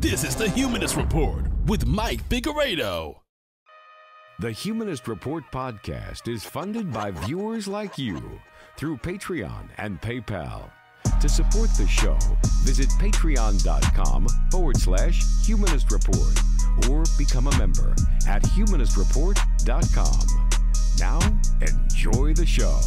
This is the Humanist Report with Mike Figueredo. The Humanist Report podcast is funded by viewers like you through Patreon and PayPal. To support the show, visit patreon.com forward slash humanist report or become a member at humanistreport.com. Now, enjoy the show.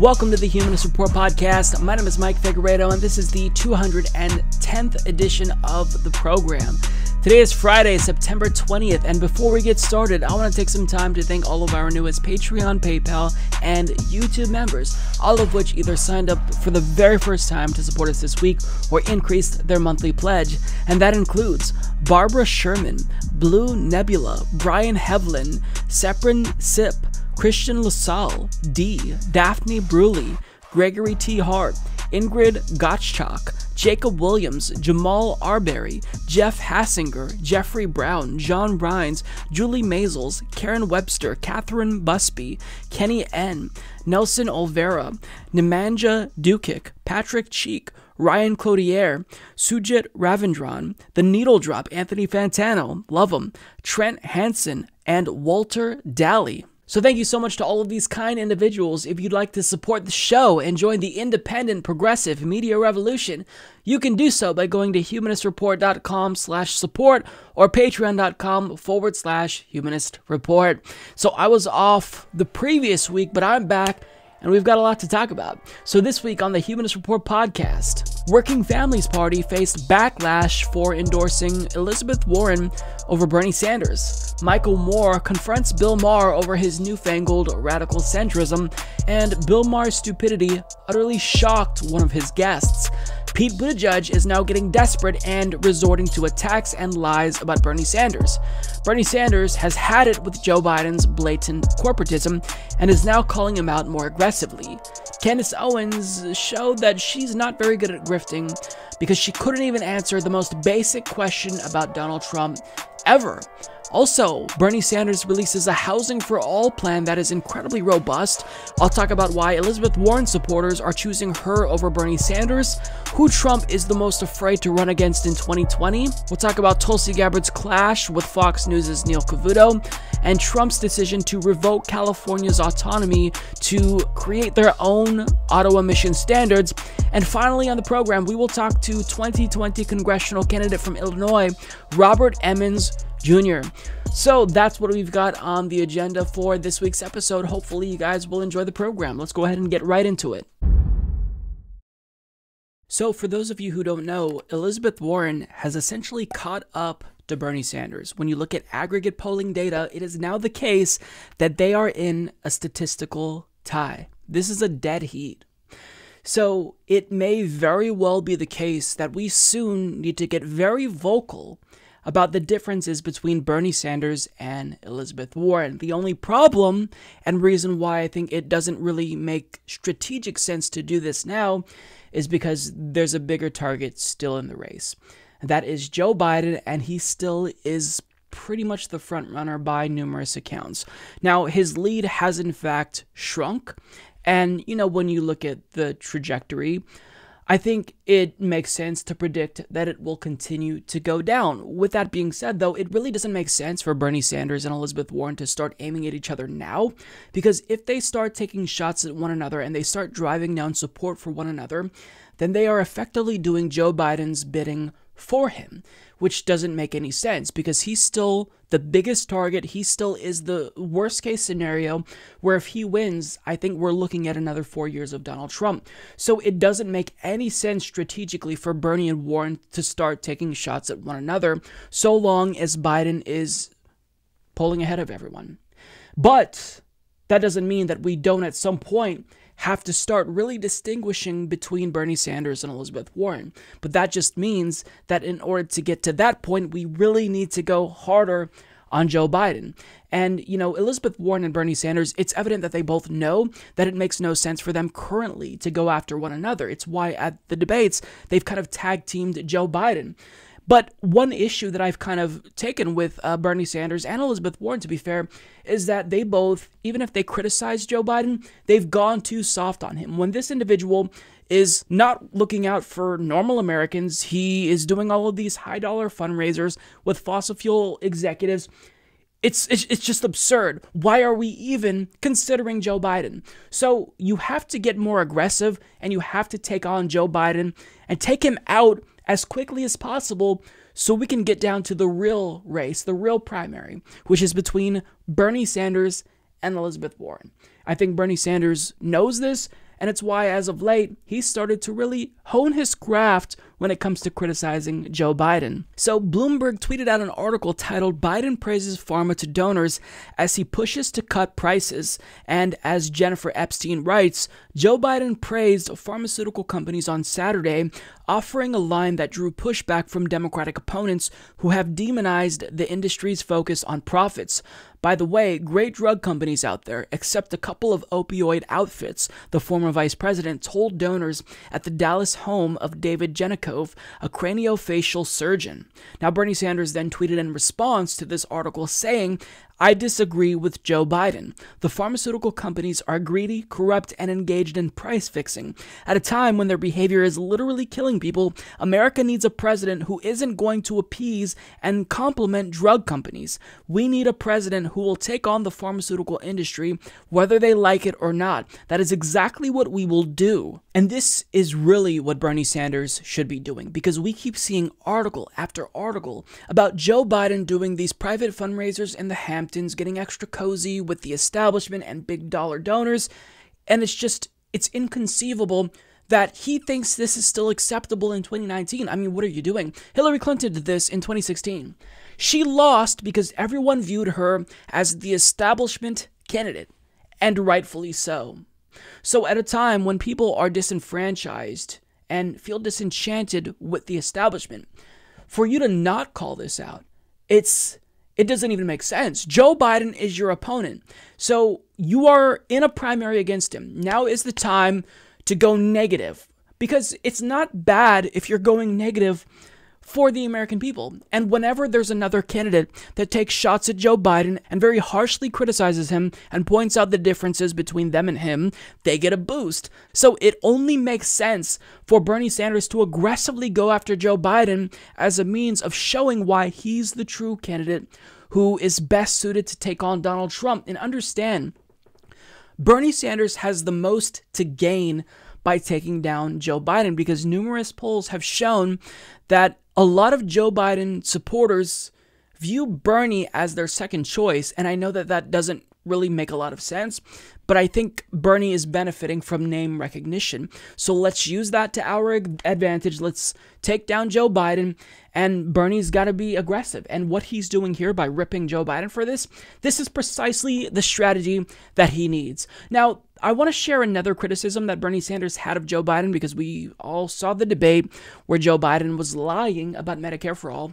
Welcome to the Humanist Report podcast. My name is Mike Figueredo, and this is the 210th edition of the program. Today is Friday, September 20th, and before we get started, I want to take some time to thank all of our newest Patreon, PayPal, and YouTube members, all of which either signed up for the very first time to support us this week or increased their monthly pledge. And that includes Barbara Sherman, Blue Nebula, Brian Hevlin, Seprin Sip, Christian LaSalle, D, Daphne Bruley, Gregory T. Hart, Ingrid Gottschalk, Jacob Williams, Jamal Arbery, Jeff Hassinger, Jeffrey Brown, John Rhines, Julie Mazels, Karen Webster, Catherine Busby, Kenny N., Nelson Olvera, Nemanja Dukic, Patrick Cheek, Ryan Cloutier, Sujit Ravindran, The Needle Drop, Anthony Fantano, love him, Trent Hansen, and Walter Daly. So thank you so much to all of these kind individuals. If you'd like to support the show and join the independent progressive media revolution, you can do so by going to humanistreport.com slash support or patreon.com forward slash humanist report. So I was off the previous week, but I'm back and we've got a lot to talk about. So, this week on the Humanist Report podcast, Working Families Party faced backlash for endorsing Elizabeth Warren over Bernie Sanders. Michael Moore confronts Bill Maher over his newfangled radical centrism, and Bill Maher's stupidity utterly shocked one of his guests. Pete Buttigieg is now getting desperate and resorting to attacks and lies about Bernie Sanders. Bernie Sanders has had it with Joe Biden's blatant corporatism and is now calling him out more aggressively. Candace Owens showed that she's not very good at grifting because she couldn't even answer the most basic question about Donald Trump ever. Also, Bernie Sanders releases a Housing for All plan that is incredibly robust. I'll talk about why Elizabeth Warren supporters are choosing her over Bernie Sanders, who Trump is the most afraid to run against in 2020. We'll talk about Tulsi Gabbard's clash with Fox News' Neil Cavuto, and Trump's decision to revoke California's autonomy to create their own auto emission standards. And finally, on the program, we will talk to 2020 congressional candidate from Illinois, Robert Emmons Jr. So that's what we've got on the agenda for this week's episode. Hopefully, you guys will enjoy the program. Let's go ahead and get right into it. So, for those of you who don't know, Elizabeth Warren has essentially caught up to Bernie Sanders. When you look at aggregate polling data, it is now the case that they are in a statistical tie. This is a dead heat. So, it may very well be the case that we soon need to get very vocal about the differences between Bernie Sanders and Elizabeth Warren. The only problem, and reason why I think it doesn't really make strategic sense to do this now, is because there's a bigger target still in the race. That is Joe Biden, and he still is pretty much the front runner by numerous accounts. Now, his lead has in fact shrunk, and you know, when you look at the trajectory, I think it makes sense to predict that it will continue to go down. With that being said, though, it really doesn't make sense for Bernie Sanders and Elizabeth Warren to start aiming at each other now, because if they start taking shots at one another and they start driving down support for one another, then they are effectively doing Joe Biden's bidding for him, which doesn't make any sense because he's still the biggest target. He still is the worst case scenario where if he wins, I think we're looking at another four years of Donald Trump. So it doesn't make any sense strategically for Bernie and Warren to start taking shots at one another so long as Biden is pulling ahead of everyone. But that doesn't mean that we don't at some point have to start really distinguishing between Bernie Sanders and Elizabeth Warren. But that just means that in order to get to that point, we really need to go harder on Joe Biden. And, you know, Elizabeth Warren and Bernie Sanders, it's evident that they both know that it makes no sense for them currently to go after one another. It's why at the debates, they've kind of tag teamed Joe Biden. But one issue that I've kind of taken with uh, Bernie Sanders and Elizabeth Warren, to be fair, is that they both, even if they criticize Joe Biden, they've gone too soft on him. When this individual is not looking out for normal Americans, he is doing all of these high dollar fundraisers with fossil fuel executives. It's, it's, it's just absurd. Why are we even considering Joe Biden? So you have to get more aggressive and you have to take on Joe Biden and take him out as quickly as possible so we can get down to the real race, the real primary, which is between Bernie Sanders and Elizabeth Warren. I think Bernie Sanders knows this, and it's why, as of late, he started to really hone his craft when it comes to criticizing Joe Biden. So, Bloomberg tweeted out an article titled Biden Praises Pharma to Donors as he pushes to cut prices. And as Jennifer Epstein writes, Joe Biden praised pharmaceutical companies on Saturday, offering a line that drew pushback from Democratic opponents who have demonized the industry's focus on profits. By the way, great drug companies out there, except a couple of opioid outfits, the former vice president told donors at the Dallas home of David Genecov, a craniofacial surgeon. Now, Bernie Sanders then tweeted in response to this article saying, I disagree with Joe Biden. The pharmaceutical companies are greedy, corrupt, and engaged in price fixing. At a time when their behavior is literally killing people, America needs a president who isn't going to appease and compliment drug companies. We need a president who will take on the pharmaceutical industry, whether they like it or not. That is exactly what we will do. And this is really what Bernie Sanders should be doing because we keep seeing article after article about Joe Biden doing these private fundraisers in the Hamptons Hamptons, getting extra cozy with the establishment and big dollar donors. And it's just, it's inconceivable that he thinks this is still acceptable in 2019. I mean, what are you doing? Hillary Clinton did this in 2016. She lost because everyone viewed her as the establishment candidate, and rightfully so. So, at a time when people are disenfranchised and feel disenchanted with the establishment, for you to not call this out, it's it doesn't even make sense. Joe Biden is your opponent. So you are in a primary against him. Now is the time to go negative because it's not bad if you're going negative for the American people. And whenever there's another candidate that takes shots at Joe Biden and very harshly criticizes him and points out the differences between them and him, they get a boost. So it only makes sense for Bernie Sanders to aggressively go after Joe Biden as a means of showing why he's the true candidate who is best suited to take on Donald Trump. And understand, Bernie Sanders has the most to gain by taking down Joe Biden because numerous polls have shown that a lot of Joe Biden supporters view Bernie as their second choice. And I know that that doesn't really make a lot of sense, but I think Bernie is benefiting from name recognition. So let's use that to our advantage. Let's take down Joe Biden, and Bernie's got to be aggressive. And what he's doing here by ripping Joe Biden for this, this is precisely the strategy that he needs. Now, I want to share another criticism that Bernie Sanders had of Joe Biden because we all saw the debate where Joe Biden was lying about Medicare for all.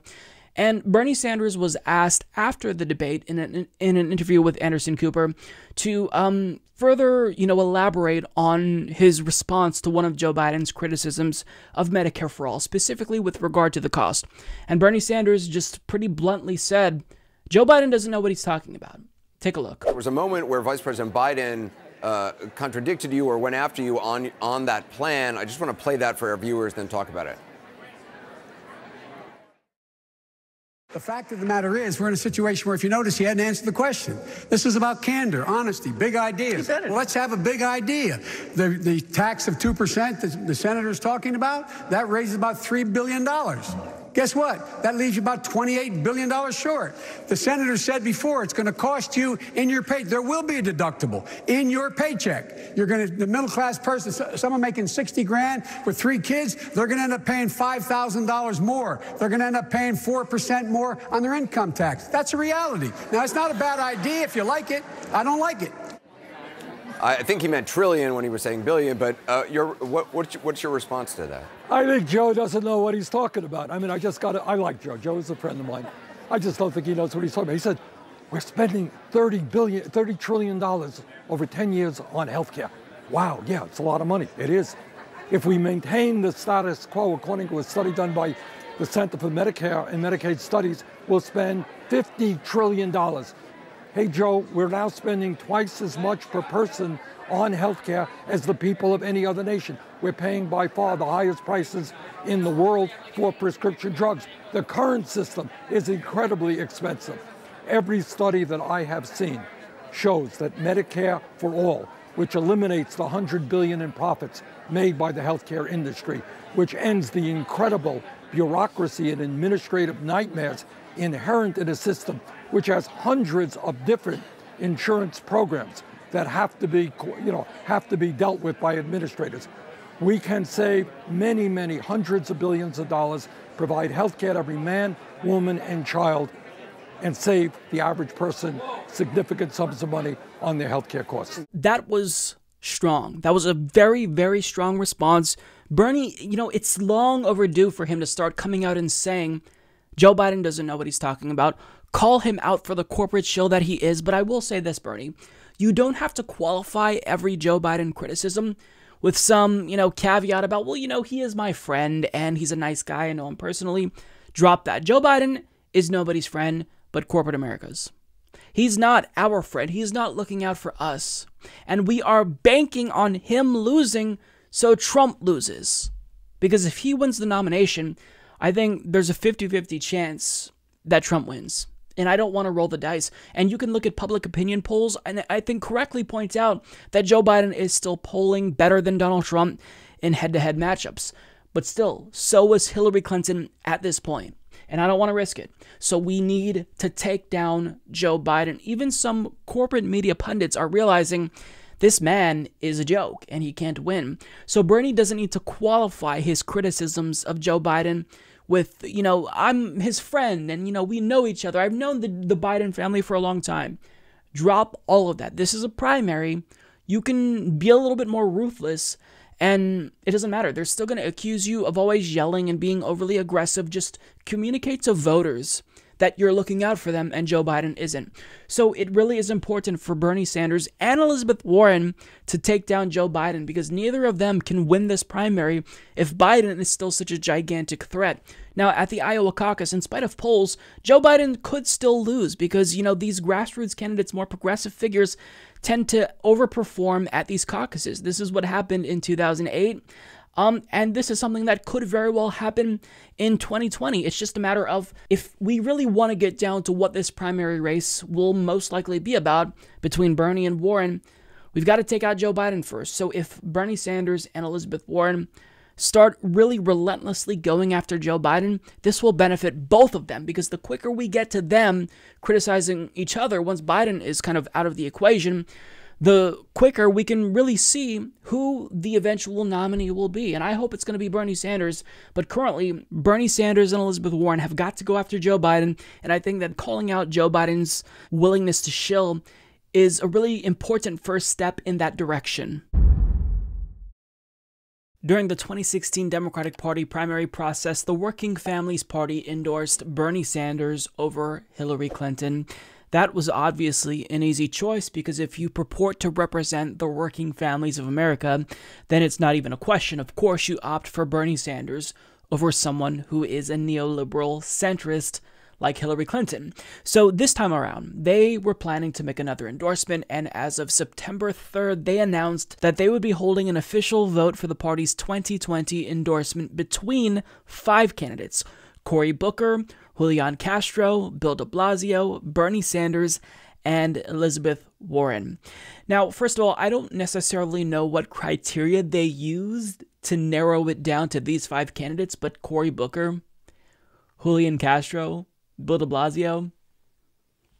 And Bernie Sanders was asked after the debate in an, in an interview with Anderson Cooper to um, further, you know, elaborate on his response to one of Joe Biden's criticisms of Medicare for all, specifically with regard to the cost. And Bernie Sanders just pretty bluntly said, Joe Biden doesn't know what he's talking about. Take a look. There was a moment where Vice President Biden uh, contradicted you or went after you on on that plan. I just want to play that for our viewers, then talk about it. The fact of the matter is, we're in a situation where, if you notice, he hadn't answered the question. This is about candor, honesty, big ideas. Well, let's have a big idea. The, the tax of 2% that the senator's talking about, that raises about $3 billion. Guess what? That leaves you about $28 billion short. The senator said before it's going to cost you in your pay. There will be a deductible in your paycheck. You're going to, the middle class person, someone making 60 grand with three kids, they're going to end up paying $5,000 more. They're going to end up paying 4% more on their income tax. That's a reality. Now, it's not a bad idea if you like it. I don't like it. I think he meant trillion when he was saying billion, but uh, your, what, what's, your, what's your response to that? I think Joe doesn't know what he's talking about. I mean, I just got to, I like Joe. Joe is a friend of mine. I just don't think he knows what he's talking about. He said, we're spending 30 billion, 30 trillion dollars over 10 years on healthcare. Wow, yeah, it's a lot of money. It is. If we maintain the status quo, according to a study done by the Center for Medicare and Medicaid Studies we'll spend $50 trillion. Hey, Joe, we're now spending twice as much per person on healthcare as the people of any other nation. We're paying by far the highest prices in the world for prescription drugs. The current system is incredibly expensive. Every study that I have seen shows that Medicare for all, which eliminates the 100 billion in profits made by the healthcare industry, which ends the incredible bureaucracy and administrative nightmares inherent in a system which has hundreds of different insurance programs that have to be, you know, have to be dealt with by administrators. We can save many, many hundreds of billions of dollars, provide health care to every man, woman, and child, and save the average person significant sums of money on their health care costs. That was strong. That was a very, very strong response. Bernie, you know, it's long overdue for him to start coming out and saying Joe Biden doesn't know what he's talking about. Call him out for the corporate shill that he is. But I will say this, Bernie. You don't have to qualify every Joe Biden criticism with some, you know, caveat about, well, you know, he is my friend and he's a nice guy. I know him personally. Drop that. Joe Biden is nobody's friend but corporate America's. He's not our friend. He's not looking out for us. And we are banking on him losing so Trump loses. Because if he wins the nomination, I think there's a 50 50 chance that Trump wins. And I don't want to roll the dice. And you can look at public opinion polls, and I think correctly points out that Joe Biden is still polling better than Donald Trump in head to head matchups. But still, so was Hillary Clinton at this point. point and I don't want to risk it. So we need to take down Joe Biden. Even some corporate media pundits are realizing this man is a joke and he can't win. So Bernie doesn't need to qualify his criticisms of Joe Biden with, you know, I'm his friend and, you know, we know each other. I've known the, the Biden family for a long time. Drop all of that. This is a primary. You can be a little bit more ruthless and it doesn't matter. They're still going to accuse you of always yelling and being overly aggressive. Just communicate to voters that you're looking out for them and Joe Biden isn't. So it really is important for Bernie Sanders and Elizabeth Warren to take down Joe Biden because neither of them can win this primary if Biden is still such a gigantic threat. Now, at the Iowa caucus, in spite of polls, Joe Biden could still lose because, you know, these grassroots candidates, more progressive figures, tend to overperform at these caucuses. This is what happened in 2008. Um, and this is something that could very well happen in 2020. It's just a matter of if we really want to get down to what this primary race will most likely be about between Bernie and Warren, we've got to take out Joe Biden first. So if Bernie Sanders and Elizabeth Warren start really relentlessly going after Joe Biden, this will benefit both of them because the quicker we get to them criticizing each other once Biden is kind of out of the equation, the quicker we can really see who the eventual nominee will be. And I hope it's going to be Bernie Sanders. But currently, Bernie Sanders and Elizabeth Warren have got to go after Joe Biden. And I think that calling out Joe Biden's willingness to shill is a really important first step in that direction. During the 2016 Democratic Party primary process, the Working Families Party endorsed Bernie Sanders over Hillary Clinton. That was obviously an easy choice because if you purport to represent the working families of America, then it's not even a question. Of course, you opt for Bernie Sanders over someone who is a neoliberal centrist like Hillary Clinton. So this time around, they were planning to make another endorsement, and as of September 3rd, they announced that they would be holding an official vote for the party's 2020 endorsement between five candidates Cory Booker, Julian Castro, Bill de Blasio, Bernie Sanders, and Elizabeth Warren. Now, first of all, I don't necessarily know what criteria they used to narrow it down to these five candidates, but Cory Booker, Julian Castro, Bill de Blasio.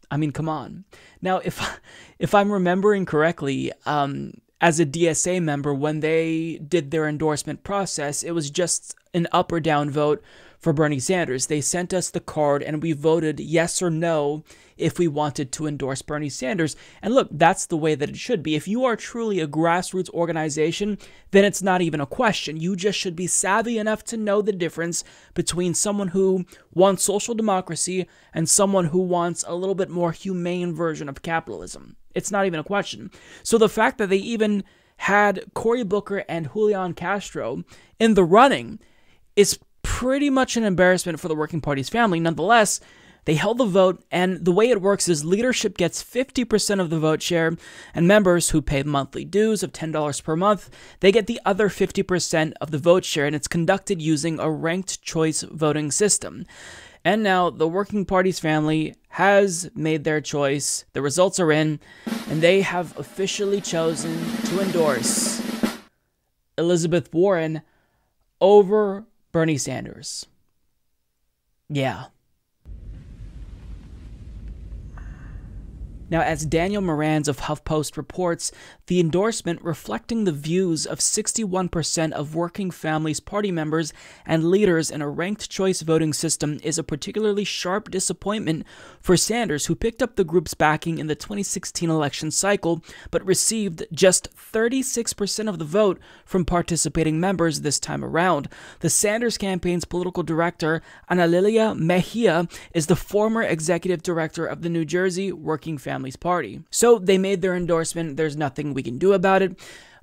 I mean, come on. Now, if if I'm remembering correctly, um, as a DSA member, when they did their endorsement process, it was just an up or down vote for Bernie Sanders. They sent us the card and we voted yes or no if we wanted to endorse Bernie Sanders. And look, that's the way that it should be. If you are truly a grassroots organization, then it's not even a question. You just should be savvy enough to know the difference between someone who wants social democracy and someone who wants a little bit more humane version of capitalism. It's not even a question. So the fact that they even had Cory Booker and Julian Castro in the running is pretty much an embarrassment for the Working Party's family. Nonetheless, they held the vote, and the way it works is leadership gets 50% of the vote share, and members who pay monthly dues of $10 per month, they get the other 50% of the vote share, and it's conducted using a ranked choice voting system. And now the Working Party's family has made their choice. The results are in, and they have officially chosen to endorse Elizabeth Warren over Bernie Sanders. Yeah. Now, as Daniel Marans of HuffPost reports, the endorsement reflecting the views of 61% of working families' party members and leaders in a ranked choice voting system is a particularly sharp disappointment for Sanders, who picked up the group's backing in the 2016 election cycle but received just 36% of the vote from participating members this time around. The Sanders campaign's political director, Analilia Mejia, is the former executive director of the New Jersey Working Families Party. So they made their endorsement. There's nothing we can do about it.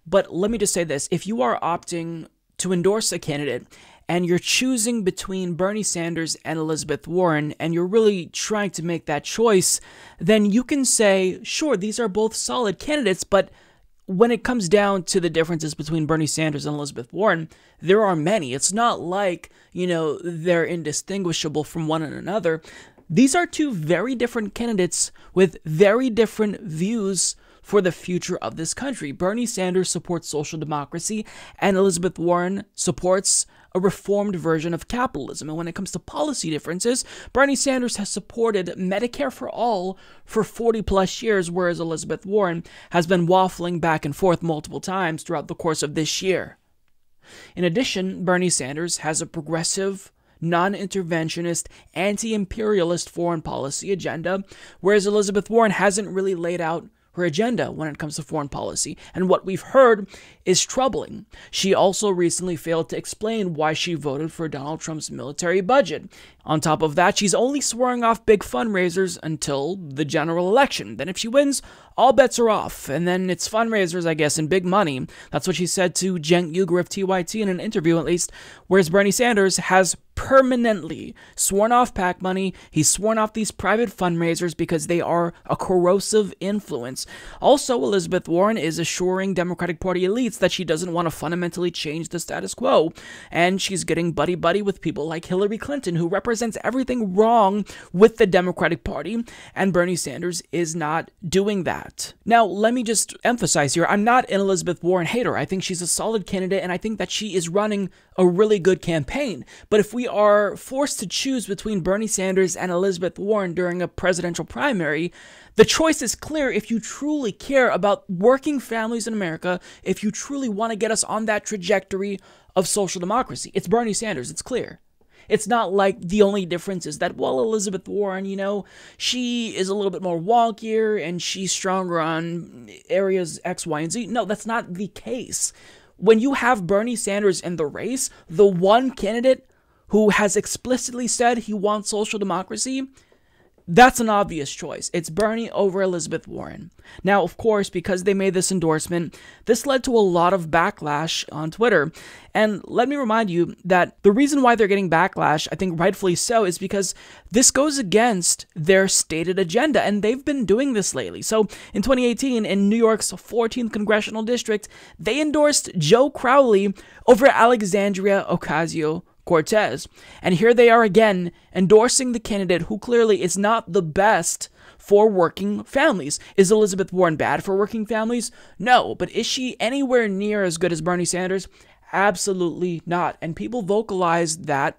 But let me just say this if you are opting to endorse a candidate and you're choosing between Bernie Sanders and Elizabeth Warren, and you're really trying to make that choice, then you can say, sure, these are both solid candidates, but when it comes down to the differences between Bernie Sanders and Elizabeth Warren, there are many. It's not like, you know, they're indistinguishable from one another. These are two very different candidates with very different views for the future of this country. Bernie Sanders supports social democracy, and Elizabeth Warren supports a reformed version of capitalism. And when it comes to policy differences, Bernie Sanders has supported Medicare for all for 40 plus years, whereas Elizabeth Warren has been waffling back and forth multiple times throughout the course of this year. In addition, Bernie Sanders has a progressive, non interventionist, anti imperialist foreign policy agenda, whereas Elizabeth Warren hasn't really laid out her agenda when it comes to foreign policy, and what we've heard is troubling. She also recently failed to explain why she voted for Donald Trump's military budget. On top of that, she's only swearing off big fundraisers until the general election. Then, if she wins, all bets are off. And then it's fundraisers, I guess, and big money. That's what she said to Cenk Uygur of TYT in an interview, at least. Whereas Bernie Sanders has permanently sworn off PAC money. He's sworn off these private fundraisers because they are a corrosive influence. Also, Elizabeth Warren is assuring Democratic Party elites that she doesn't want to fundamentally change the status quo. And she's getting buddy buddy with people like Hillary Clinton, who represents everything wrong with the Democratic Party, and Bernie Sanders is not doing that. Now, let me just emphasize here I'm not an Elizabeth Warren hater. I think she's a solid candidate, and I think that she is running a really good campaign. But if we are forced to choose between Bernie Sanders and Elizabeth Warren during a presidential primary, the choice is clear if you truly care about working families in America, if you truly want to get us on that trajectory of social democracy. It's Bernie Sanders, it's clear. It's not like the only difference is that, well, Elizabeth Warren, you know, she is a little bit more wonkier and she's stronger on areas X, Y, and Z. No, that's not the case. When you have Bernie Sanders in the race, the one candidate who has explicitly said he wants social democracy, that's an obvious choice. It's Bernie over Elizabeth Warren. Now, of course, because they made this endorsement, this led to a lot of backlash on Twitter. And let me remind you that the reason why they're getting backlash, I think rightfully so, is because this goes against their stated agenda, and they've been doing this lately. So in 2018, in New York's 14th congressional district, they endorsed Joe Crowley over Alexandria Ocasio Cortez. And here they are again endorsing the candidate who clearly is not the best for working families. Is Elizabeth Warren bad for working families? No, but is she anywhere near as good as Bernie Sanders? Absolutely not. And people vocalized that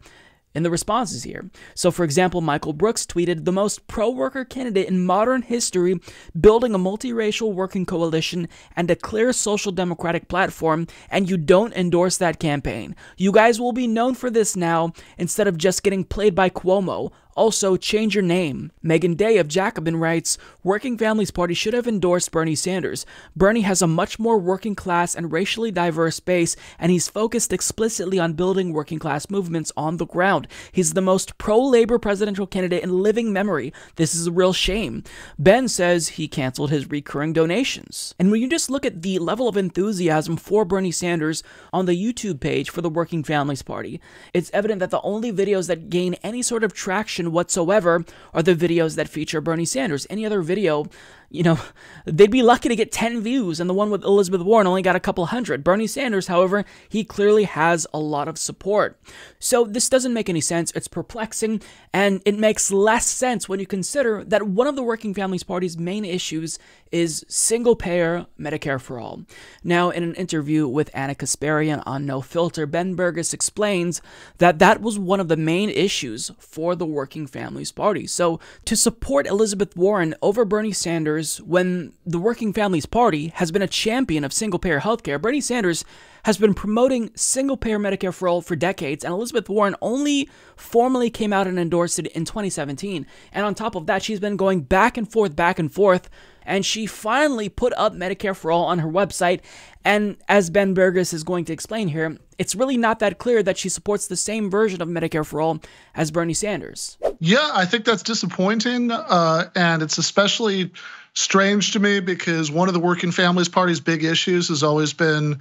in the responses here. So, for example, Michael Brooks tweeted the most pro worker candidate in modern history, building a multiracial working coalition and a clear social democratic platform, and you don't endorse that campaign. You guys will be known for this now instead of just getting played by Cuomo. Also, change your name. Meagan Day of Jacobin writes Working Families Party should have endorsed Bernie Sanders. Bernie has a much more working class and racially diverse base, and he's focused explicitly on building working class movements on the ground. He's the most pro labor presidential candidate in living memory. This is a real shame. Ben says he canceled his recurring donations. And when you just look at the level of enthusiasm for Bernie Sanders on the YouTube page for the Working Families Party, it's evident that the only videos that gain any sort of traction whatsoever are the videos that feature Bernie Sanders. Any other video you know, they'd be lucky to get 10 views, and the one with Elizabeth Warren only got a couple hundred. Bernie Sanders, however, he clearly has a lot of support. So this doesn't make any sense. It's perplexing, and it makes less sense when you consider that one of the Working Families Party's main issues is single payer Medicare for all. Now, in an interview with Ana Kasparian on No Filter, Ben Burgis explains that that was one of the main issues for the Working Families Party. So to support Elizabeth Warren over Bernie Sanders, Sanders, when the Working Families Party has been a champion of single payer healthcare, Bernie Sanders has been promoting single payer Medicare for all for decades, and Elizabeth Warren only formally came out and endorsed it in 2017. And on top of that, she's been going back and forth, back and forth, and she finally put up Medicare for all on her website. And as Ben Burgis is going to explain here, it's really not that clear that she supports the same version of Medicare for all as Bernie Sanders. Yeah, I think that's disappointing. Uh, and it's especially strange to me because one of the Working Families Party's big issues has always been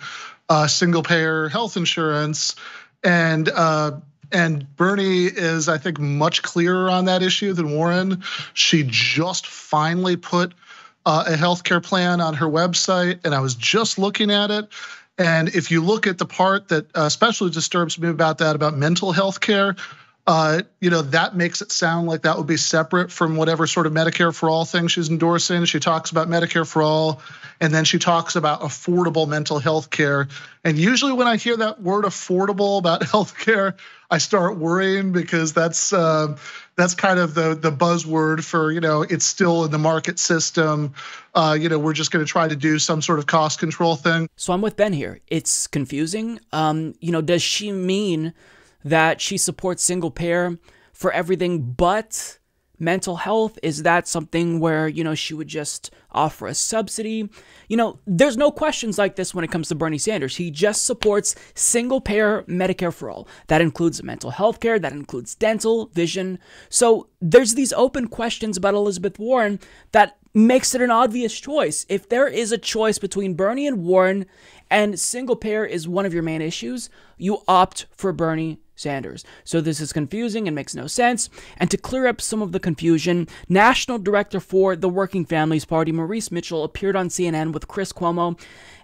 uh, single payer health insurance. And uh, and Bernie is, I think, much clearer on that issue than Warren. She just finally put uh, a healthcare plan on her website, and I was just looking at it. And if you look at the part that uh, especially disturbs me about that, about mental health care, uh, you know, that makes it sound like that would be separate from whatever sort of Medicare for all thing she's endorsing. She talks about Medicare for all, and then she talks about affordable mental health care. And usually when I hear that word affordable about health care, I start worrying because that's uh, that's kind of the the buzzword for you know it's still in the market system. Uh, you know we're just going to try to do some sort of cost control thing. So I'm with Ben here. It's confusing. Um, you know, does she mean that she supports single payer for everything but mental health? Is that something where, you know, she would just offer a subsidy? You know, there's no questions like this when it comes to Bernie Sanders. He just supports single payer Medicare for all. That includes mental health care, that includes dental, vision. So there's these open questions about Elizabeth Warren that makes it an obvious choice. If there is a choice between Bernie and Warren and single payer is one of your main issues, you opt for Bernie Sanders. So this is confusing and makes no sense. And to clear up some of the confusion, National Director for the Working Families Party, Maurice Mitchell, appeared on CNN with Chris Cuomo,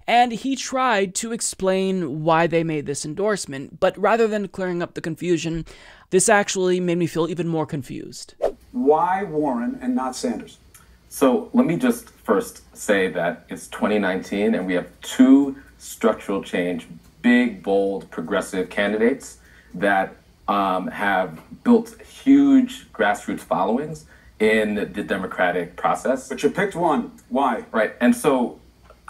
and he tried to explain why they made this endorsement. But rather than clearing up the confusion, this actually made me feel even more confused. Why Warren and not Sanders? So let me just first say that it's 2019 and we have two structural change, big, bold, progressive candidates that um, have built huge grassroots followings in the democratic process. But you picked one. Why? Right. And so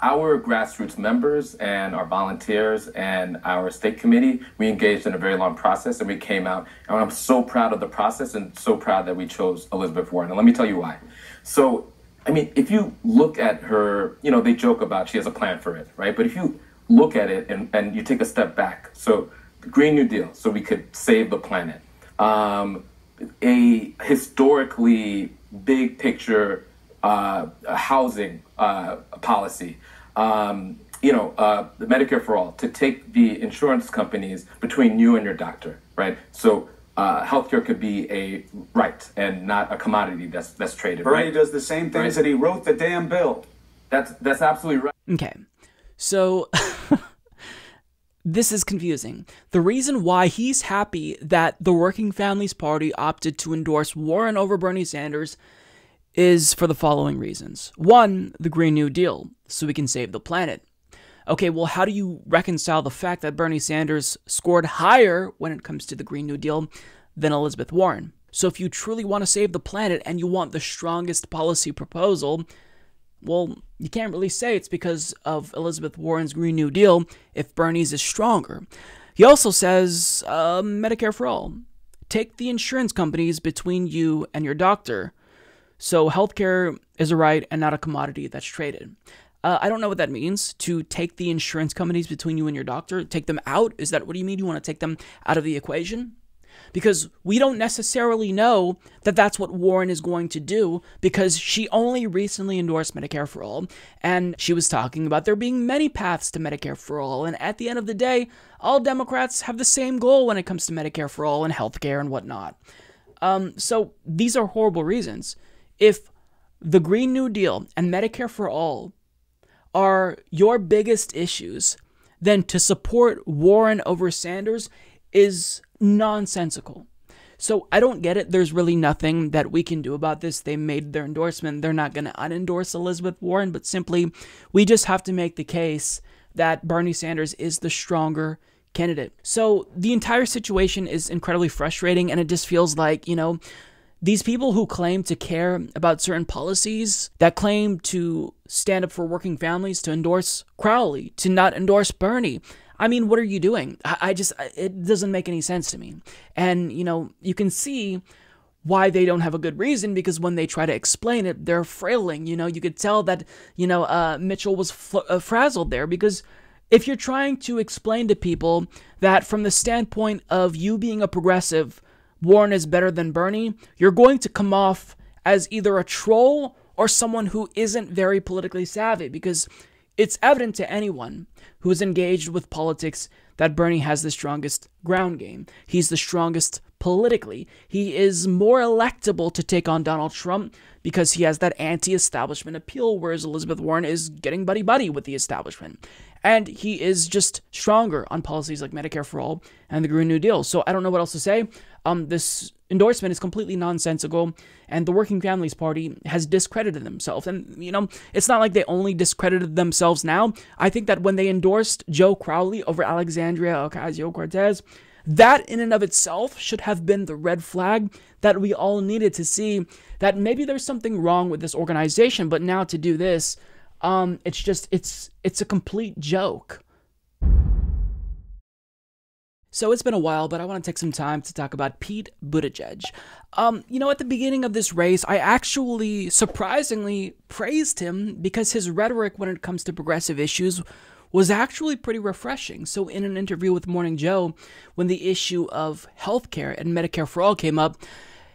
our grassroots members and our volunteers and our state committee, we engaged in a very long process and we came out. And I'm so proud of the process and so proud that we chose Elizabeth Warren. And let me tell you why. So, I mean, if you look at her, you know, they joke about she has a plan for it, right? But if you look at it and, and you take a step back, so Green New Deal, so we could save the planet. Um, a historically big picture uh, housing uh, policy. Um, you know, uh, the Medicare for all to take the insurance companies between you and your doctor, right? So uh, healthcare could be a right and not a commodity that's that's traded. Bernie right? does the same things right? that he wrote the damn bill. That's that's absolutely right. Okay, so This is confusing. The reason why he's happy that the Working Families Party opted to endorse Warren over Bernie Sanders is for the following reasons. One, the Green New Deal, so we can save the planet. Okay, well, how do you reconcile the fact that Bernie Sanders scored higher when it comes to the Green New Deal than Elizabeth Warren? So, if you truly want to save the planet and you want the strongest policy proposal, well, you can't really say it's because of Elizabeth Warren's Green New Deal if Bernie's is stronger. He also says uh, Medicare for all. take the insurance companies between you and your doctor. So healthcare is a right and not a commodity that's traded. Uh, I don't know what that means to take the insurance companies between you and your doctor, take them out. Is that what do you mean? You want to take them out of the equation? Because we don't necessarily know that that's what Warren is going to do because she only recently endorsed Medicare for All and she was talking about there being many paths to Medicare for All. And at the end of the day, all Democrats have the same goal when it comes to Medicare for All and healthcare and whatnot. Um, so these are horrible reasons. If the Green New Deal and Medicare for All are your biggest issues, then to support Warren over Sanders is nonsensical. So I don't get it. There's really nothing that we can do about this. They made their endorsement. They're not going to unendorse Elizabeth Warren, but simply we just have to make the case that Bernie Sanders is the stronger candidate. So the entire situation is incredibly frustrating and it just feels like, you know, these people who claim to care about certain policies, that claim to stand up for working families, to endorse Crowley, to not endorse Bernie. I mean, what are you doing? I, just, it doesn't make any sense to me. And, you know, you can see why they don't have a good reason because when they try to explain it, they're frailing. You know, you could tell that, you know, uh, Mitchell was uh, frazzled there because if you're trying to explain to people that from the standpoint of you being a progressive, Warren is better than Bernie, you're going to come off as either a troll or someone who isn't very politically savvy because it's evident to anyone who is engaged with politics that Bernie has the strongest ground game. He's the strongest politically. He is more electable to take on Donald Trump because he has that anti establishment appeal, whereas Elizabeth Warren is getting buddy buddy with the establishment. And he is just stronger on policies like Medicare for All and the Green New Deal. So I don't know what else to say. Um, this endorsement is completely nonsensical, and the Working Families Party has discredited themselves. And, you know, it's not like they only discredited themselves now. I think that when they endorsed Joe Crowley over Alexandria Ocasio Cortez, that in and of itself should have been the red flag that we all needed to see that maybe there's something wrong with this organization, but now to do this, um, it's just it's it's a complete joke. So it's been a while, but I want to take some time to talk about Pete Buttigieg. Um, you know, at the beginning of this race, I actually surprisingly praised him because his rhetoric when it comes to progressive issues was actually pretty refreshing. So, in an interview with Morning Joe, when the issue of healthcare and Medicare for All came up,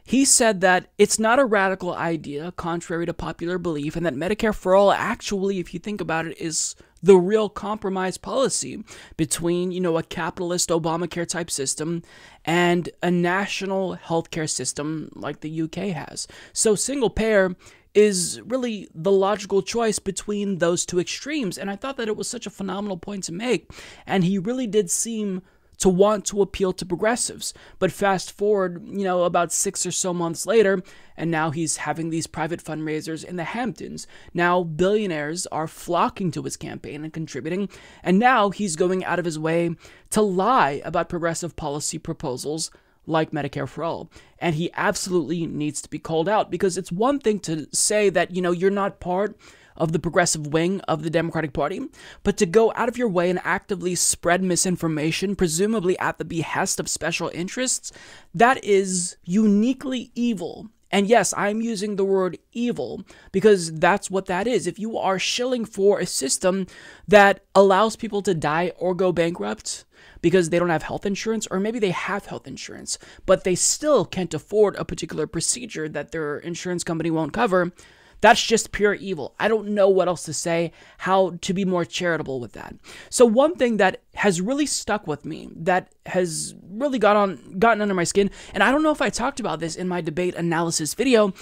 he said that it's not a radical idea, contrary to popular belief, and that Medicare for All actually, if you think about it, is the real compromise policy between, you know, a capitalist Obamacare type system and a national healthcare system like the UK has. So single payer is really the logical choice between those two extremes. And I thought that it was such a phenomenal point to make. And he really did seem to want to appeal to progressives. But fast forward, you know, about six or so months later, and now he's having these private fundraisers in the Hamptons. Now billionaires are flocking to his campaign and contributing, and now he's going out of his way to lie about progressive policy proposals like Medicare for All. And he absolutely needs to be called out because it's one thing to say that, you know, you're not part of the progressive wing of the Democratic Party, but to go out of your way and actively spread misinformation, presumably at the behest of special interests, that is uniquely evil. And yes, I'm using the word evil because that's what that is. If you are shilling for a system that allows people to die or go bankrupt because they don't have health insurance, or maybe they have health insurance, but they still can't afford a particular procedure that their insurance company won't cover, that's just pure evil. I don't know what else to say, how to be more charitable with that. So one thing that has really stuck with me, that has really got on gotten under my skin, and I don't know if I talked about this in my debate analysis video,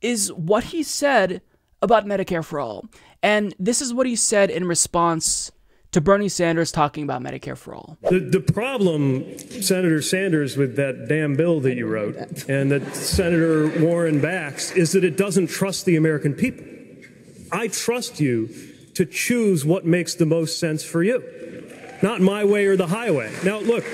is what he said about Medicare for all. And this is what he said in response to Bernie Sanders talking about Medicare for all. The, the problem, Senator Sanders, with that damn bill that you wrote and that Senator Warren backs is that it doesn't trust the American people. I trust you to choose what makes the most sense for you, not my way or the highway. Now, look,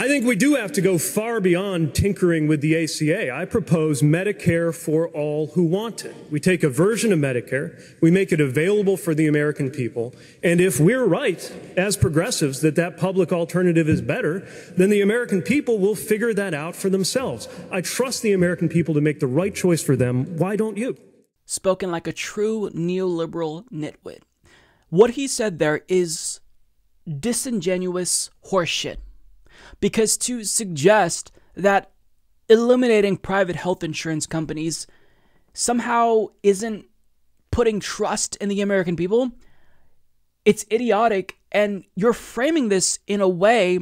I think we do have to go far beyond tinkering with the ACA. I propose Medicare for all who want it. We take a version of Medicare, we make it available for the American people, and if we're right, as progressives, that that public alternative is better, then the American people will figure that out for themselves. I trust the American people to make the right choice for them. Why don't you? Spoken like a true neoliberal nitwit. What he said there is disingenuous horseshit because to suggest that eliminating private health insurance companies somehow isn't putting trust in the American people, it's idiotic. And you're framing this in a way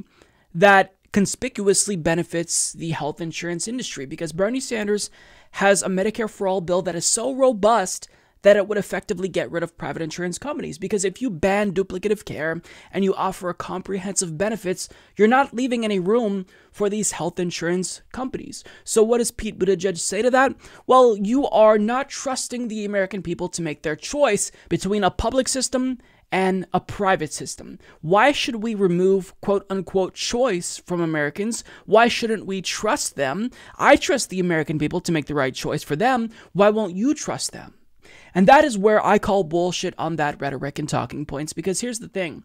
that conspicuously benefits the health insurance industry because Bernie Sanders has a Medicare for All bill that is so robust that it would effectively get rid of private insurance companies. Because if you ban duplicative care and you offer a comprehensive benefits, you're not leaving any room for these health insurance companies. So, what does Pete Buttigieg say to that? Well, you are not trusting the American people to make their choice between a public system and a private system. Why should we remove quote unquote choice from Americans? Why shouldn't we trust them? I trust the American people to make the right choice for them. Why won't you trust them? And that is where I call bullshit on that rhetoric and talking points because here's the thing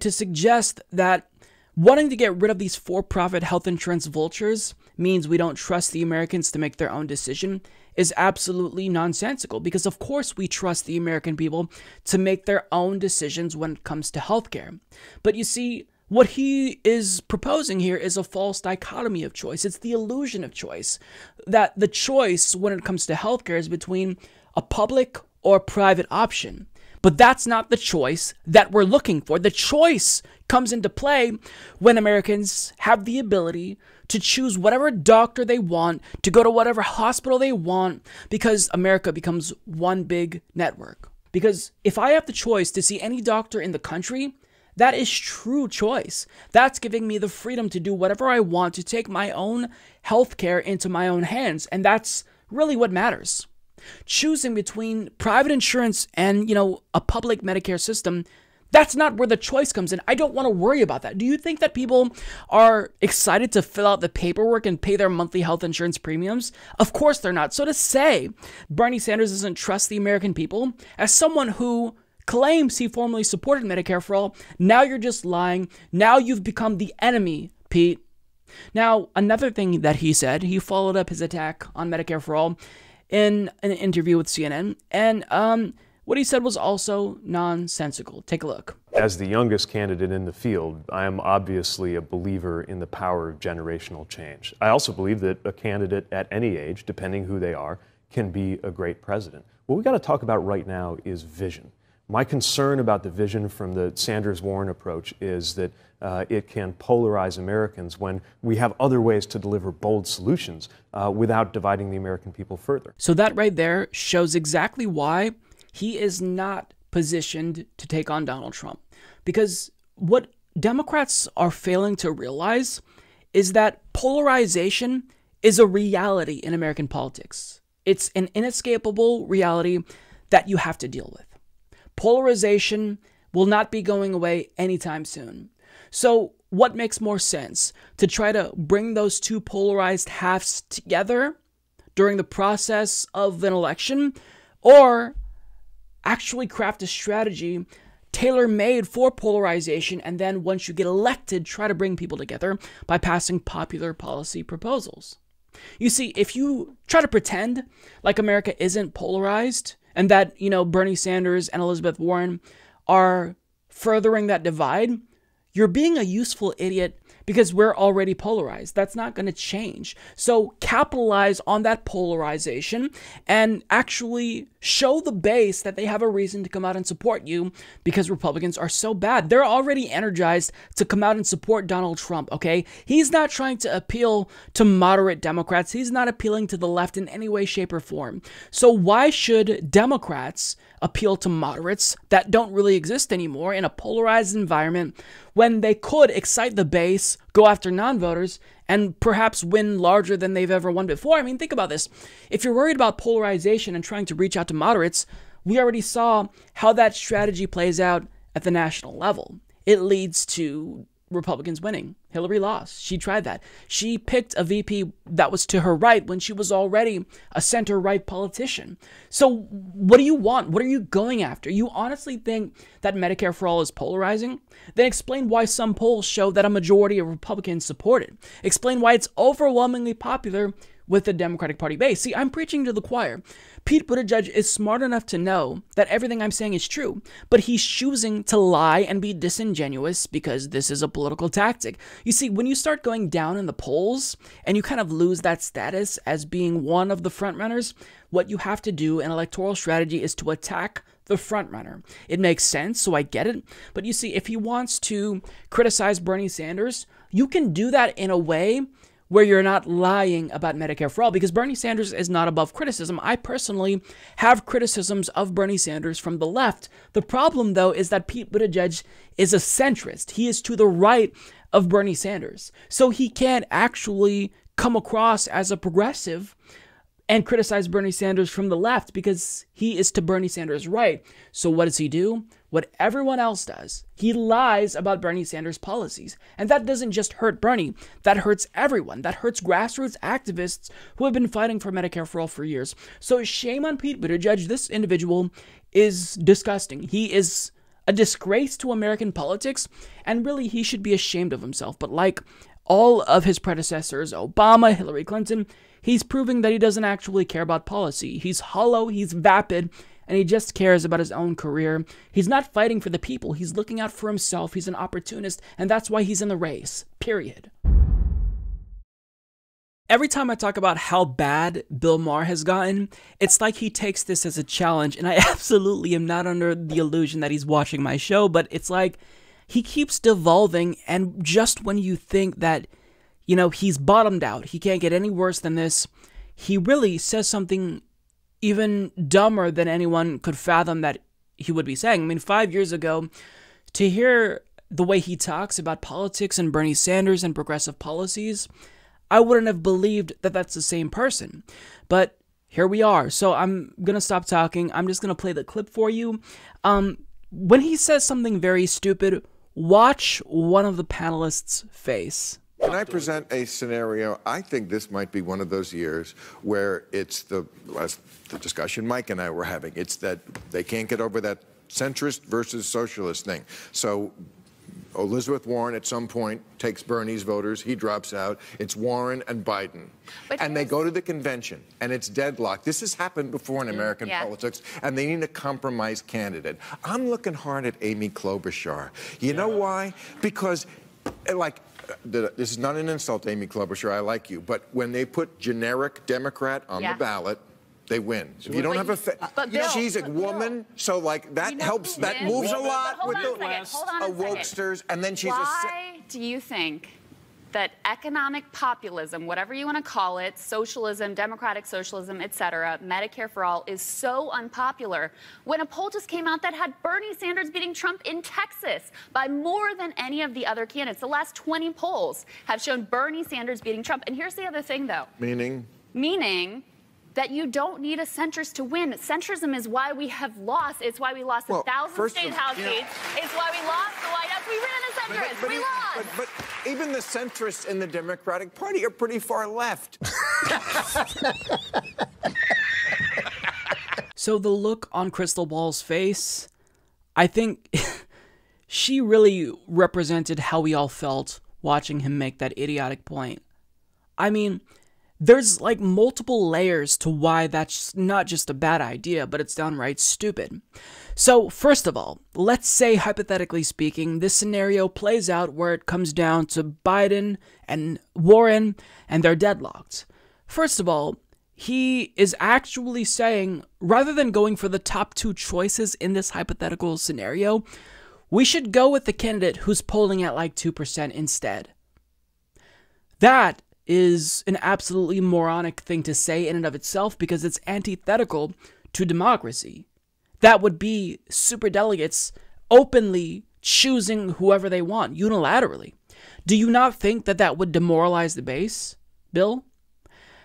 to suggest that wanting to get rid of these for profit health insurance vultures means we don't trust the Americans to make their own decision is absolutely nonsensical because, of course, we trust the American people to make their own decisions when it comes to healthcare. But you see, what he is proposing here is a false dichotomy of choice. It's the illusion of choice. That the choice when it comes to healthcare is between a public or private option. But that's not the choice that we're looking for. The choice comes into play when Americans have the ability to choose whatever doctor they want, to go to whatever hospital they want, because America becomes one big network. Because if I have the choice to see any doctor in the country, that is true choice. That's giving me the freedom to do whatever I want, to take my own healthcare into my own hands. And that's really what matters choosing between private insurance and, you know, a public Medicare system, that's not where the choice comes in. I don't want to worry about that. Do you think that people are excited to fill out the paperwork and pay their monthly health insurance premiums? Of course they're not. So to say Bernie Sanders doesn't trust the American people, as someone who claims he formerly supported Medicare for all, now you're just lying. Now you've become the enemy, Pete. Now, another thing that he said, he followed up his attack on Medicare for all in an interview with CNN. And um, what he said was also nonsensical. Take a look. As the youngest candidate in the field, I am obviously a believer in the power of generational change. I also believe that a candidate at any age, depending who they are, can be a great president. What we got to talk about right now is vision. My concern about the vision from the Sanders Warren approach is that uh, it can polarize Americans when we have other ways to deliver bold solutions uh, without dividing the American people further. So, that right there shows exactly why he is not positioned to take on Donald Trump. Because what Democrats are failing to realize is that polarization is a reality in American politics. It's an inescapable reality that you have to deal with. Polarization will not be going away anytime soon. So, what makes more sense? To try to bring those two polarized halves together during the process of an election, or actually craft a strategy tailor made for polarization, and then once you get elected, try to bring people together by passing popular policy proposals. You see, if you try to pretend like America isn't polarized and that, you know, Bernie Sanders and Elizabeth Warren are furthering that divide, you're being a useful idiot because we're already polarized. That's not going to change. So capitalize on that polarization and actually show the base that they have a reason to come out and support you because Republicans are so bad. They're already energized to come out and support Donald Trump, okay? He's not trying to appeal to moderate Democrats. He's not appealing to the left in any way, shape, or form. So why should Democrats appeal to moderates that don't really exist anymore in a polarized environment when they could excite the base, go after non voters, and perhaps win larger than they've ever won before. I mean, think about this. If you're worried about polarization and trying to reach out to moderates, we already saw how that strategy plays out at the national level. It leads to Republicans winning Hillary lost. She tried that. She picked a VP that was to her right when she was already a center right politician. So, what do you want? What are you going after? You honestly think that Medicare for All is polarizing? Then explain why some polls show that a majority of Republicans support it. Explain why it's overwhelmingly popular with the Democratic Party base. See, I'm preaching to the choir. Pete Buttigieg is smart enough to know that everything I'm saying is true, but he's choosing to lie and be disingenuous because this is a political tactic. You see, when you start going down in the polls and you kind of lose that status as being one of the frontrunners, what you have to do in electoral strategy is to attack the frontrunner. It makes sense, so I get it. But you see, if he wants to criticize Bernie Sanders, you can do that in a way where you're not lying about Medicare for all because Bernie Sanders is not above criticism. I personally have criticisms of Bernie Sanders from the left. The problem, though, is that Pete Buttigieg is a centrist. He is to the right of Bernie Sanders. So he can't actually come across as a progressive and criticize Bernie Sanders from the left because he is to Bernie Sanders' right. So what does he do? What everyone else does. He lies about Bernie Sanders' policies. And that doesn't just hurt Bernie, that hurts everyone. That hurts grassroots activists who have been fighting for Medicare for all for years. So shame on Pete Buttigieg. This individual is disgusting. He is a disgrace to American politics, and really he should be ashamed of himself. But like all of his predecessors, Obama, Hillary Clinton, he's proving that he doesn't actually care about policy. He's hollow, he's vapid, and he just cares about his own career. He's not fighting for the people, he's looking out for himself. He's an opportunist, and that's why he's in the race. Period. Every time I talk about how bad Bill Maher has gotten, it's like he takes this as a challenge, and I absolutely am not under the illusion that he's watching my show, but it's like he keeps devolving, and just when you think that, you know, he's bottomed out, he can't get any worse than this, he really says something even dumber than anyone could fathom that he would be saying. I mean, five years ago, to hear the way he talks about politics and Bernie Sanders and progressive policies, I wouldn't have believed that that's the same person. But here we are. So I'm going to stop talking. I'm just going to play the clip for you. Um, when he says something very stupid, watch one of the panelists' face. Can I present a scenario? I think this might be one of those years where it's the, the discussion Mike and I were having. It's that they can't get over that centrist versus socialist thing. So Elizabeth Warren at some point takes Bernie's voters. He drops out. It's Warren and Biden. But and they go to the convention, and it's deadlocked. This has happened before in mm, American yeah. politics, and they need a compromise candidate. I'm looking hard at Amy Klobuchar. You yeah. know why? Because, like, Uh, this is not an insult, Amy Klobuchar. I like you, but when they put generic Democrat on yeah. the ballot, they win. So if you don't but have a, fa- but Bill, she's a woman, Bill, so like that you know helps. That moves a lot with the a wokesters, and then she's Why a. Why do you think that economic populism, whatever you want to call it, socialism, democratic socialism, etc., Medicare for all is so unpopular. When a poll just came out that had Bernie Sanders beating Trump in Texas by more than any of the other candidates. The last 20 polls have shown Bernie Sanders beating Trump. And here's the other thing though. Meaning? Meaning that you don't need a centrist to win. Centrism is why we have lost. It's why we lost well, a thousand state house seats. Know, it's why we lost the White House. We ran a centrist. But, but, we lost. But, but, even the centrists in the Democratic Party are pretty far left. so the look on Krystal Ball's face, I think she really represented how we all felt watching him make that idiotic point. I mean, there's like multiple layers to why that's not just a bad idea, but it's downright stupid. So, first of all, let's say, hypothetically speaking, this scenario plays out where it comes down to Biden and Warren and they're deadlocked. First of all, he is actually saying rather than going for the top two choices in this hypothetical scenario, we should go with the candidate who's polling at like 2% instead. That is an absolutely moronic thing to say in and of itself because it's antithetical to democracy. That would be superdelegates openly choosing whoever they want unilaterally. Do you not think that that would demoralize the base, Bill?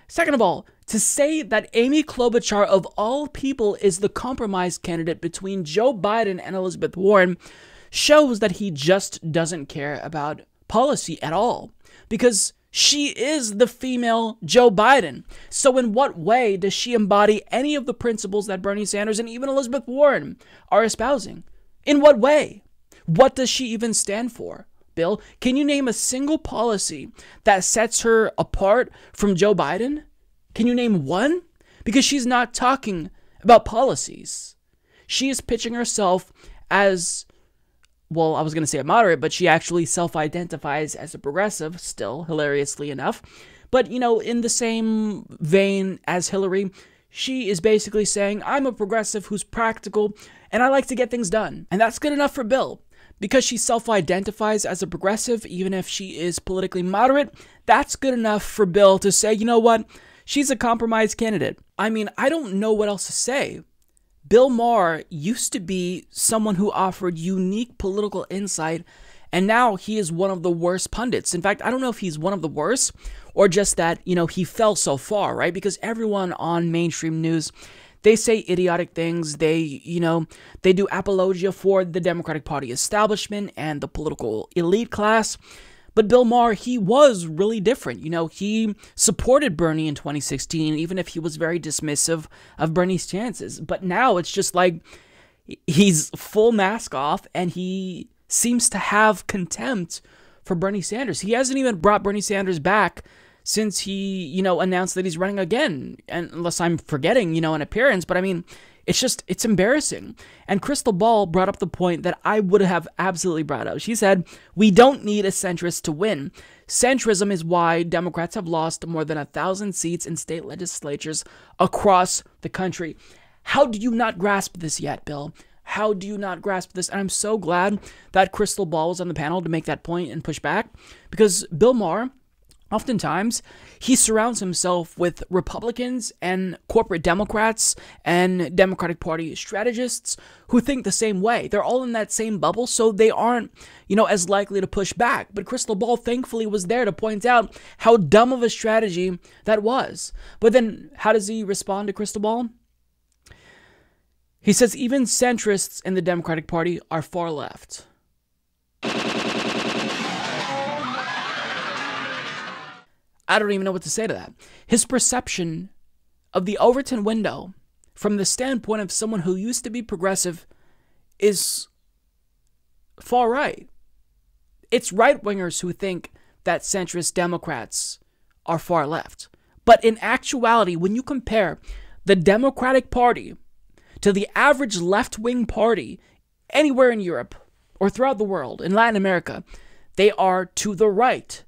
Second of all, to say that Amy Klobuchar, of all people, is the compromise candidate between Joe Biden and Elizabeth Warren shows that he just doesn't care about policy at all because she is the female Joe Biden. So, in what way does she embody any of the principles that Bernie Sanders and even Elizabeth Warren are espousing? In what way? What does she even stand for? Bill, can you name a single policy that sets her apart from Joe Biden? Can you name one? Because she's not talking about policies. She is pitching herself as, well, I was going to say a moderate, but she actually self identifies as a progressive, still, hilariously enough. But, you know, in the same vein as Hillary, she is basically saying, I'm a progressive who's practical and I like to get things done. And that's good enough for Bill. Because she self identifies as a progressive, even if she is politically moderate, that's good enough for Bill to say, you know what? She's a compromise candidate. I mean, I don't know what else to say. Bill Maher used to be someone who offered unique political insight, and now he is one of the worst pundits. In fact, I don't know if he's one of the worst or just that, you know, he fell so far, right? Because everyone on mainstream news they say idiotic things. They, you know, they do apologia for the Democratic Party establishment and the political elite class. But Bill Maher, he was really different. You know, he supported Bernie in 2016, even if he was very dismissive of Bernie's chances. But now it's just like he's full mask off and he seems to have contempt for Bernie Sanders. He hasn't even brought Bernie Sanders back since he, you know, announced that he's running again. And unless I'm forgetting, you know, an appearance, but I mean, it's just it's embarrassing. And Krystal Ball brought up the point that I would have absolutely brought up. She said, "We don't need a centrist to win. Centrism is why Democrats have lost more than a thousand seats in state legislatures across the country." How do you not grasp this yet, Bill? How do you not grasp this? And I'm so glad that Krystal Ball was on the panel to make that point and push back because Bill Maher Oftentimes, he surrounds himself with Republicans and corporate Democrats and Democratic Party strategists who think the same way. They're all in that same bubble, so they aren't, you know, as likely to push back. But Krystal Ball thankfully was there to point out how dumb of a strategy that was. But then, how does he respond to Krystal Ball? He says even centrists in the Democratic Party are far left. I don't even know what to say to that. His perception of the Overton window from the standpoint of someone who used to be progressive is far right. It's right wingers who think that centrist Democrats are far left. But in actuality, when you compare the Democratic Party to the average left wing party anywhere in Europe or throughout the world, in Latin America, they are to the right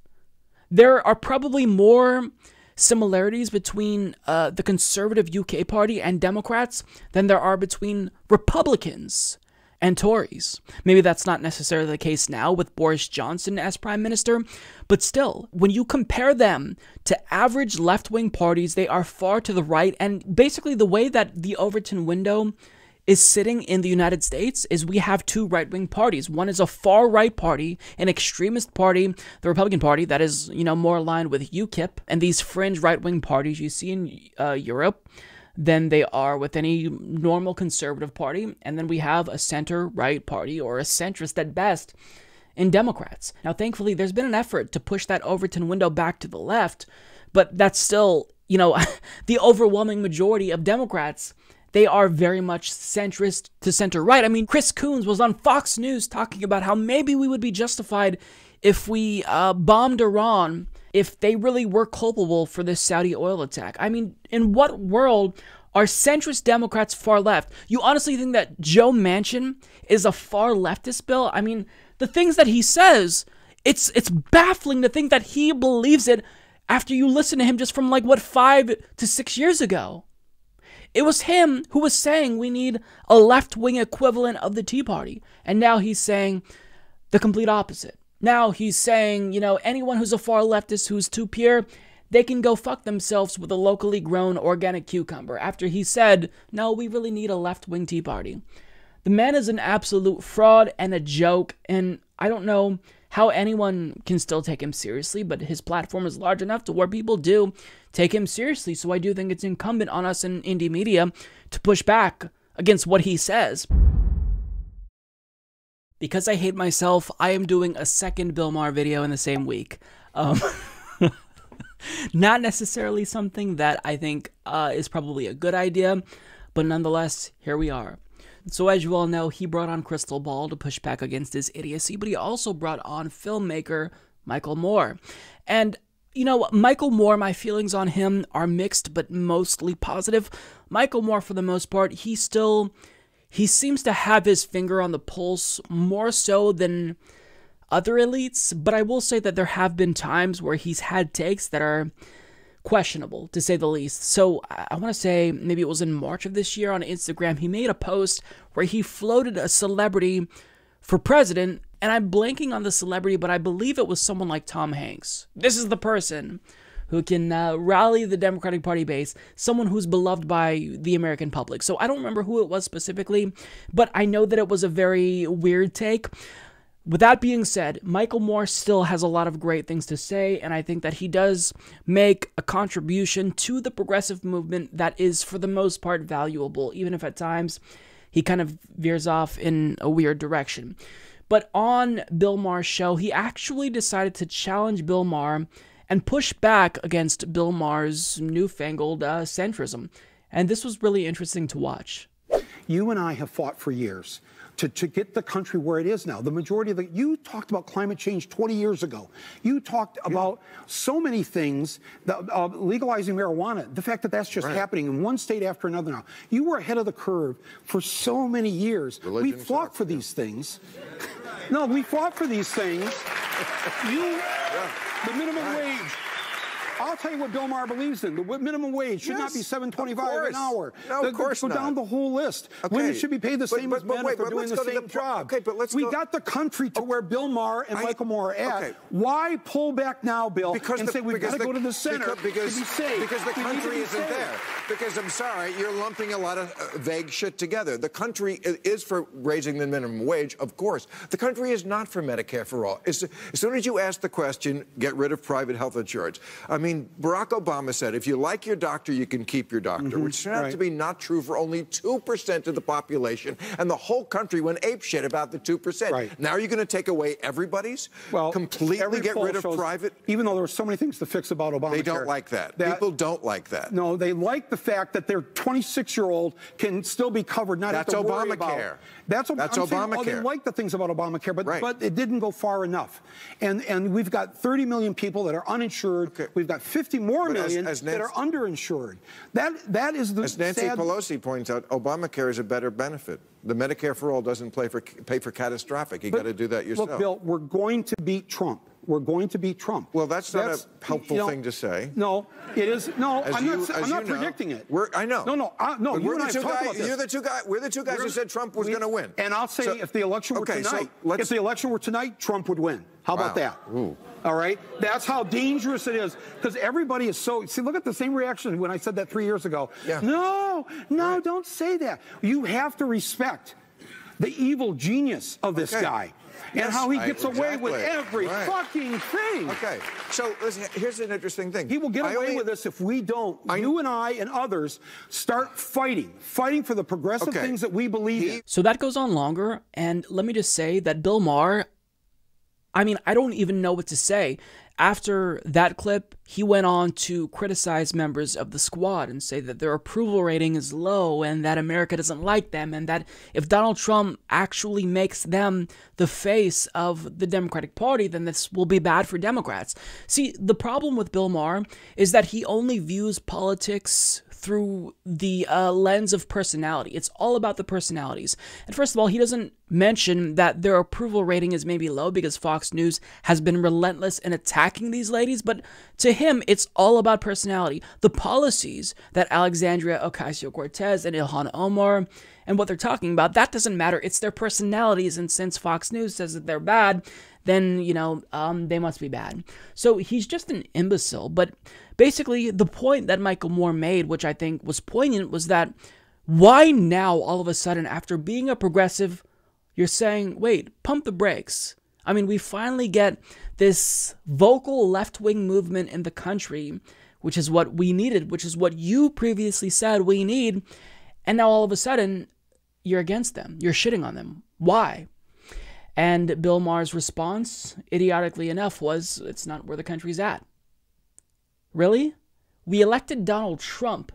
there are probably more similarities between uh, the conservative UK party and Democrats than there are between Republicans and Tories. Maybe that's not necessarily the case now with Boris Johnson as prime minister, but still, when you compare them to average left wing parties, they are far to the right. And basically, the way that the Overton window is sitting in the United States is we have two right wing parties. One is a far right party, an extremist party, the Republican Party, that is, you know, more aligned with UKIP and these fringe right wing parties you see in uh, Europe than they are with any normal conservative party. And then we have a center right party or a centrist at best in Democrats. Now, thankfully, there's been an effort to push that Overton window back to the left, but that's still, you know, the overwhelming majority of Democrats they are very much centrist to center right. I mean, Chris Coons was on Fox News talking about how maybe we would be justified if we uh, bombed Iran if they really were culpable for this Saudi oil attack. I mean, in what world are centrist Democrats far left? You honestly think that Joe Manchin is a far leftist bill? I mean, the things that he says, it's it's baffling to think that he believes it after you listen to him just from like what 5 to 6 years ago. It was him who was saying we need a left wing equivalent of the Tea Party. And now he's saying the complete opposite. Now he's saying, you know, anyone who's a far leftist who's too pure, they can go fuck themselves with a locally grown organic cucumber. After he said, no, we really need a left wing Tea Party. The man is an absolute fraud and a joke, and I don't know how anyone can still take him seriously, but his platform is large enough to where people do take him seriously. So I do think it's incumbent on us in indie media to push back against what he says. because I hate myself, I am doing a second Bill Maher video in the same week. Um, not necessarily something that I think uh, is probably a good idea, but nonetheless, here we are. So, as you all know, he brought on Krystal Ball to push back against his idiocy, but he also brought on filmmaker Michael Moore. And, you know, Michael Moore, my feelings on him are mixed, but mostly positive. Michael Moore, for the most part, he still. He seems to have his finger on the pulse more so than other elites, but I will say that there have been times where he's had takes that are questionable, to say the least. So I want to say maybe it was in March of this year on Instagram, he made a post where he floated a celebrity for president, and I'm blanking on the celebrity, but I believe it was someone like Tom Hanks. This is the person who can uh, rally the Democratic Party base, someone who's beloved by the American public. So I don't remember who it was specifically, but I know that it was a very weird take. With that being said, Michael Moore still has a lot of great things to say, and I think that he does make a contribution to the progressive movement that is, for the most part, valuable, even if at times he kind of veers off in a weird direction. But on Bill Maher's show, he actually decided to challenge Bill Maher and push back against Bill Maher's newfangled uh, centrism. And this was really interesting to watch. You and I have fought for years to, to get the country where it is now. The majority of the, you talked about climate change 20 years ago. You talked about so many things, the, uh, legalizing marijuana, the fact that that's just Right. happening in one state after another now. You were ahead of the curve for so many years. we Religion fought for these things. no, we fought for these things. You, the minimum wage. I'll tell you what Bill Maher believes in. The minimum wage should not be Yes, seven of twenty-five an hour. No, of The- course Go not. down the whole list. Okay. Women should be paid the But- same but- as but men wait, for doing the same the job. okay, but let's we go- got the country to where Bill Maher and I- Michael Moore are at. okay. Why pull back now, Bill, because and the, say we've got to go to the center because, be safe? because the country be isn't safe. there. Because I'm sorry, you're lumping a lot of uh, vague shit together. The country is for raising the minimum wage, of course. The country is not for Medicare for all. As, as soon as you ask the question, get rid of private health insurance. I mean, Barack Obama said, if you like your doctor, you can keep your doctor, mm-hmm. which turned out to be not true for only 2% of the population, and the whole country went apeshit about the 2%. Right. Now you're going to take away everybody's? Well, completely every get rid of shows- private? Even though there were so many things to fix about Obamacare. They don't like that. People don't like that. No, they like the fact that their 26-year-old can still be covered, not That's have to worry about. Obamacare. That's, Ob- That's I'm saying, oh, they like the things about Obamacare, but Right. but it didn't go far enough. And and we've got 30 million people that are uninsured. We've got 50 more But million as that Nancy- are underinsured. That that is the As Nancy sad. Pelosi points out, Obamacare is a better benefit. The Medicare for all doesn't play for, pay for catastrophic. You got to do that yourself. Look, Bill, we're going to beat Trump. We're going to beat Trump. well, that's not a helpful you know, thing to say. No, it is. No, As I'm you- not. I'm not know, predicting it. We're, I know. No, no, I, no. You we're and the two guys. about. You're the two guys. We're the two guys who We're- said Trump was going to win. And I'll say, So- if the election were okay, tonight, let's- if the election were tonight, Trump would win. How about Wow. that? Ooh. All right, that's how dangerous it is because everybody is so. See, look at the same reaction when I said that three years ago. Yeah. No, no, don't say that. You have to respect the evil genius of this Okay. guy and Yes, how he I- gets away with every Right. fucking thing. Okay, so listen, here's an interesting thing. He will get I away only- with this if we don't, you and I and others, start fighting, fighting for the progressive Okay. things that we believe in. So that goes on longer, and let me just say that Bill Maher, I mean, I don't even know what to say. After that clip, he went on to criticize members of the squad and say that their approval rating is low and that America doesn't like them, and that if Donald Trump actually makes them the face of the Democratic Party, then this will be bad for Democrats. See, the problem with Bill Maher is that he only views politics through the uh, lens of personality. It's all about the personalities. And first of all, he doesn't mention that their approval rating is maybe low because Fox News has been relentless in attacking these ladies, but to him, it's all about personality. The policies that Alexandria Ocasio Cortez and Ilhan Omar and what they're talking about, that doesn't matter. It's their personalities. And since Fox News says that they're bad, then, you know, um, they must be bad. So he's just an imbecile. But basically, the point that Michael Moore made, which I think was poignant, was that why now, all of a sudden, after being a progressive, you're saying, wait, pump the brakes? I mean, we finally get this vocal left wing movement in the country, which is what we needed, which is what you previously said we need. And now all of a sudden, you're against them. You're shitting on them. Why? And Bill Maher's response, idiotically enough, was it's not where the country's at. Really? We elected Donald Trump.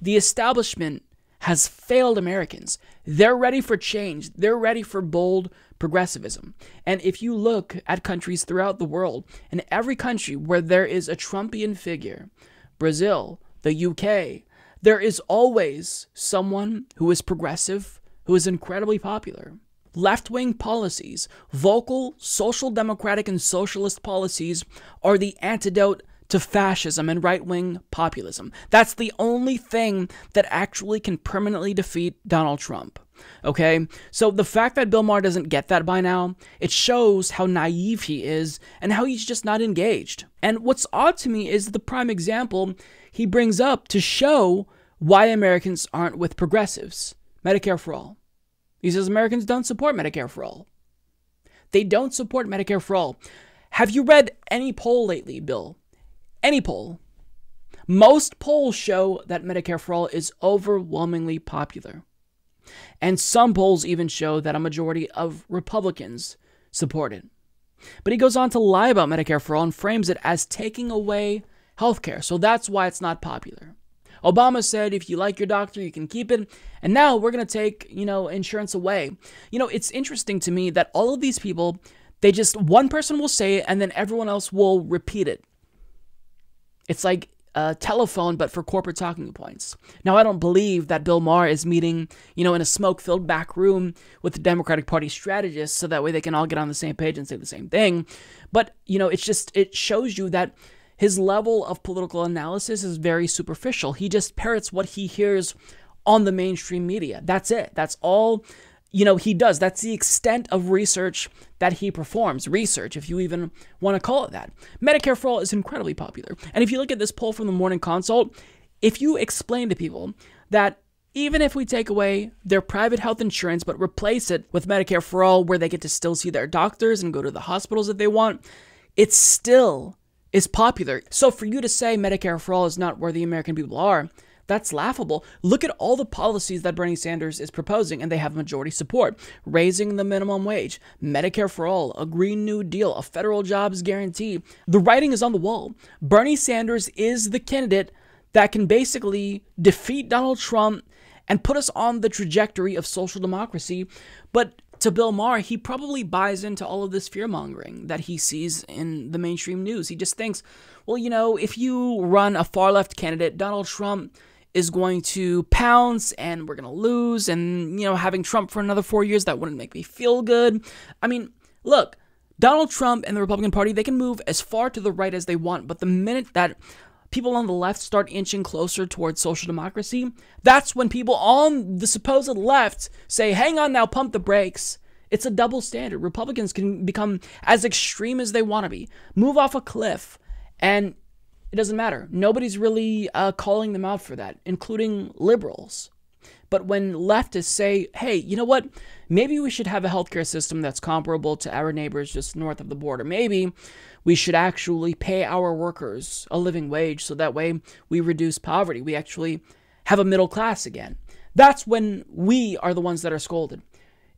The establishment has failed Americans. They're ready for change. They're ready for bold progressivism. And if you look at countries throughout the world, in every country where there is a Trumpian figure, Brazil, the UK, there is always someone who is progressive, who is incredibly popular. Left wing policies, vocal, social democratic, and socialist policies are the antidote to fascism and right wing populism. That's the only thing that actually can permanently defeat Donald Trump. Okay? So the fact that Bill Maher doesn't get that by now, it shows how naive he is and how he's just not engaged. And what's odd to me is the prime example he brings up to show why Americans aren't with progressives Medicare for all. He says Americans don't support Medicare for all. They don't support Medicare for all. Have you read any poll lately, Bill? Any poll? Most polls show that Medicare for all is overwhelmingly popular. And some polls even show that a majority of Republicans support it. But he goes on to lie about Medicare for all and frames it as taking away health care. So that's why it's not popular. Obama said if you like your doctor, you can keep it. And now we're going to take, you know, insurance away. You know, it's interesting to me that all of these people, they just, one person will say it and then everyone else will repeat it. It's like a telephone, but for corporate talking points. Now, I don't believe that Bill Maher is meeting, you know, in a smoke filled back room with the Democratic Party strategists so that way they can all get on the same page and say the same thing. But, you know, it's just, it shows you that his level of political analysis is very superficial. He just parrots what he hears on the mainstream media. That's it. That's all you know he does. That's the extent of research that he performs. Research, if you even want to call it that. Medicare for all is incredibly popular. And if you look at this poll from the Morning Consult, if you explain to people that even if we take away their private health insurance but replace it with Medicare for all where they get to still see their doctors and go to the hospitals if they want, it still is popular. So for you to say Medicare for all is not where the American people are, that's laughable. Look at all the policies that Bernie Sanders is proposing, and they have majority support. Raising the minimum wage, Medicare for all, a Green New Deal, a federal jobs guarantee. The writing is on the wall. Bernie Sanders is the candidate that can basically defeat Donald Trump and put us on the trajectory of social democracy. But to Bill Maher, he probably buys into all of this fear mongering that he sees in the mainstream news. He just thinks, well, you know, if you run a far left candidate, Donald Trump is going to pounce and we're going to lose. And, you know, having Trump for another four years, that wouldn't make me feel good. I mean, look, Donald Trump and the Republican Party, they can move as far to the right as they want. But the minute that people on the left start inching closer towards social democracy, that's when people on the supposed left say, hang on now, pump the brakes. It's a double standard. Republicans can become as extreme as they want to be, move off a cliff, and it doesn't matter. Nobody's really uh, calling them out for that, including liberals. But when leftists say, hey, you know what? Maybe we should have a healthcare system that's comparable to our neighbors just north of the border. Maybe we should actually pay our workers a living wage so that way we reduce poverty. We actually have a middle class again. That's when we are the ones that are scolded.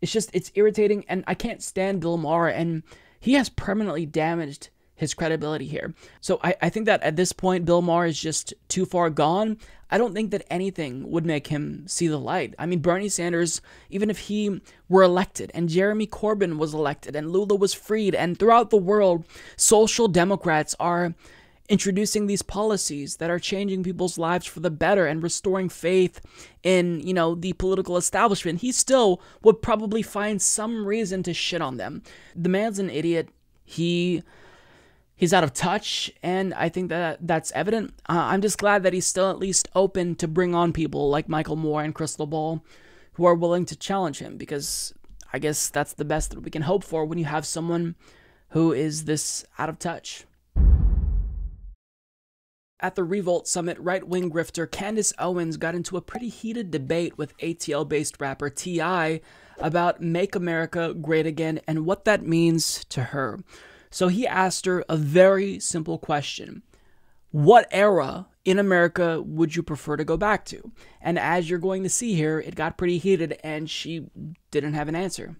It's just, it's irritating, and I can't stand Bill Maher, and he has permanently damaged his credibility here. So I, I think that at this point, Bill Maher is just too far gone. I don't think that anything would make him see the light. I mean, Bernie Sanders, even if he were elected and Jeremy Corbyn was elected and Lula was freed, and throughout the world, social democrats are introducing these policies that are changing people's lives for the better and restoring faith in, you know, the political establishment, he still would probably find some reason to shit on them. The man's an idiot. He he's out of touch, and I think that that's evident. Uh, I'm just glad that he's still at least open to bring on people like Michael Moore and Krystal Ball who are willing to challenge him because I guess that's the best that we can hope for when you have someone who is this out of touch. At the Revolt Summit, right wing grifter Candace Owens got into a pretty heated debate with ATL based rapper T.I. about Make America Great Again and what that means to her. So he asked her a very simple question What era in America would you prefer to go back to? And as you're going to see here, it got pretty heated and she didn't have an answer.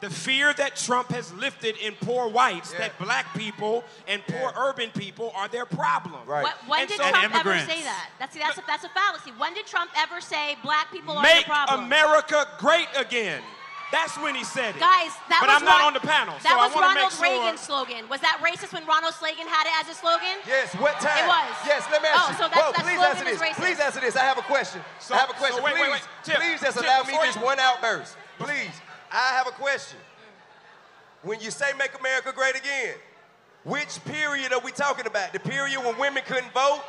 the fear that Trump has lifted in poor whites that black people and poor urban people are their problem. When, when And did so- Trump ever say that? That's that's a, that's a fallacy. When did Trump ever say black people are the Make? America great again. That's when he said it. Guys, that but was I'm not Ron- on the panel, That so was want Ronald make sure. Reagan's slogan. Was that racist when Ronald Reagan had it as a slogan? Yes, what time? It was. Yes, let me ask oh, you. so that's, Whoa, that please slogan answer is this. racist. Please answer this. I have a question. So- I have a so question. wait, please, wait, wait. Tip, please just Tip, allow me before just one outburst. Please, I have a question. When you say make America great again, which period are we talking about? The period when women couldn't vote?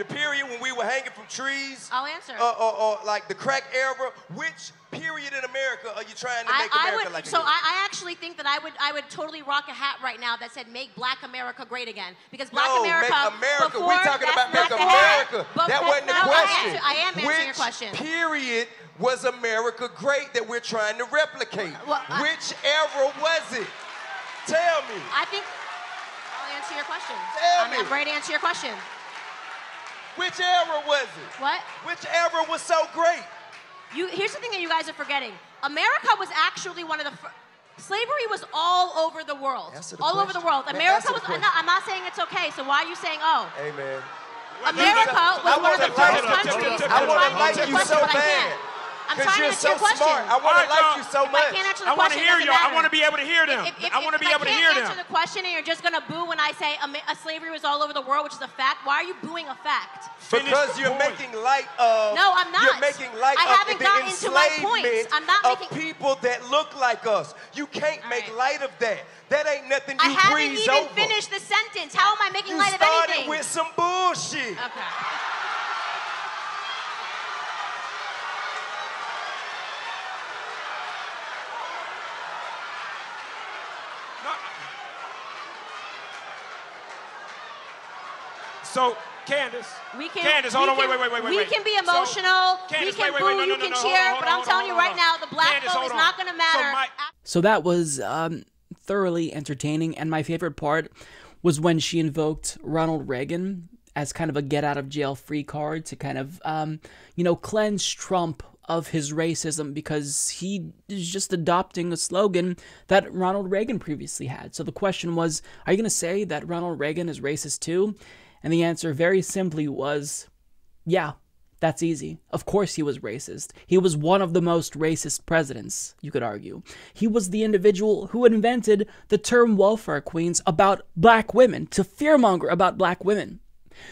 The period when we were hanging from trees? I'll answer. Or, or, or like the crack era? Which period in America are you trying to make I America would, like so? I, I actually think that I would I would totally rock a hat right now that said "Make Black America Great Again" because Black no, America. make America. Before, We're talking about make hat. America. That wasn't the I question. answer- I am answering Which your question. period was America great that we're trying to replicate? Well, I- Which era was it? Tell me. I think I'll answer your question. Tell I'm, me. I'm ready to answer your question. Which era was it? What? Which era was so great? You, here's the thing that you guys are forgetting. America was actually one of the. Fir- Slavery was all over the world. Answer the all over the world. Man, America was. I'm not, I'm not saying it's okay. So why are you saying oh? Amen. America was one of the first countries. I want to like you so question, bad. Can't. I'm Because trying you're to so your question. smart. I want All to like y'all. you so If much. I can't answer the I want to hear y'all. I want to be able to hear them. If, if, I want to be able to I hear can't them. answer the question and you're just gonna boo when I say Am- a slavery was all over the world, which is a fact, why are you booing a fact? Because you're making light of. No, I'm not. You're making light I of haven't the gotten to my points. I'm not of making- people that look like us. You can't make light of that. That ain't nothing I haven't even over. finished the sentence. How am I making You light of anything? You started with some bullshit. Okay. So, Candace. We can. Candace, we hold on. can- Wait, wait, wait, wait, we wait. can be So, emotional. Candace, we can wait, wait, boo. wait, no, you no, no, can no, cheer. on, but on, I'm hold telling on, you right on. now, the black Candace, vote is not going to matter. So my- So that was um, thoroughly entertaining, and my favorite part was when she invoked Ronald Reagan as kind of a get out of jail free card to kind of, um, you know, cleanse Trump of his racism because he is just adopting a slogan that Ronald Reagan previously had. So the question was, are you going to say that Ronald Reagan is racist too? And the answer very simply was, yeah, that's easy. Of course, he was racist. He was one of the most racist presidents, you could argue. He was the individual who invented the term welfare queens about black women, to fearmonger about black women.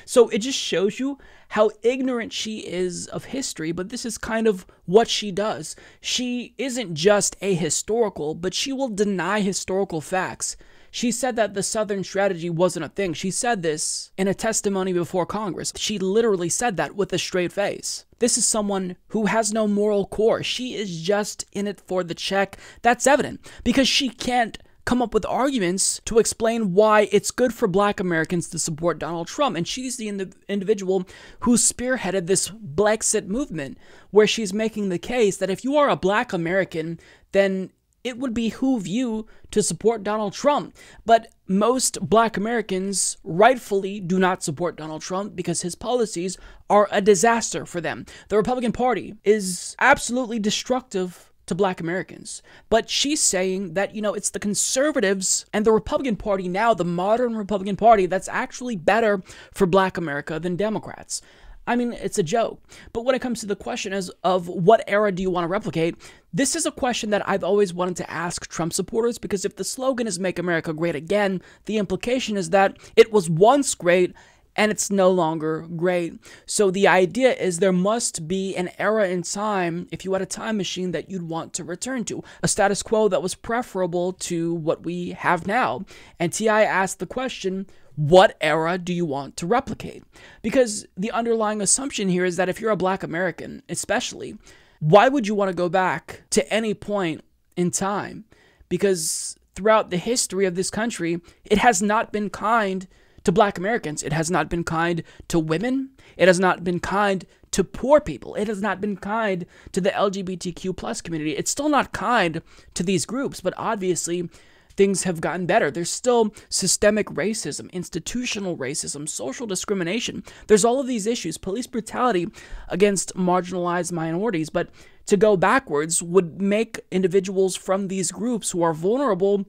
So it just shows you how ignorant she is of history, but this is kind of what she does. She isn't just ahistorical, but she will deny historical facts. She said that the Southern strategy wasn't a thing. She said this in a testimony before Congress. She literally said that with a straight face. This is someone who has no moral core. She is just in it for the check. That's evident because she can't come up with arguments to explain why it's good for black Americans to support Donald Trump. And she's the indi- individual who spearheaded this Blexit movement, where she's making the case that if you are a black American, then it would behoove you to support Donald Trump. But most black Americans rightfully do not support Donald Trump because his policies are a disaster for them. The Republican Party is absolutely destructive to black Americans. But she's saying that, you know, it's the conservatives and the Republican Party now, the modern Republican Party, that's actually better for black America than Democrats. I mean, it's a joke. But when it comes to the question is of what era do you want to replicate, this is a question that I've always wanted to ask Trump supporters because if the slogan is make America great again, the implication is that it was once great and it's no longer great. So the idea is there must be an era in time, if you had a time machine, that you'd want to return to, a status quo that was preferable to what we have now. And T.I. asked the question, what era do you want to replicate? Because the underlying assumption here is that if you're a black American, especially, why would you want to go back to any point in time? Because throughout the history of this country, it has not been kind to black Americans. It has not been kind to women. It has not been kind to poor people. It has not been kind to the LGBTQ plus community. It's still not kind to these groups, but obviously things have gotten better. There's still systemic racism, institutional racism, social discrimination. There's all of these issues, police brutality against marginalized minorities, but to go backwards would make individuals from these groups who are vulnerable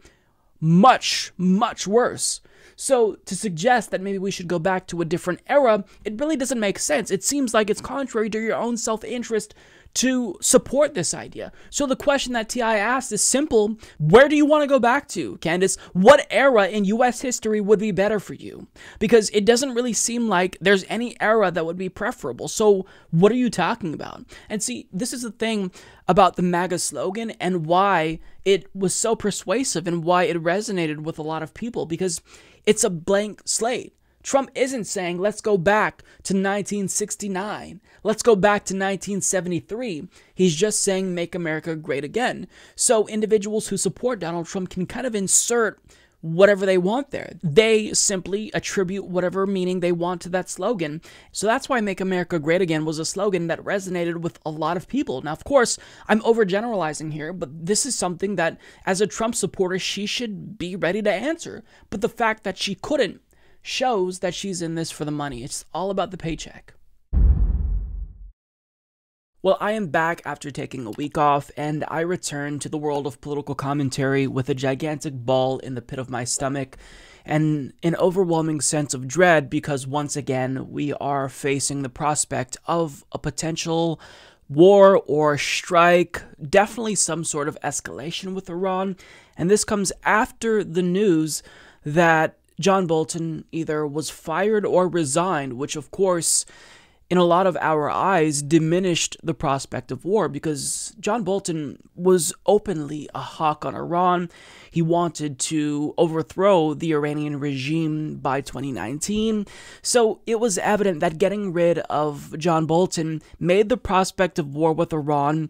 much, much worse. So to suggest that maybe we should go back to a different era, it really doesn't make sense. It seems like it's contrary to your own self interest to support this idea. So the question that TI asked is simple Where do you want to go back to, Candace? What era in US history would be better for you? Because it doesn't really seem like there's any era that would be preferable. So what are you talking about? And see, this is the thing about the MAGA slogan and why it was so persuasive and why it resonated with a lot of people because it's a blank slate. Trump isn't saying, let's go back to 1969. Let's go back to 1973. He's just saying, make America great again. So individuals who support Donald Trump can kind of insert whatever they want there. They simply attribute whatever meaning they want to that slogan. So that's why Make America Great Again was a slogan that resonated with a lot of people. Now, of course, I'm overgeneralizing here, but this is something that, as a Trump supporter, she should be ready to answer. But the fact that she couldn't shows that she's in this for the money. It's all about the paycheck. Well, I am back after taking a week off, and I return to the world of political commentary with a gigantic ball in the pit of my stomach and an overwhelming sense of dread because once again we are facing the prospect of a potential war or strike, definitely some sort of escalation with Iran. And this comes after the news that John Bolton either was fired or resigned, which of course in a lot of our eyes, diminished the prospect of war because John Bolton was openly a hawk on Iran. He wanted to overthrow the Iranian regime by 2019. So it was evident that getting rid of John Bolton made the prospect of war with Iran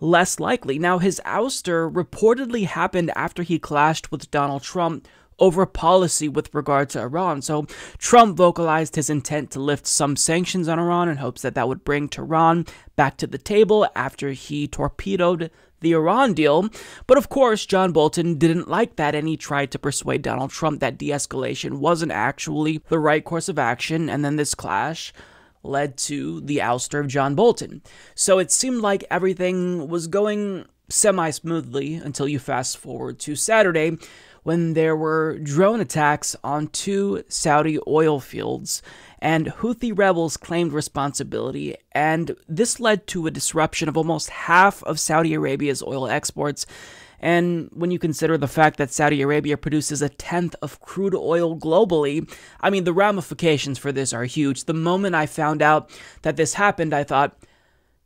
less likely. Now, his ouster reportedly happened after he clashed with Donald Trump over policy with regard to Iran. So Trump vocalized his intent to lift some sanctions on Iran in hopes that that would bring Tehran back to the table after he torpedoed the Iran deal. But of course, John Bolton didn't like that and he tried to persuade Donald Trump that de escalation wasn't actually the right course of action. And then this clash led to the ouster of John Bolton. So it seemed like everything was going semi smoothly until you fast forward to Saturday when there were drone attacks on two Saudi oil fields, and Houthi rebels claimed responsibility, and this led to a disruption of almost half of Saudi Arabia's oil exports. And when you consider the fact that Saudi Arabia produces a tenth of crude oil globally, I mean, the ramifications for this are huge. The moment I found out that this happened, I thought,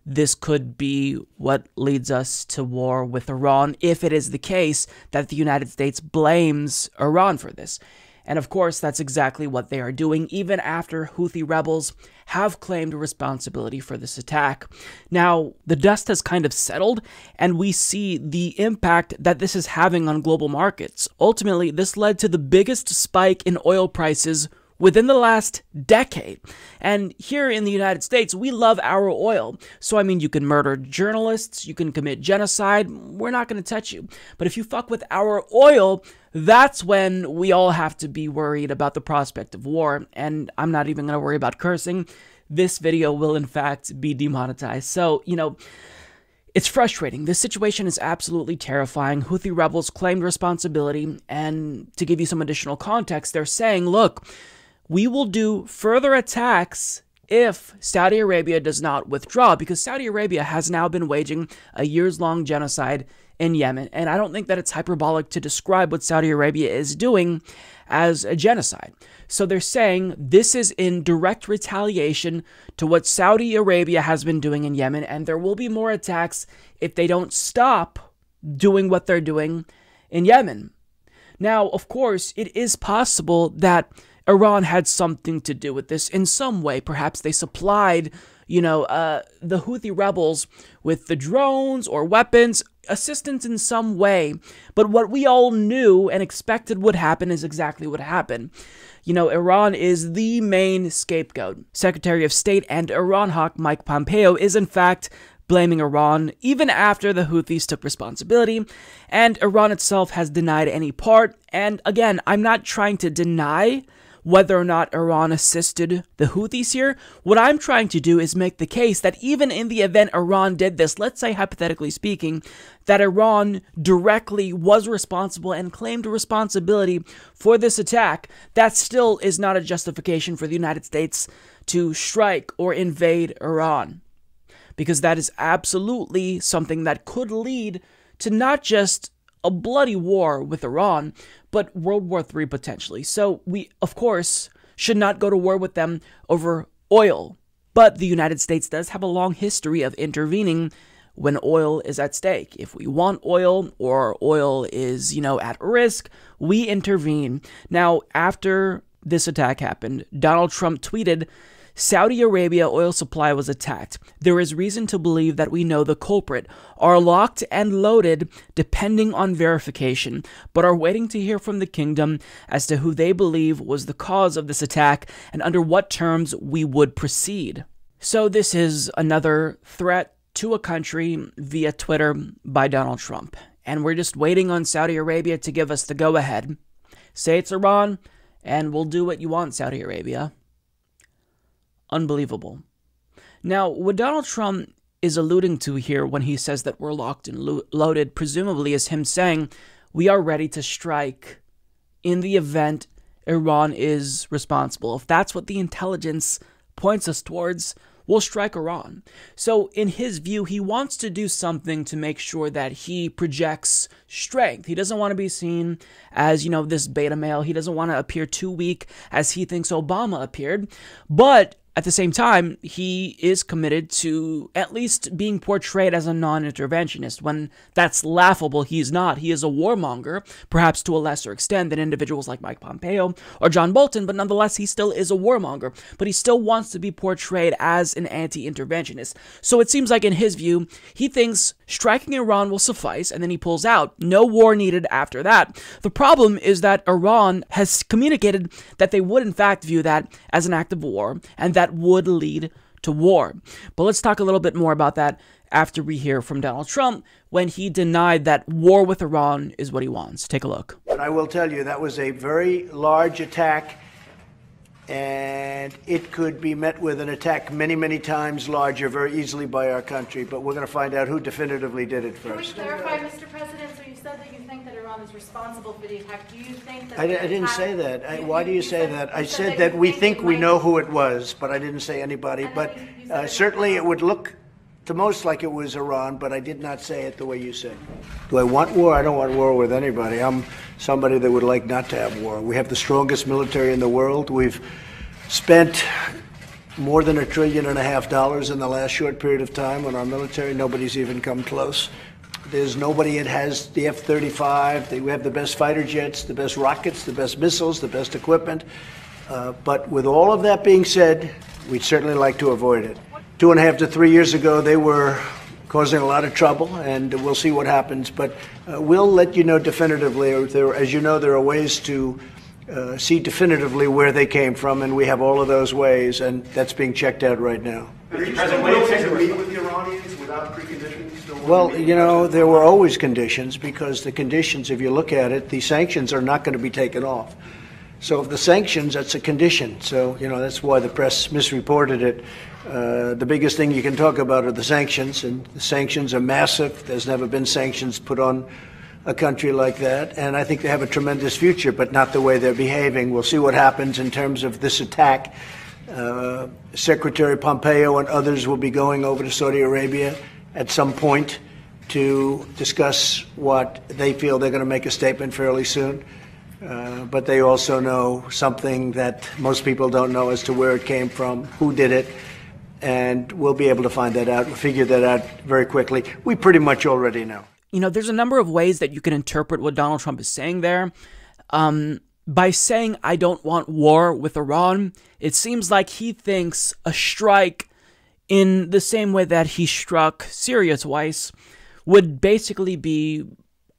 this could be what leads us to war with Iran if it is the case that the United States blames Iran for this. And of course, that's exactly what they are doing, even after Houthi rebels have claimed responsibility for this attack. Now, the dust has kind of settled, and we see the impact that this is having on global markets. Ultimately, this led to the biggest spike in oil prices within the last decade. And here in the United States, we love our oil. So, I mean, you can murder journalists, you can commit genocide, we're not going to touch you. But if you fuck with our oil, that's when we all have to be worried about the prospect of war. And I'm not even going to worry about cursing. This video will, in fact, be demonetized. So, you know. It's frustrating. This situation is absolutely terrifying. Houthi rebels claimed responsibility, and to give you some additional context, they're saying, look, we will do further attacks if Saudi Arabia does not withdraw, because Saudi Arabia has now been waging a years long genocide in Yemen. And I don't think that it's hyperbolic to describe what Saudi Arabia is doing as a genocide. So they're saying this is in direct retaliation to what Saudi Arabia has been doing in Yemen, and there will be more attacks if they don't stop doing what they're doing in Yemen. Now, of course, it is possible that Iran had something to do with this in some way. Perhaps they supplied, you know, uh, the Houthi rebels with the drones or weapons, assistance in some way. But what we all knew and expected would happen is exactly what happened. You know, Iran is the main scapegoat. Secretary of State and Iran hawk Mike Pompeo is, in fact, blaming Iran even after the Houthis took responsibility, and Iran itself has denied any part. And again, I'm not trying to deny whether or not Iran assisted the Houthis here. What I'm trying to do is make the case that even in the event Iran did this, let's say hypothetically speaking, that Iran directly was responsible and claimed responsibility for this attack, that still is not a justification for the United States to strike or invade Iran. Because that is absolutely something that could lead to not just a bloody war with Iran, but World War III potentially. So we, of course, should not go to war with them over oil. But the United States does have a long history of intervening when oil is at stake. If we want oil or oil is, you know, at risk, we intervene. Now, after this attack happened, Donald Trump tweeted Saudi Arabia oil supply was attacked. There is reason to believe that we know the culprit, are locked and loaded depending on verification, but are waiting to hear from the kingdom as to who they believe was the cause of this attack and under what terms we would proceed. So, this is another threat to a country via Twitter by Donald Trump. And we're just waiting on Saudi Arabia to give us the go ahead. Say it's Iran, and we'll do what you want, Saudi Arabia. Unbelievable. Now, what Donald Trump is alluding to here when he says that we're locked and lo- loaded, presumably, is him saying we are ready to strike in the event Iran is responsible. If that's what the intelligence points us towards, we'll strike Iran. So, in his view, he wants to do something to make sure that he projects strength. He doesn't want to be seen as, you know, this beta male. He doesn't want to appear too weak as he thinks Obama appeared. But at the same time, he is committed to at least being portrayed as a non interventionist. When that's laughable, he's not. He is a warmonger, perhaps to a lesser extent than individuals like Mike Pompeo or John Bolton, but nonetheless, he still is a warmonger. But he still wants to be portrayed as an anti interventionist. So it seems like, in his view, he thinks striking Iran will suffice, and then he pulls out. No war needed after that. The problem is that Iran has communicated that they would, in fact, view that as an act of war, and that that would lead to war. But let's talk a little bit more about that after we hear from Donald Trump when he denied that war with Iran is what he wants. Take a look. But I will tell you, that was a very large attack, and it could be met with an attack many, many times larger very easily by our country. But we're going to find out who definitively did it first. Can we clarify, Mr. President? So you said that you think that Iran is responsible for the attack. Do you think that I, the I didn't attack- say that. I, You- why do you you say said- that? I said said that you we think it we might- know who it was, but I didn't say anybody. But uh, certainly it would look to most like it was Iran, but I did not say it the way you said. Do I want war? I don't want war with anybody. I'm somebody that would like not to have war. We have the strongest military in the world. We've spent more than a trillion and a half dollars in the last short period of time on our military. Nobody's even come close. There's nobody that has the F 35. We have the best fighter jets, the best rockets, the best missiles, the best equipment. Uh, but with all of that being said, we'd certainly like to avoid it. Two and a half to three years ago, they were causing a lot of trouble, and we'll see what happens. But uh, we'll let you know definitively. There, as you know, there are ways to uh, see definitively where they came from, and we have all of those ways, and that's being checked out right now. Are you still willing to meet with the Iranians without preconditions? Still willing to Well, you know, there were always conditions because the conditions, if you look at it, the sanctions are not going to be taken off. So if the sanctions, that's a condition. So, you know, that's why the press misreported it. Uh, the biggest thing you can talk about are the sanctions, and the sanctions are massive. There's never been sanctions put on a country like that. And I think they have a tremendous future, but not the way they're behaving. We'll see what happens in terms of this attack. Uh, Secretary Pompeo and others will be going over to Saudi Arabia at some point to discuss what they feel they're going to make a statement fairly soon. Uh, but they also know something that most people don't know as to where it came from, who did it, and we'll be able to find that out, figure that out very quickly. We pretty much already know. You know, there's a number of ways that you can interpret what Donald Trump is saying there. Um, by saying, I don't want war with Iran, it seems like he thinks a strike in the same way that he struck Syria twice would basically be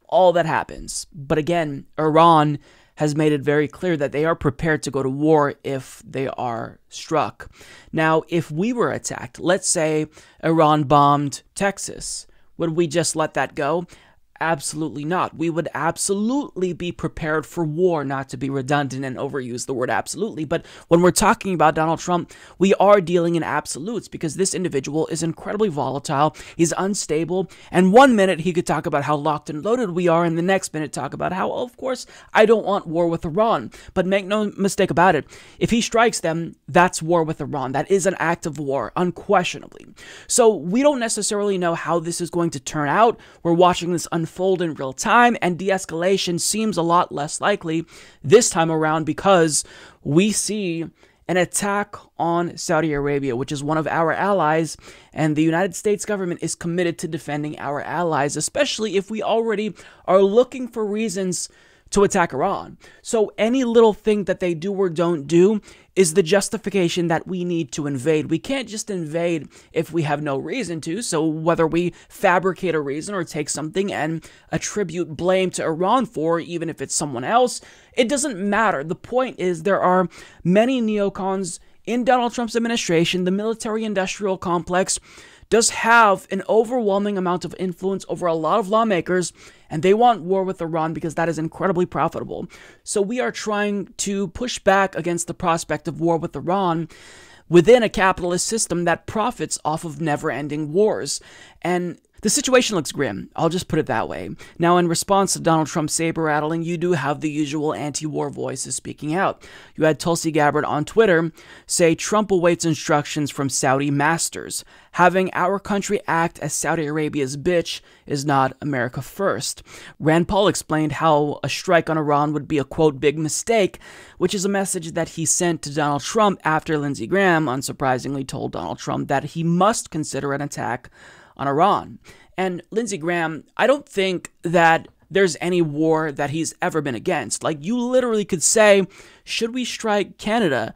all that happens. But again, Iran has made it very clear that they are prepared to go to war if they are struck. Now, if we were attacked, let's say Iran bombed Texas, would we just let that go? Absolutely not. We would absolutely be prepared for war, not to be redundant and overuse the word absolutely. But when we're talking about Donald Trump, we are dealing in absolutes because this individual is incredibly volatile, he's unstable, and one minute he could talk about how locked and loaded we are, and the next minute talk about how, oh, of course, I don't want war with Iran. But make no mistake about it, if he strikes them, that's war with Iran. That is an act of war, unquestionably. So we don't necessarily know how this is going to turn out. We're watching this unfold in real time, and de escalation seems a lot less likely this time around because we see an attack on Saudi Arabia, which is one of our allies, and the United States government is committed to defending our allies, especially if we already are looking for reasons to attack Iran. So any little thing that they do or don't do is the justification that we need to invade. We can't just invade if we have no reason to. So whether we fabricate a reason or take something and attribute blame to Iran for, even if it's someone else, it doesn't matter. The point is there are many neocons in Donald Trump's administration, the military industrial complex does have an overwhelming amount of influence over a lot of lawmakers, and they want war with Iran because that is incredibly profitable. So we are trying to push back against the prospect of war with Iran within a capitalist system that profits off of never ending wars. And the situation looks grim, I'll just put it that way. Now, in response to Donald Trump's saber rattling, you do have the usual anti war voices speaking out. You had Tulsi Gabbard on Twitter say Trump awaits instructions from Saudi masters. Having our country act as Saudi Arabia's bitch is not America first. Rand Paul explained how a strike on Iran would be a quote big mistake, which is a message that he sent to Donald Trump after Lindsey Graham unsurprisingly told Donald Trump that he must consider an attack on Iran. And Lindsey Graham, I don't think that there's any war that he's ever been against. Like, you literally could say, should we strike Canada?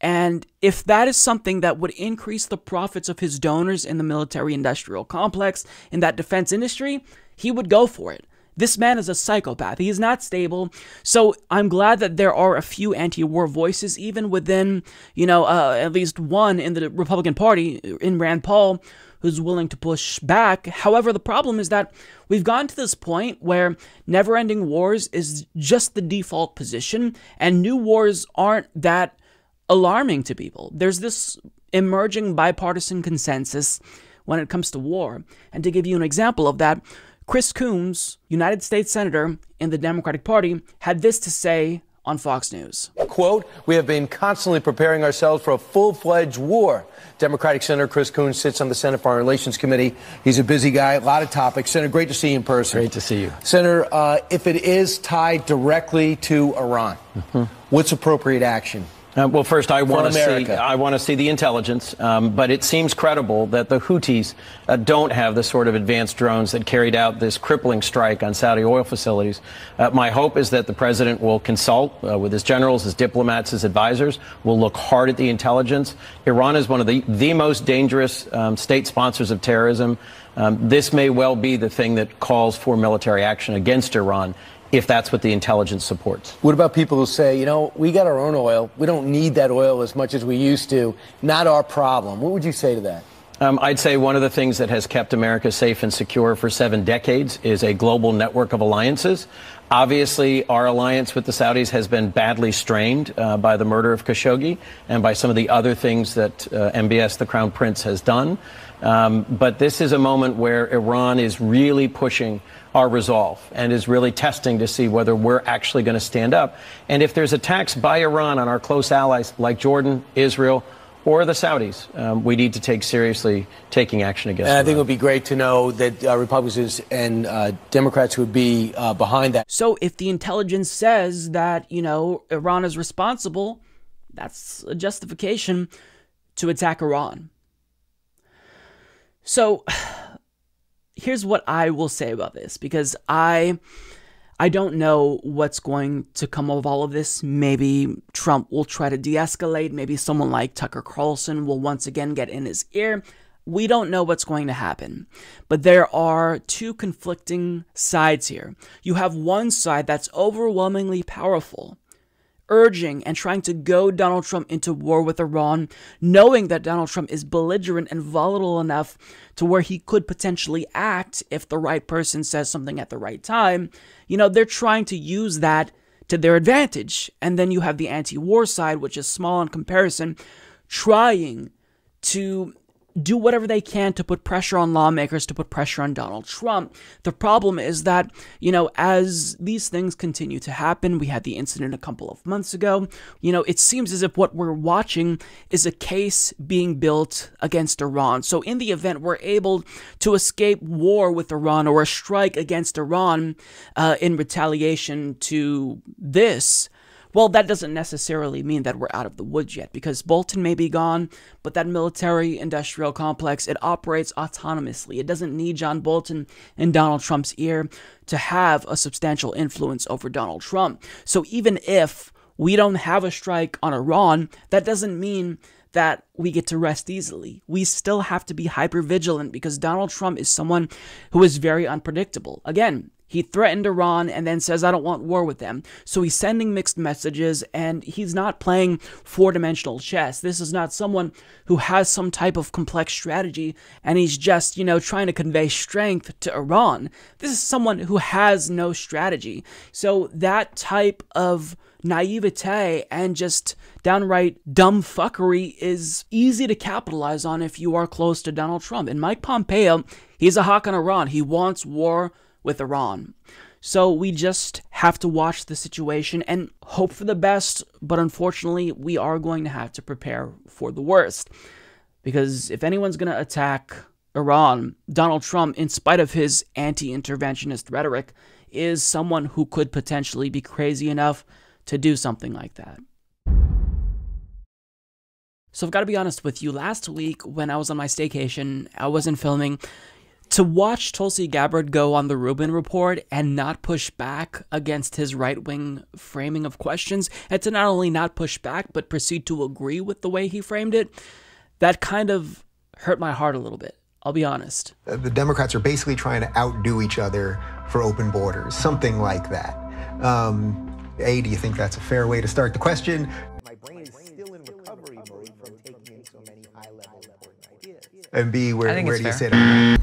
And if that is something that would increase the profits of his donors in the military industrial complex, in that defense industry, he would go for it. This man is a psychopath. He is not stable. So I'm glad that there are a few anti-war voices, even within, you know, uh, at least one in the Republican Party, in Rand Paul, who's willing to push back. However, the problem is that we've gotten to this point where never ending wars is just the default position, and new wars aren't that alarming to people. There's this emerging bipartisan consensus when it comes to war. And to give you an example of that, Chris Coons, United States Senator in the Democratic Party, had this to say on Fox News. Quote, we have been constantly preparing ourselves for a full fledged war. Democratic Senator Chris Coons sits on the Senate Foreign Relations Committee. He's a busy guy, a lot of topics. Senator, great to see you in person. Great to see you. Senator, uh, if it is tied directly to Iran, mm-hmm. what's appropriate action? Uh, well, first, I want to see I want to see the intelligence, um, but it seems credible that the Houthis uh, don't have the sort of advanced drones that carried out this crippling strike on Saudi oil facilities. Uh, my hope is that the president will consult uh, with his generals, his diplomats, his advisors. Will look hard at the intelligence. Iran is one of the the most dangerous um, state sponsors of terrorism. Um, this may well be the thing that calls for military action against Iran if that's what the intelligence supports. What about people who say, you know, we got our own oil. We don't need that oil as much as we used to. Not our problem. What would you say to that? Um, I'd say one of the things that has kept America safe and secure for seven decades is a global network of alliances. Obviously, our alliance with the Saudis has been badly strained uh, by the murder of Khashoggi and by some of the other things that uh, MBS, the Crown Prince, has done. Um, but this is a moment where Iran is really pushing our resolve and is really testing to see whether we're actually going to stand up. And if there's attacks by Iran on our close allies like Jordan, Israel, or the Saudis, um, we need to take seriously taking action against. And I think it would be great to know that uh, Republicans and uh, Democrats would be uh, behind that. So, if the intelligence says that you know Iran is responsible, that's a justification to attack Iran. So, here's what I will say about this because I I don't know what's going to come of all of this. Maybe Trump will try to de-escalate, maybe someone like Tucker Carlson will once again get in his ear. We don't know what's going to happen. But there are two conflicting sides here. You have one side that's overwhelmingly powerful. Urging and trying to goad Donald Trump into war with Iran, knowing that Donald Trump is belligerent and volatile enough to where he could potentially act if the right person says something at the right time, you know, they're trying to use that to their advantage. And then you have the anti war side, which is small in comparison, trying to do whatever they can to put pressure on lawmakers, to put pressure on Donald Trump. The problem is that, you know, as these things continue to happen, we had the incident a couple of months ago, you know, it seems as if what we're watching is a case being built against Iran. So in the event we're able to escape war with Iran or a strike against Iran uh, in retaliation to this, well, that doesn't necessarily mean that we're out of the woods yet because Bolton may be gone, but that military industrial complex, it operates autonomously. It doesn't need John Bolton in Donald Trump's ear to have a substantial influence over Donald Trump. So even if we don't have a strike on Iran, that doesn't mean that we get to rest easily. We still have to be hyper vigilant because Donald Trump is someone who is very unpredictable. Again, he threatened Iran and then says, I don't want war with them. So he's sending mixed messages and he's not playing four dimensional chess. This is not someone who has some type of complex strategy and he's just, you know, trying to convey strength to Iran. This is someone who has no strategy. So that type of naivete and just downright dumb fuckery is easy to capitalize on if you are close to Donald Trump. And Mike Pompeo, he's a hawk on Iran. He wants war with Iran. So we just have to watch the situation and hope for the best, but unfortunately, we are going to have to prepare for the worst. Because if anyone's going to attack Iran, Donald Trump, in spite of his anti interventionist rhetoric, is someone who could potentially be crazy enough to do something like that. So I've got to be honest with you. Last week, when I was on my staycation, I wasn't filming to watch Tulsi Gabbard go on the Rubin report and not push back against his right wing framing of questions, and to not only not push back, but proceed to agree with the way he framed it, that kind of hurt my heart a little bit. I'll be honest. Uh, the Democrats are basically trying to outdo each other for open borders, something like that. Um, a, do you think that's a fair way to start the question? My brain is still in recovery mode from taking in so many high level important ideas. And B, where, where do you sit on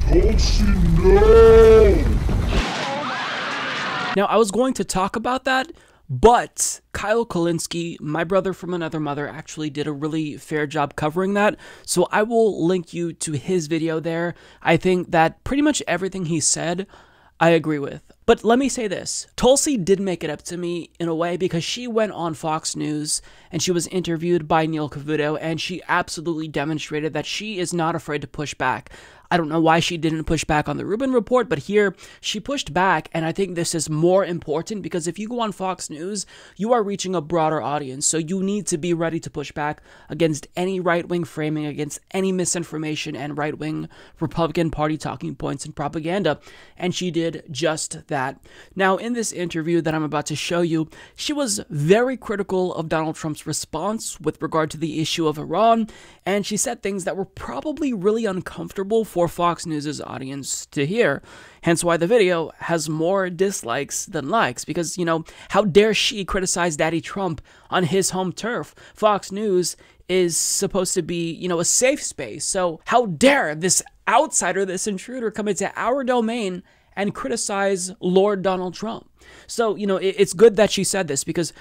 Now, I was going to talk about that, but Kyle Kulinski, my brother from another mother, actually did a really fair job covering that. So I will link you to his video there. I think that pretty much everything he said, I agree with. But let me say this Tulsi did make it up to me in a way because she went on Fox News and she was interviewed by Neil Cavuto and she absolutely demonstrated that she is not afraid to push back. I don't know why she didn't push back on the Rubin report, but here she pushed back, and I think this is more important because if you go on Fox News, you are reaching a broader audience, so you need to be ready to push back against any right wing framing, against any misinformation and right wing Republican Party talking points and propaganda, and she did just that. Now, in this interview that I'm about to show you, she was very critical of Donald Trump's response with regard to the issue of Iran, and she said things that were probably really uncomfortable for for Fox News' audience to hear. Hence why the video has more dislikes than likes, because, you know, how dare she criticize Daddy Trump on his home turf? Fox News is supposed to be, you know, a safe space. So how dare this outsider, this intruder come into our domain and criticize Lord Donald Trump? So, you know, it's good that she said this because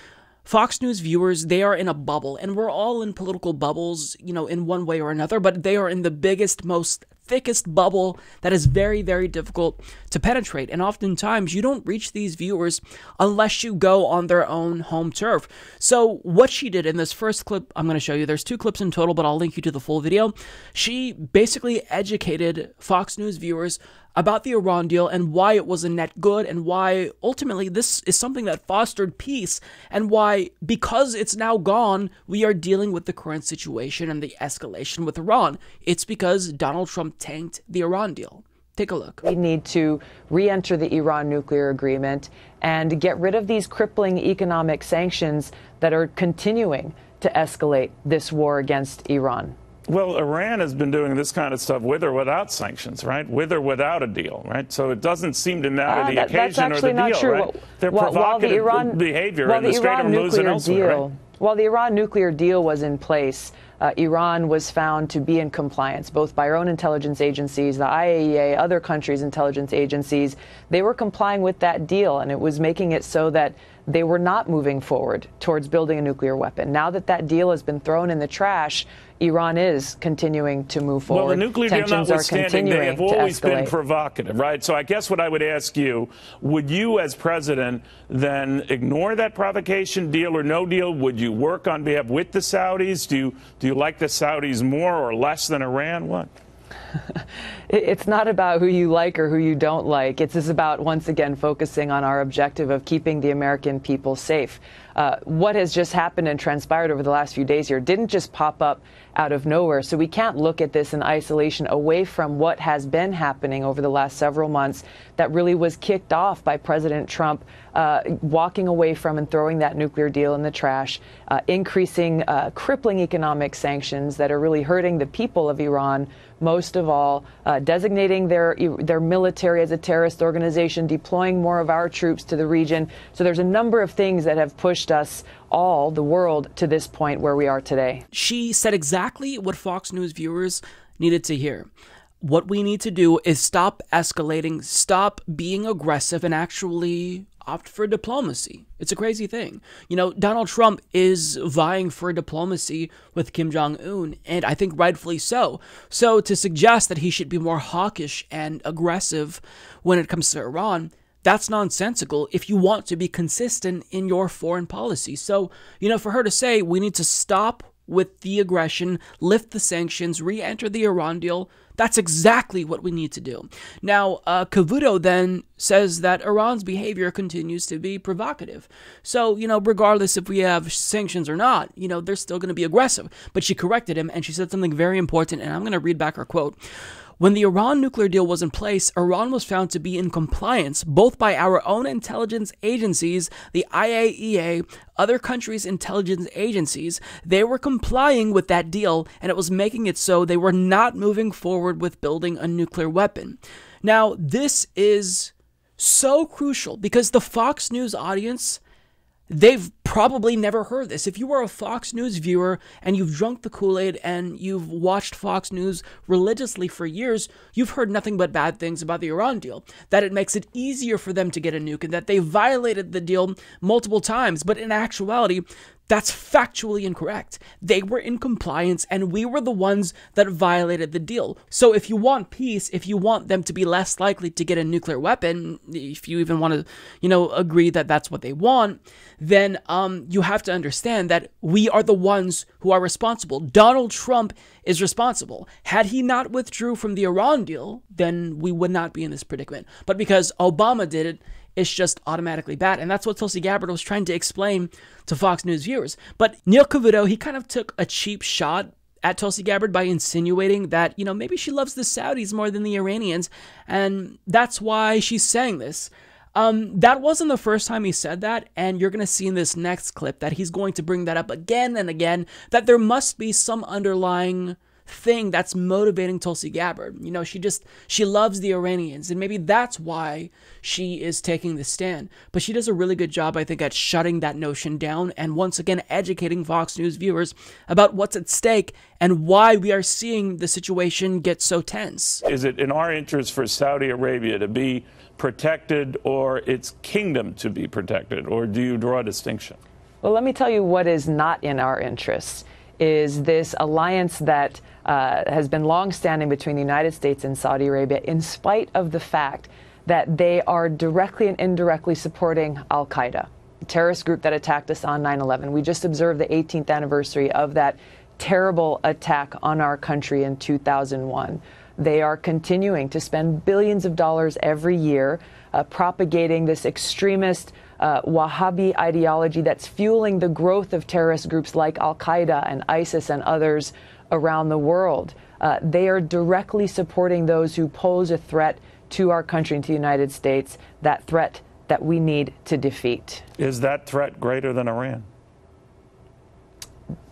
Fox News viewers, they are in a bubble, and we're all in political bubbles, you know, in one way or another, but they are in the biggest, most thickest bubble that is very, very difficult to penetrate. And oftentimes, you don't reach these viewers unless you go on their own home turf. So, what she did in this first clip, I'm going to show you, there's two clips in total, but I'll link you to the full video. She basically educated Fox News viewers about the Iran deal and why it was a net good and why ultimately this is something that fostered peace and why, because it's now gone, we are dealing with the current situation and the escalation with Iran. It's because Donald Trump tanked the Iran deal. Take a look. We need to re enter the Iran nuclear agreement and get rid of these crippling economic sanctions that are continuing to escalate this war against Iran. Well, Iran has been doing this kind of stuff with or without sanctions, right? With or without a deal, right? So it doesn't seem to matter Uh, the that- occasion or the deal, true. right? While- They're while the Iran- behavior in the, Strait Iran of Hormuz and nuclear elsewhere, deal, right? While the Iran nuclear deal was in place, uh, Iran was found to be in compliance, both by our own intelligence agencies, the IAEA, other countries' intelligence agencies. They were complying with that deal, and it was making it so that they were not moving forward towards building a nuclear weapon. Now that that deal has been thrown in the trash, Iran is continuing to move forward. Well, the nuclear deal notwithstanding, they continuing have always been provocative, right? So I guess what I would ask you, would you as president then ignore that provocation deal or no deal? Would you work on behalf with the Saudis? Do you, do you like the Saudis more or less than Iran? What? It's not about who you like or who you don't like. It's just about, once again, focusing on our objective of keeping the American people safe. Uh, what has just happened and transpired over the last few days here didn't just pop up out of nowhere. So we can't look at this in isolation away from what has been happening over the last several months that really was kicked off by President Trump uh, walking away from and throwing that nuclear deal in the trash, uh, increasing uh, crippling economic sanctions that are really hurting the people of Iran most of all, uh, designating their their military as a terrorist organization, deploying more of our troops to the region. So there's a number of things that have pushed us all, the world, to this point where we are today. She said exactly what Fox News viewers needed to hear. What we need to do is stop escalating, stop being aggressive, and actually opt for diplomacy. It's a crazy thing. You know, Donald Trump is vying for diplomacy with Kim Jong un, and I think rightfully so. So to suggest that he should be more hawkish and aggressive when it comes to Iran, that's nonsensical if you want to be consistent in your foreign policy. So, you know, for her to say we need to stop with the aggression, lift the sanctions, re enter the Iran deal, that's exactly what we need to do. Now, uh, Cavuto then says that Iran's behavior continues to be provocative. So, you know, regardless if we have sanctions or not, you know, they're still going to be aggressive. But she corrected him and she said something very important, and I'm going to read back her quote. When the Iran nuclear deal was in place, Iran was found to be in compliance both by our own intelligence agencies, the IAEA, other countries' intelligence agencies. They were complying with that deal, and it was making it so they were not moving forward with building a nuclear weapon. Now, this is so crucial because the Fox News audience they've probably never heard this. If you are a Fox News viewer and you've drunk the Kool Aid and you've watched Fox News religiously for years, you've heard nothing but bad things about the Iran deal. That it makes it easier for them to get a nuke and that they violated the deal multiple times. But in actuality, that's factually incorrect. They were in compliance and we were the ones that violated the deal. So if you want peace, if you want them to be less likely to get a nuclear weapon, if you even want to, you know, agree that that's what they want, then um, you have to understand that we are the ones who are responsible. Donald Trump is responsible. Had he not withdrew from the Iran deal, then we would not be in this predicament. But because Obama did it, it's just automatically bad. And that's what Tulsi Gabbard was trying to explain to Fox News viewers. But Neil Cavuto, he kind of took a cheap shot at Tulsi Gabbard by insinuating that, you know, maybe she loves the Saudis more than the Iranians, and that's why she's saying this. Um, that wasn't the first time he said that, and you're going to see in this next clip that he's going to bring that up again and again, that there must be some underlying thing that's motivating Tulsi Gabbard. You know, she just she loves the Iranians and maybe that's why she is taking the stand. But she does a really good job I think at shutting that notion down and once again educating Fox News viewers about what's at stake and why we are seeing the situation get so tense. Is it in our interest for Saudi Arabia to be protected or its kingdom to be protected, or do you draw a distinction? Well, let me tell you what is not in our interests is this alliance that uh, has been longstanding between the United States and Saudi Arabia, in spite of the fact that they are directly and indirectly supporting Al Qaeda, the terrorist group that attacked us on 9 11. We just observed the 18th anniversary of that terrible attack on our country in 2001. They are continuing to spend billions of dollars every year uh, propagating this extremist uh, Wahhabi ideology that's fueling the growth of terrorist groups like Al Qaeda and ISIS and others around the world. Uh, they are directly supporting those who pose a threat to our country and to the United States, that threat that we need to defeat. Is that threat greater than Iran?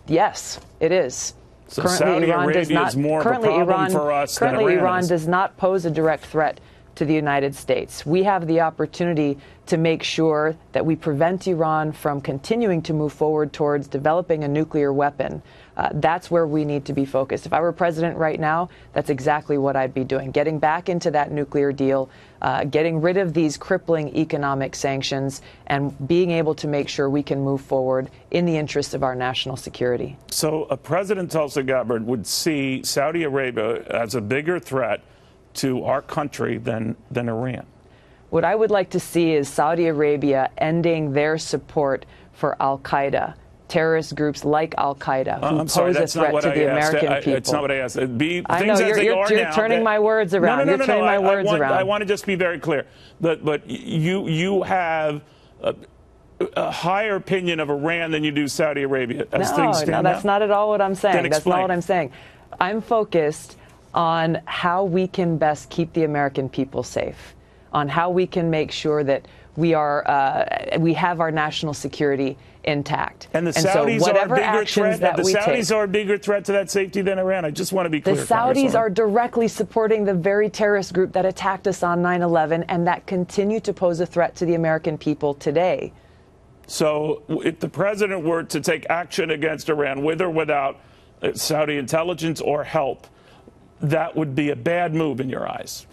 Yes, it is. So currently, Saudi Iran Arabia does not, is more of a currently problem Iran, for us than currently Iran Iran does not pose a direct threat to the United States. We have the opportunity to make sure that we prevent Iran from continuing to move forward towards developing a nuclear weapon. Uh, that's where we need to be focused. If I were president right now, that's exactly what I'd be doing getting back into that nuclear deal, uh, getting rid of these crippling economic sanctions, and being able to make sure we can move forward in the interest of our national security. So, a President Tulsi Gabbard would see Saudi Arabia as a bigger threat to our country than, than Iran. What I would like to see is Saudi Arabia ending their support for Al Qaeda. Terrorist groups like Al Qaeda who Uh, I'm pose sorry, a that's not threat to I the asked. American I- people. It's not what I asked. Be, I know, you're- you're- you're now, turning that- my words around. No, no, You're no, turning no. my I, words want, around. I want to just be very clear. But, but you, you have a, a higher opinion of Iran than you do Saudi Arabia as no, things stand no, that's now? not at all what I'm saying. That's not what I'm saying. I'm focused on how we can best keep the American people safe, on how we can make sure that we are uh, we have our national security intact. And the so Saudis are a whatever bigger actions threat. that the Saudis take, are a bigger threat to that safety than Iran. I just want to be clear. the. Saudis are directly supporting the very terrorist group that attacked us on 9/11 and that continue to pose a threat to the American people today. So, if the president were to take action against Iran, with or without uh, Saudi intelligence or help, that would be a bad move in your eyes.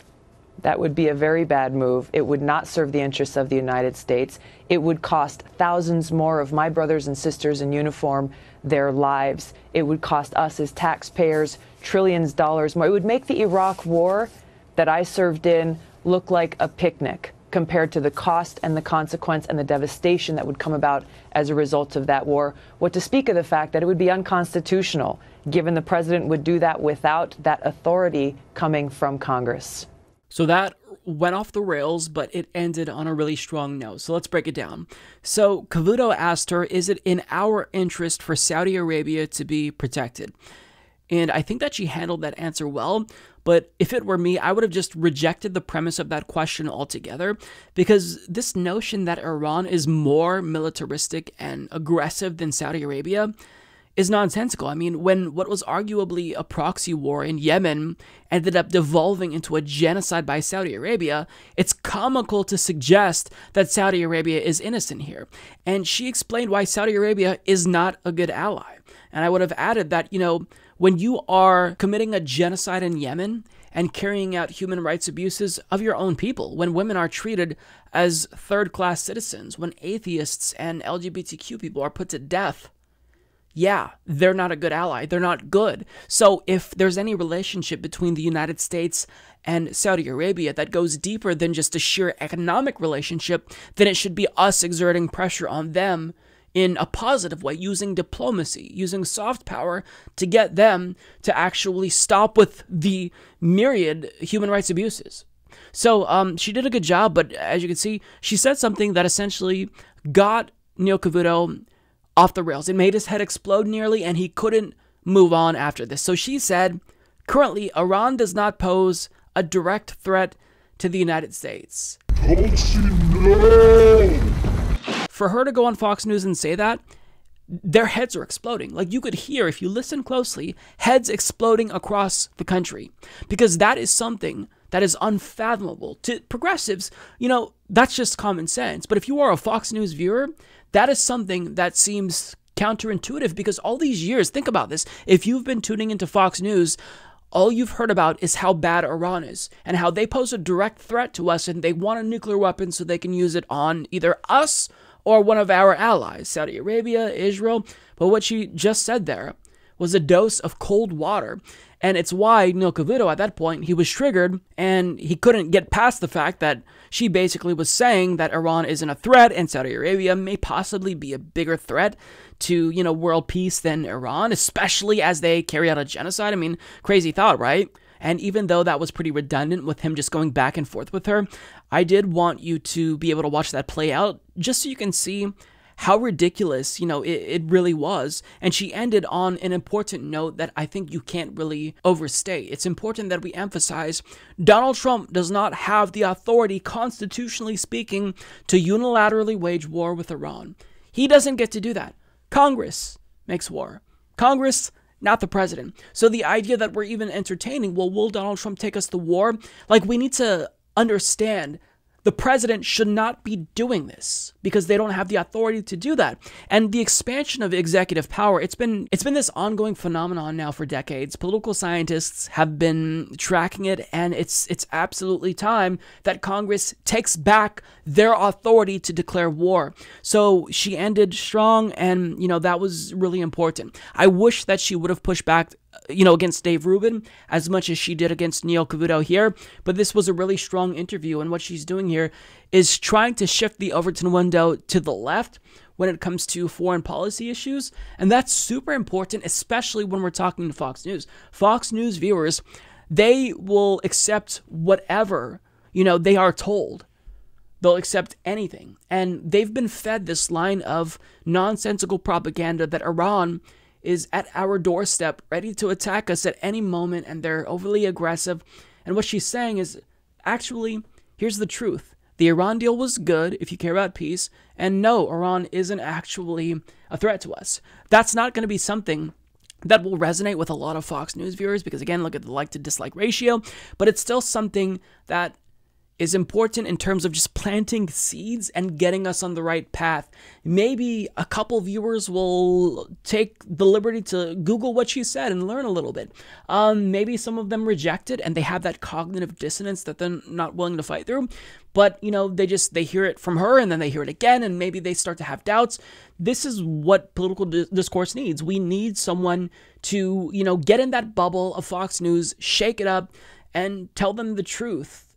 That would be a very bad move. It would not serve the interests of the United States. It would cost thousands more of my brothers and sisters in uniform their lives. It would cost us as taxpayers trillions of dollars more. It would make the Iraq war that I served in look like a picnic compared to the cost and the consequence and the devastation that would come about as a result of that war. What to speak of the fact that it would be unconstitutional, given the president would do that without that authority coming from Congress. So that went off the rails, but it ended on a really strong note. So let's break it down. So Cavuto asked her, Is it in our interest for Saudi Arabia to be protected? And I think that she handled that answer well. But if it were me, I would have just rejected the premise of that question altogether because this notion that Iran is more militaristic and aggressive than Saudi Arabia is nonsensical. I mean, when what was arguably a proxy war in Yemen ended up devolving into a genocide by Saudi Arabia, it's comical to suggest that Saudi Arabia is innocent here. And she explained why Saudi Arabia is not a good ally. And I would have added that, you know, when you are committing a genocide in Yemen and carrying out human rights abuses of your own people, when women are treated as third class citizens, when atheists and LGBTQ people are put to death, yeah, they're not a good ally. They're not good. So if there's any relationship between the United States and Saudi Arabia that goes deeper than just a sheer economic relationship, then it should be us exerting pressure on them in a positive way, using diplomacy, using soft power to get them to actually stop with the myriad human rights abuses. So um, she did a good job, but as you can see, she said something that essentially got Neil Cavuto off the rails. It made his head explode nearly, and he couldn't move on after this. So she said, currently, Iran does not pose a direct threat to the United States. For her to go on Fox News and say that, their heads are exploding. Like you could hear, if you listen closely, heads exploding across the country. Because that is something that is unfathomable. To progressives, you know, that's just common sense. But if you are a Fox News viewer, that is something that seems counterintuitive because all these years, think about this. If you've been tuning into Fox News, all you've heard about is how bad Iran is and how they pose a direct threat to us and they want a nuclear weapon so they can use it on either us or one of our allies, Saudi Arabia, Israel. But what she just said there was a dose of cold water. And it's why Neil Cavuto, at that point, he was triggered and he couldn't get past the fact that she basically was saying that Iran isn't a threat and Saudi Arabia may possibly be a bigger threat to, you know, world peace than Iran, especially as they carry out a genocide. I mean, crazy thought, right? And even though that was pretty redundant with him just going back and forth with her, I did want you to be able to watch that play out just so you can see how ridiculous, you know, it, it really was. And she ended on an important note that I think you can't really overstate. It's important that we emphasize Donald Trump does not have the authority, constitutionally speaking, to unilaterally wage war with Iran. He doesn't get to do that. Congress makes war. Congress not the president. So the idea that we're even entertaining, well, will Donald Trump take us to war? Like, we need to understand the president should not be doing this because they don't have the authority to do that. And the expansion of executive power, it's been it's been this ongoing phenomenon now for decades. Political scientists have been tracking it and it's it's absolutely time that Congress takes back their authority to declare war. So she ended strong and you know that was really important. I wish that she would have pushed back you know, against Dave Rubin as much as she did against Neil Cavuto here. But this was a really strong interview, and what she's doing here is trying to shift the Overton window to the left when it comes to foreign policy issues. And that's super important, especially when we're talking to Fox News. Fox News viewers, they will accept whatever, you know, they are told. They'll accept anything. And they've been fed this line of nonsensical propaganda that Iran is at our doorstep, ready to attack us at any moment, and they're overly aggressive. And what she's saying is actually, here's the truth. The Iran deal was good if you care about peace, and no, Iran isn't actually a threat to us. That's not going to be something that will resonate with a lot of Fox News viewers because, again, look at the like to dislike ratio, but it's still something that is important in terms of just planting seeds and getting us on the right path. Maybe a couple viewers will take the liberty to Google what she said and learn a little bit. Um, maybe some of them reject it and they have that cognitive dissonance that they're not willing to fight through. But you know, they just they hear it from her and then they hear it again and maybe they start to have doubts. This is what political di- discourse needs. We need someone to you know get in that bubble of Fox News, shake it up, and tell them the truth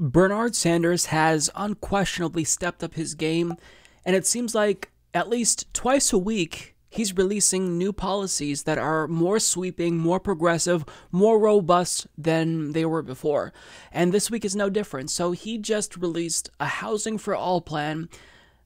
Bernard Sanders has unquestionably stepped up his game, and it seems like at least twice a week he's releasing new policies that are more sweeping, more progressive, more robust than they were before. And this week is no different. So he just released a Housing for All plan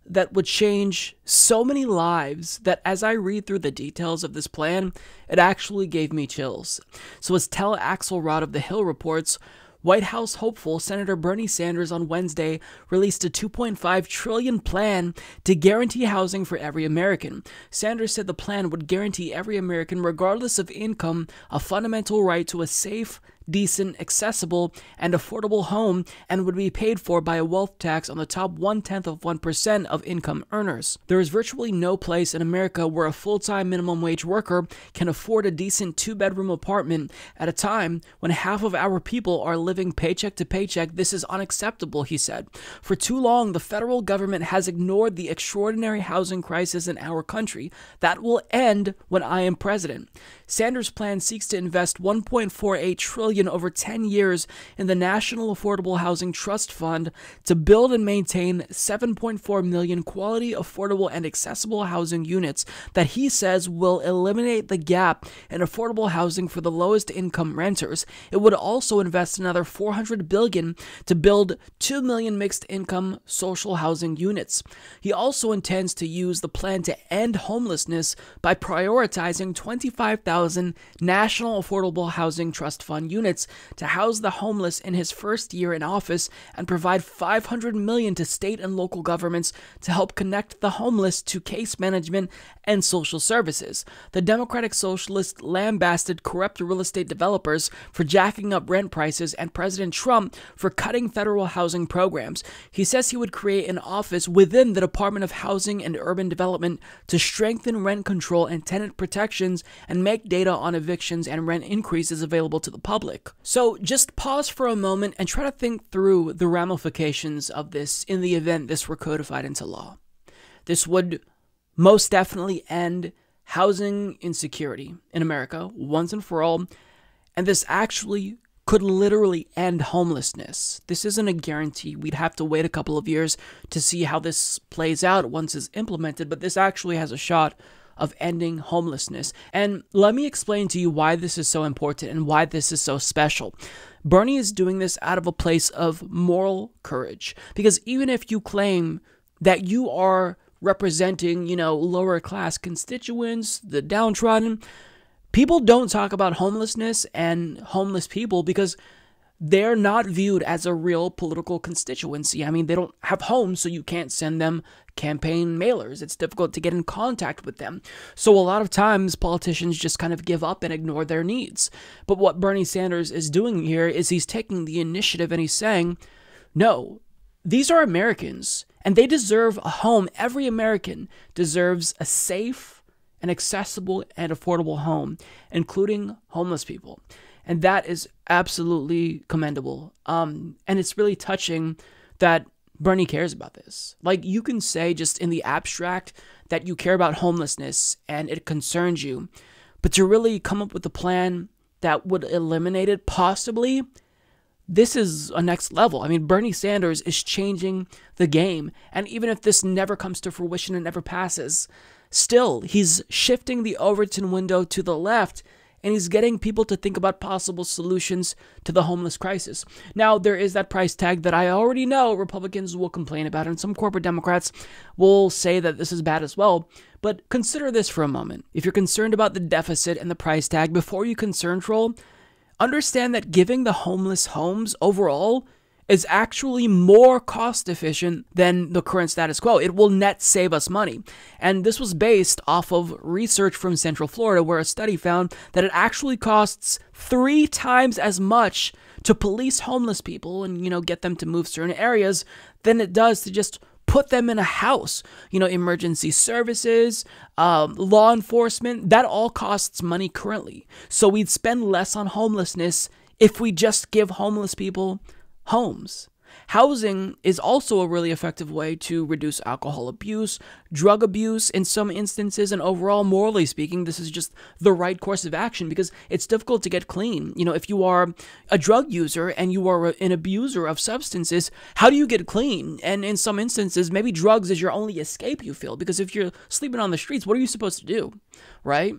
that would change so many lives that as I read through the details of this plan, it actually gave me chills. So as Tal Axelrod of The Hill reports, White House hopeful Senator Bernie Sanders on Wednesday released a 2.5 trillion plan to guarantee housing for every American. Sanders said the plan would guarantee every American regardless of income a fundamental right to a safe, decent, accessible, and affordable home and would be paid for by a wealth tax on the top one tenth of 1% of income earners. There is virtually no place in America where a full time minimum wage worker can afford a decent two bedroom apartment at a time when half of our people are living paycheck to paycheck. This is unacceptable, he said. For too long, the federal government has ignored the extraordinary housing crisis in our country. That will end when I am president. Sanders' plan seeks to invest 1.48 trillion over 10 years in the National Affordable Housing Trust Fund to build and maintain 7.4 million quality, affordable, and accessible housing units that he says will eliminate the gap in affordable housing for the lowest income renters. It would also invest another 400 billion to build 2 million mixed income social housing units. He also intends to use the plan to end homelessness by prioritizing 25,000 National Affordable Housing Trust Fund units to house the homeless in his first year in office and provide 500 million to state and local governments to help connect the homeless to case management and social services. The Democratic Socialist lambasted corrupt real estate developers for jacking up rent prices and President Trump for cutting federal housing programs. He says he would create an office within the Department of Housing and Urban Development to strengthen rent control and tenant protections and make data on evictions and rent increases available to the public. So just pause for a moment and try to think through the ramifications of this in the event this were codified into law. This would most definitely end housing insecurity in America once and for all, and this actually could literally end homelessness. This isn't a guarantee. We'd have to wait a couple of years to see how this plays out once it's implemented, but this actually has a shot of ending homelessness. And let me explain to you why this is so important and why this is so special. Bernie is doing this out of a place of moral courage. Because even if you claim that you are representing, you know, lower class constituents, the downtrodden, people don't talk about homelessness and homeless people because they're not viewed as a real political constituency. I mean, they don't have homes, so you can't send them campaign mailers. It's difficult to get in contact with them. So a lot of times politicians just kind of give up and ignore their needs. But what Bernie Sanders is doing here is he's taking the initiative and he's saying, no, these are Americans and they deserve a home. Every American deserves a safe and accessible and affordable home, including homeless people. And that is absolutely commendable. Um, and it's really touching that Bernie cares about this. Like, you can say just in the abstract that you care about homelessness and it concerns you, but to really come up with a plan that would eliminate it, possibly, this is a next level. I mean, Bernie Sanders is changing the game. And even if this never comes to fruition and never passes, still, he's shifting the Overton window to the left and he's getting people to think about possible solutions to the homeless crisis. Now, there is that price tag that I already know Republicans will complain about, and some corporate Democrats will say that this is bad as well. But consider this for a moment. If you're concerned about the deficit and the price tag, before you concern troll, understand that giving the homeless homes overall is actually more cost efficient than the current status quo. It will net save us money. And this was based off of research from Central Florida, where a study found that it actually costs three times as much to police homeless people and, you know, get them to move certain areas than it does to just put them in a house. You know, emergency services, um, law enforcement, that all costs money currently. So we'd spend less on homelessness if we just give homeless people homes. Housing is also a really effective way to reduce alcohol abuse, drug abuse in some instances, and overall, morally speaking, this is just the right course of action because it's difficult to get clean. You know, if you are a drug user and you are an abuser of substances, how do you get clean? And in some instances, maybe drugs is your only escape you feel because if you're sleeping on the streets, what are you supposed to do? Right?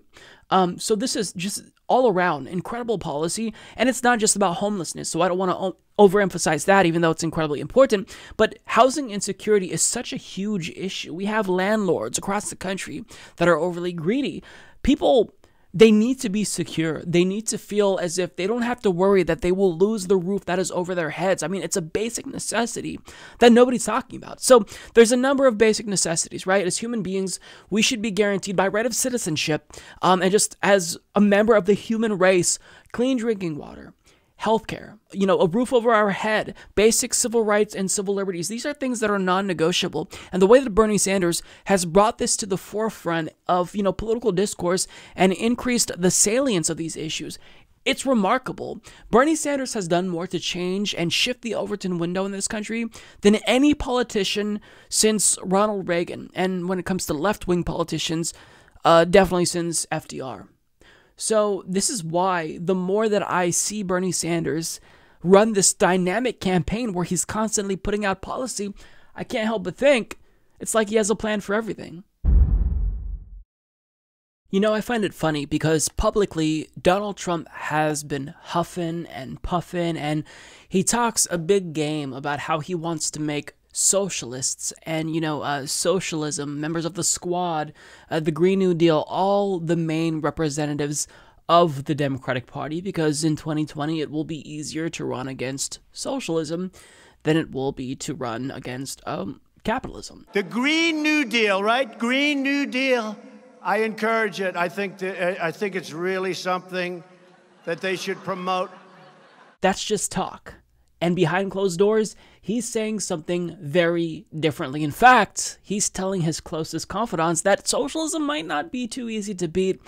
Um, so this is just all around incredible policy, and it's not just about homelessness. So I don't want to overemphasize that, even though it's incredibly important. But housing insecurity is such a huge issue. We have landlords across the country that are overly greedy. People they need to be secure. They need to feel as if they don't have to worry that they will lose the roof that is over their heads. I mean, it's a basic necessity that nobody's talking about. So, there's a number of basic necessities, right? As human beings, we should be guaranteed by right of citizenship um, and just as a member of the human race, clean drinking water, healthcare, you know, a roof over our head, basic civil rights and civil liberties. These are things that are non-negotiable. And the way that Bernie Sanders has brought this to the forefront of, you know, political discourse and increased the salience of these issues it's remarkable. Bernie Sanders has done more to change and shift the Overton window in this country than any politician since Ronald Reagan. And when it comes to left wing politicians, uh, definitely since FDR. So, this is why the more that I see Bernie Sanders run this dynamic campaign where he's constantly putting out policy, I can't help but think it's like he has a plan for everything. You know, I find it funny because publicly, Donald Trump has been huffing and puffing, and he talks a big game about how he wants to make socialists and you know uh, socialism members of the squad uh, the green new deal all the main representatives of the democratic party because in 2020 it will be easier to run against socialism than it will be to run against um, capitalism. The green new deal right? Green new deal. I encourage it. I think that, i think it's really something that they should promote. That's just talk and behind closed doors, he's saying something very differently. In fact, he's telling his closest confidants that socialism might not be too easy to beat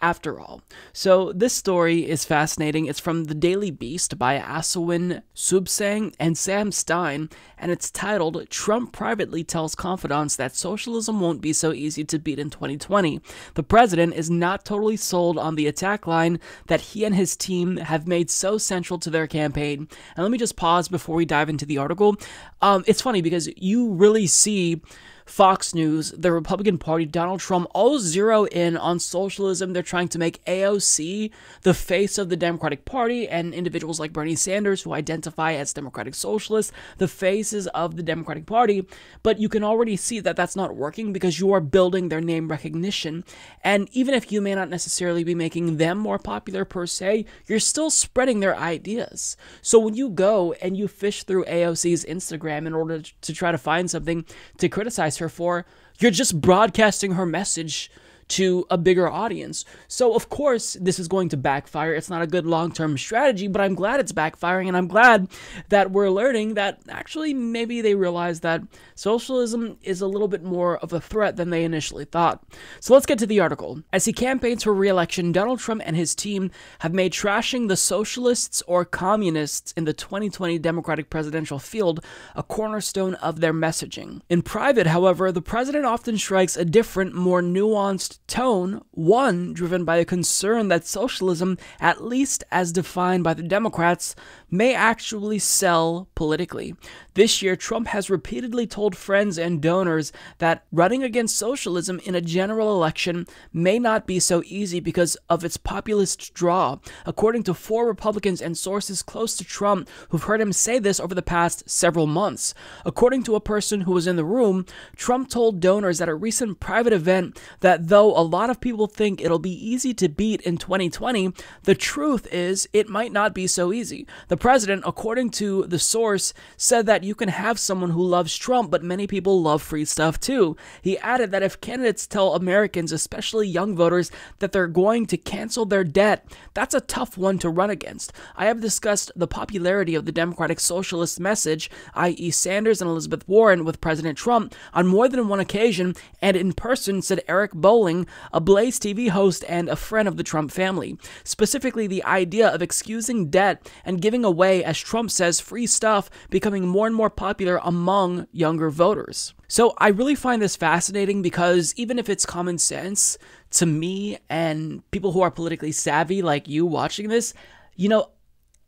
after all. So this story is fascinating. It's from The Daily Beast by Asawin Suebsaeng and Sam Stein, and it's titled Trump Privately Tells Confidants That Socialism Won't Be So Easy to Beat in 2020. The president is not totally sold on the attack line that he and his team have made so central to their campaign. And let me just pause before we dive into the article. Um, it's funny because you really see Fox News, the Republican Party, Donald Trump all zero in on socialism. They're trying to make AOC the face of the Democratic Party and individuals like Bernie Sanders, who identify as Democratic Socialists, the faces of the Democratic Party. But you can already see that that's not working because you are building their name recognition. And even if you may not necessarily be making them more popular per se, you're still spreading their ideas. So when you go and you fish through AOC's Instagram in order to try to find something to criticize her for, you're just broadcasting her message to a bigger audience. So, of course, this is going to backfire. It's not a good long term strategy, but I'm glad it's backfiring, and I'm glad that we're learning that actually maybe they realize that socialism is a little bit more of a threat than they initially thought. So, let's get to the article. As he campaigns for re election, Donald Trump and his team have made trashing the socialists or communists in the 2020 Democratic presidential field a cornerstone of their messaging. In private, however, the president often strikes a different, more nuanced tone, one driven by a concern that socialism, at least as defined by the Democrats, may actually sell politically. This year, Trump has repeatedly told friends and donors that running against socialism in a general election may not be so easy because of its populist draw, according to four Republicans and sources close to Trump who've heard him say this over the past several months. According to a person who was in the room, Trump told donors at a recent private event that though a lot of people think it'll be easy to beat in 2020, the truth is it might not be so easy. The president, according to the source, said that you can have someone who loves Trump, but many people love free stuff too. He added that if candidates tell Americans, especially young voters, that they're going to cancel their debt, that's a tough one to run against. I have discussed the popularity of the Democratic Socialist message, i.e., Sanders and Elizabeth Warren, with President Trump on more than one occasion and in person, said Eric Bolling, a Blaze TV host and a friend of the Trump family. Specifically, the idea of excusing debt and giving away, as Trump says, free stuff becoming more and more popular among younger voters. So I really find this fascinating because even if it's common sense to me and people who are politically savvy like you watching this, you know,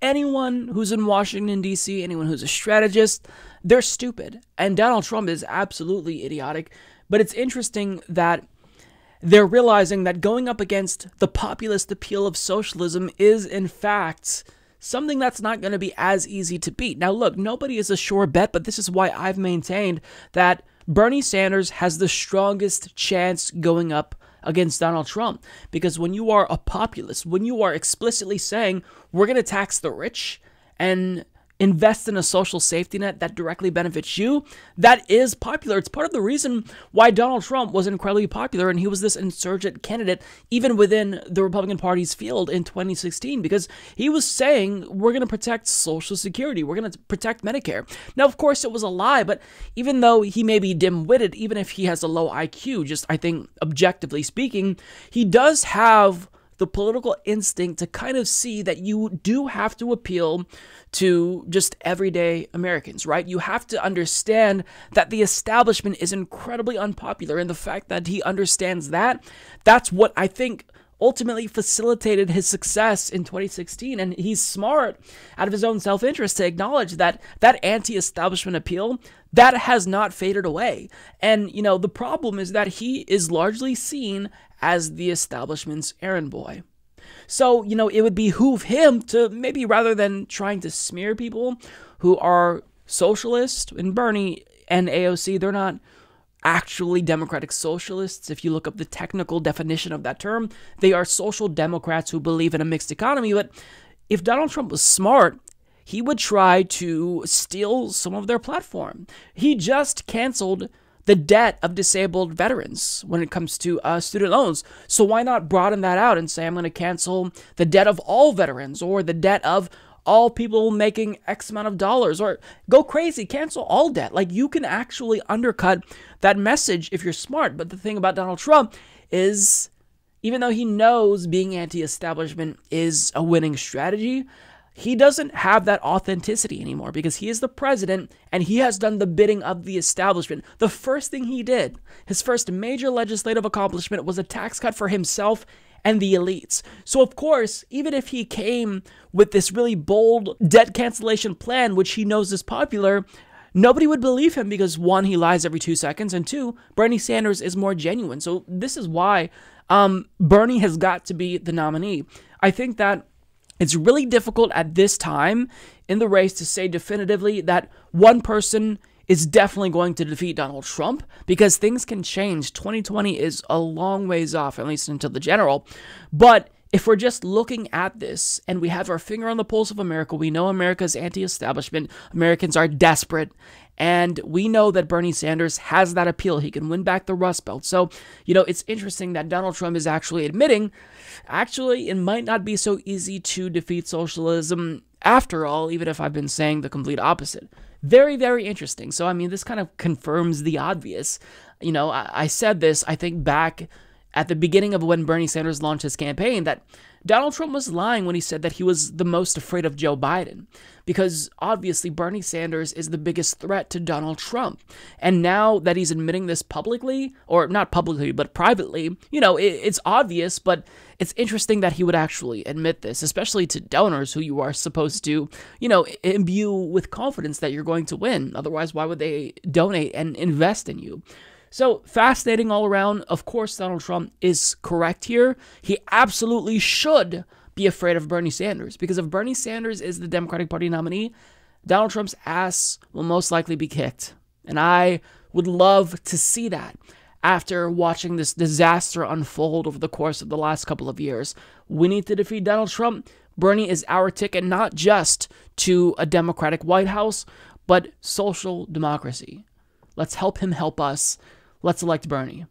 anyone who's in Washington, D.C., anyone who's a strategist, they're stupid. And Donald Trump is absolutely idiotic. But it's interesting that they're realizing that going up against the populist appeal of socialism is, in fact, something that's not going to be as easy to beat. Now, look, nobody is a sure bet, but this is why I've maintained that Bernie Sanders has the strongest chance going up against Donald Trump. Because when you are a populist, when you are explicitly saying, we're going to tax the rich and invest in a social safety net that directly benefits you, that is popular. It's part of the reason why Donald Trump was incredibly popular and he was this insurgent candidate even within the Republican Party's field in 2016 because he was saying we're going to protect Social Security, we're going to protect Medicare. Now, of course, it was a lie, but even though he may be dim witted, even if he has a low IQ, just I think objectively speaking, he does have the political instinct to kind of see that you do have to appeal to just everyday Americans, right? You have to understand that the establishment is incredibly unpopular. And the fact that he understands that, that's what I think ultimately facilitated his success in 2016 and he's smart out of his own self-interest to acknowledge that that anti-establishment appeal that has not faded away. And you know the problem is that he is largely seen as the establishment's errand boy. So, you know, it would behoove him to maybe rather than trying to smear people who are socialist and Bernie and AOC, they're not actually democratic socialists. If you look up the technical definition of that term, they are social democrats who believe in a mixed economy. But if Donald Trump was smart, he would try to steal some of their platform. He just canceled the debt of disabled veterans when it comes to uh, student loans. So why not broaden that out and say I'm going to cancel the debt of all veterans or the debt of all people making X amount of dollars or go crazy, cancel all debt. Like you can actually undercut that message if you're smart. But the thing about Donald Trump is even though he knows being anti establishment is a winning strategy, he doesn't have that authenticity anymore because he is the president and he has done the bidding of the establishment. The first thing he did, his first major legislative accomplishment, was a tax cut for himself and the elites. So, of course, even if he came with this really bold debt cancellation plan, which he knows is popular, nobody would believe him because one, he lies every two seconds, and two, Bernie Sanders is more genuine. So this is why um, Bernie has got to be the nominee. I think that it's really difficult at this time in the race to say definitively that one person is definitely going to defeat Donald Trump because things can change. 2020 is a long ways off, at least until the general. But if we're just looking at this and we have our finger on the pulse of America, we know America's anti establishment, Americans are desperate. And we know that Bernie Sanders has that appeal. He can win back the Rust Belt. So, you know, it's interesting that Donald Trump is actually admitting actually, it might not be so easy to defeat socialism after all, even if I've been saying the complete opposite. Very, very interesting. So, I mean, this kind of confirms the obvious. You know, I, I said this, I think, back at the beginning of when Bernie Sanders launched his campaign that Donald Trump was lying when he said that he was the most afraid of Joe Biden. Because obviously, Bernie Sanders is the biggest threat to Donald Trump. And now that he's admitting this publicly, or not publicly, but privately, you know, it, it's obvious, but it's interesting that he would actually admit this, especially to donors who you are supposed to, you know, imbue with confidence that you're going to win. Otherwise, why would they donate and invest in you? So, fascinating all around. Of course, Donald Trump is correct here. He absolutely should be afraid of Bernie Sanders because if Bernie Sanders is the Democratic Party nominee, Donald Trump's ass will most likely be kicked. And I would love to see that after watching this disaster unfold over the course of the last couple of years. We need to defeat Donald Trump. Bernie is our ticket not just to a Democratic White House, but social democracy. Let's help him help us. Let's elect Bernie.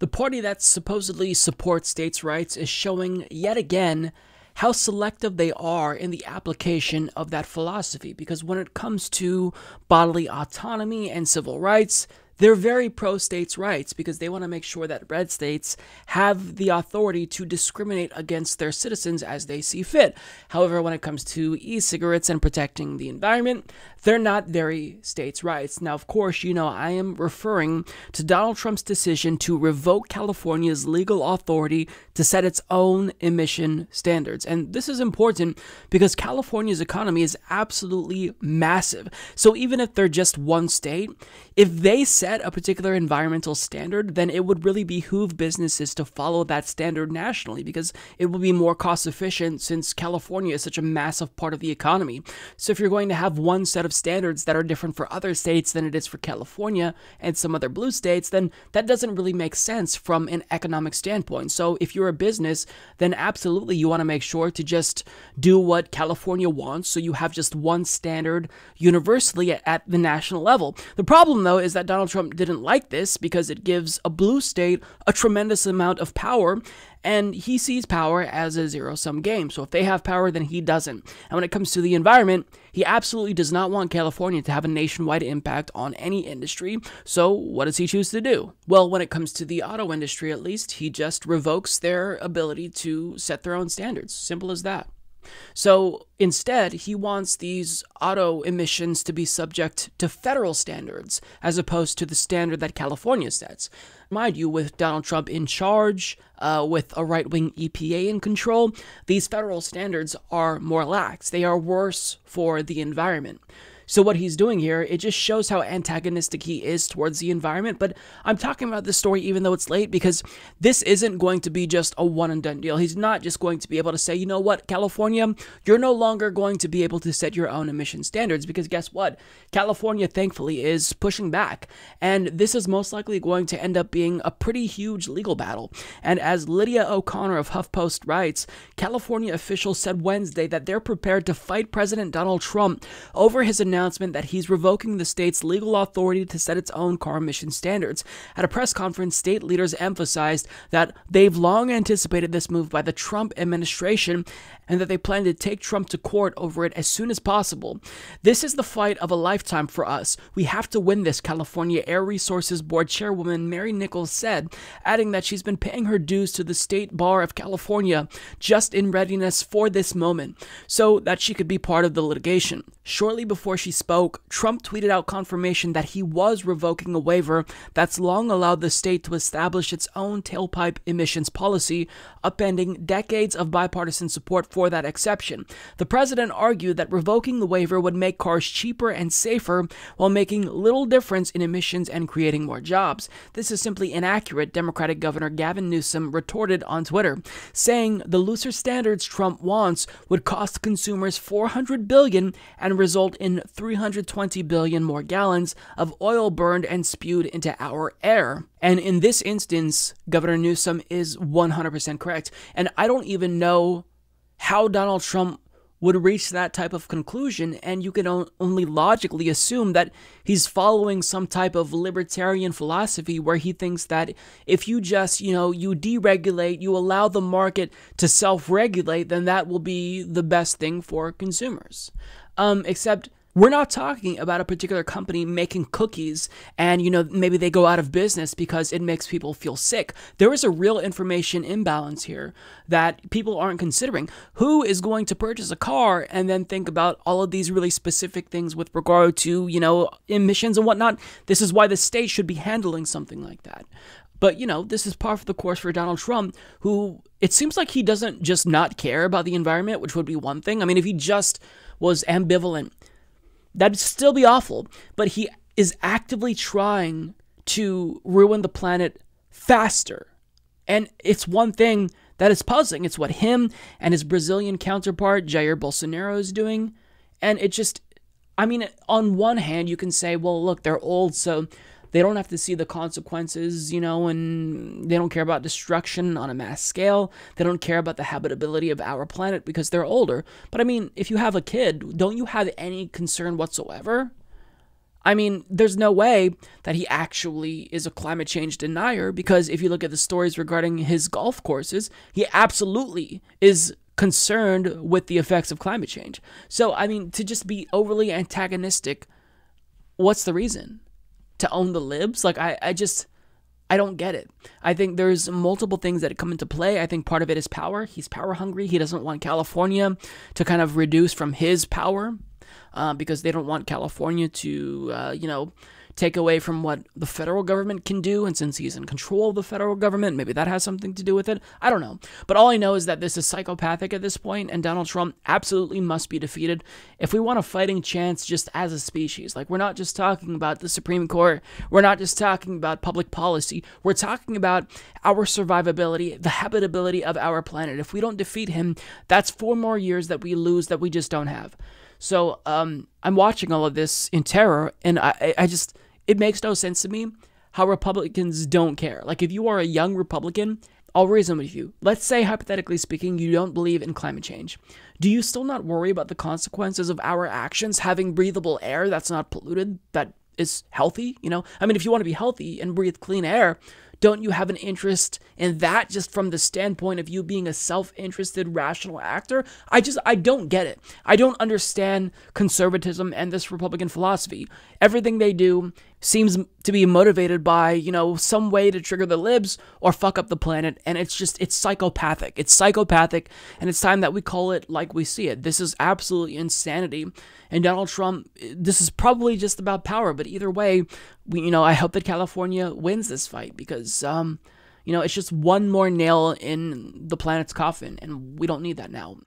The party that supposedly supports states' rights is showing yet again how selective they are in the application of that philosophy. Because when it comes to bodily autonomy and civil rights, they're very pro states' rights because they want to make sure that red states have the authority to discriminate against their citizens as they see fit. However, when it comes to e cigarettes and protecting the environment, they're not very states' rights. Now, of course, you know, I am referring to Donald Trump's decision to revoke California's legal authority to set its own emission standards. And this is important because California's economy is absolutely massive. So even if they're just one state, if they set a particular environmental standard, then it would really behoove businesses to follow that standard nationally because it will be more cost efficient since California is such a massive part of the economy. So if you're going to have one set of standards that are different for other states than it is for California and some other blue states, then that doesn't really make sense from an economic standpoint. So if you're a business, then absolutely you want to make sure to just do what California wants so you have just one standard universally at, the national level. The problem though is that Donald Trump didn't like this because it gives a blue state a tremendous amount of power and he sees power as a zero sum game. So if they have power, then he doesn't. And when it comes to the environment, he absolutely does not want California to have a nationwide impact on any industry. So what does he choose to do? Well, when it comes to the auto industry, at least, he just revokes their ability to set their own standards. Simple as that. So instead, he wants these auto emissions to be subject to federal standards as opposed to the standard that California sets. Mind you, with Donald Trump in charge, uh, with a right wing EPA in control, these federal standards are more lax. They are worse for the environment. So what he's doing here, it just shows how antagonistic he is towards the environment. But I'm talking about this story even though it's late because this isn't going to be just a one and done deal. He's not just going to be able to say, you know what, California, you're no longer going to be able to set your own emission standards because guess what? California, thankfully, is pushing back. And this is most likely going to end up being a pretty huge legal battle. And as Lydia O'Connor of HuffPost writes, California officials said Wednesday that they're prepared to fight President Donald Trump over his announcement announcement that he's revoking the state's legal authority to set its own car emission standards. At a press conference, state leaders emphasized that they've long anticipated this move by the Trump administration and that they plan to take Trump to court over it as soon as possible. This is the fight of a lifetime for us. We have to win this, California Air Resources Board Chairwoman Mary Nichols said, adding that she's been paying her dues to the State Bar of California just in readiness for this moment so that she could be part of the litigation. Shortly before she spoke, Trump tweeted out confirmation that he was revoking a waiver that's long allowed the state to establish its own tailpipe emissions policy, upending decades of bipartisan support for for that exception. The president argued that revoking the waiver would make cars cheaper and safer while making little difference in emissions and creating more jobs. This is simply inaccurate, Democratic Governor Gavin Newsom retorted on Twitter, saying the looser standards Trump wants would cost consumers 400 billion and result in 320 billion more gallons of oil burned and spewed into our air. And in this instance, Governor Newsom is 100% correct. And I don't even know how Donald Trump would reach that type of conclusion, and you can only logically assume that he's following some type of libertarian philosophy where he thinks that if you just, you know, you deregulate, you allow the market to self regulate, then that will be the best thing for consumers. Um, except we're not talking about a particular company making cookies and, you know, maybe they go out of business because it makes people feel sick. There is a real information imbalance here that people aren't considering. Who is going to purchase a car and then think about all of these really specific things with regard to, you know, emissions and whatnot? This is why the state should be handling something like that. But, you know, this is par for the course for Donald Trump, who it seems like he doesn't just not care about the environment, which would be one thing. I mean, if he just was ambivalent That'd still be awful. But he is actively trying to ruin the planet faster. And it's one thing that is puzzling. It's what him and his Brazilian counterpart, Jair Bolsonaro, is doing. And it just, I mean, on one hand, you can say, well, look, they're old, so they don't have to see the consequences, you know, and they don't care about destruction on a mass scale. They don't care about the habitability of our planet because they're older. But I mean, if you have a kid, don't you have any concern whatsoever? I mean, there's no way that he actually is a climate change denier because if you look at the stories regarding his golf courses, he absolutely is concerned with the effects of climate change. So, I mean, to just be overly antagonistic, what's the reason? To own the libs. Like I, I just I don't get it. I think there's multiple things that come into play. I think part of it is power. He's power hungry. He doesn't want California to kind of reduce from his power uh, because they don't want California to, uh, you know, take away from what the federal government can do. And since he's in control of the federal government, maybe that has something to do with it. I don't know. But all I know is that this is psychopathic at this point, and Donald Trump absolutely must be defeated if we want a fighting chance just as a species. Like, we're not just talking about the Supreme Court, we're not just talking about public policy, we're talking about our survivability, the habitability of our planet. If we don't defeat him, that's four more years that we lose that we just don't have. So um, I'm watching all of this in terror, and I, I just it makes no sense to me how Republicans don't care. Like, if you are a young Republican, I'll reason with you. Let's say, hypothetically speaking, you don't believe in climate change. Do you still not worry about the consequences of our actions having breathable air that's not polluted, that is healthy? You know, I mean, if you want to be healthy and breathe clean air, don't you have an interest in that just from the standpoint of you being a self-interested rational actor? I just I don't get it. I don't understand conservatism and this Republican philosophy. Everything they do seems to be motivated by, you know, some way to trigger the libs or fuck up the planet and it's just it's psychopathic. It's psychopathic and it's time that we call it like we see it. This is absolutely insanity. And Donald Trump this is probably just about power, but either way, we you know, I hope that California wins this fight because um you know, it's just one more nail in the planet's coffin and we don't need that now.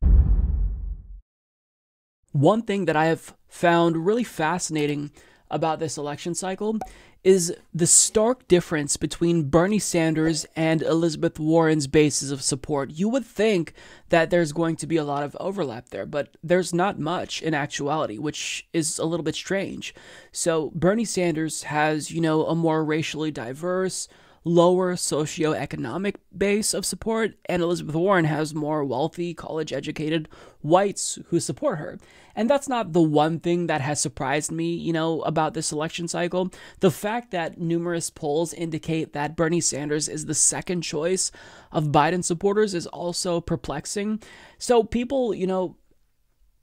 One thing that I have found really fascinating about this election cycle is the stark difference between Bernie Sanders and Elizabeth Warren's bases of support. You would think that there's going to be a lot of overlap there, but there's not much in actuality, which is a little bit strange. So Bernie Sanders has, you know, a more racially diverse, lower socioeconomic base of support, and Elizabeth Warren has more wealthy, college educated whites who support her. And that's not the one thing that has surprised me, you know, about this election cycle. The fact that numerous polls indicate that Bernie Sanders is the second choice of Biden supporters is also perplexing. So people, you know,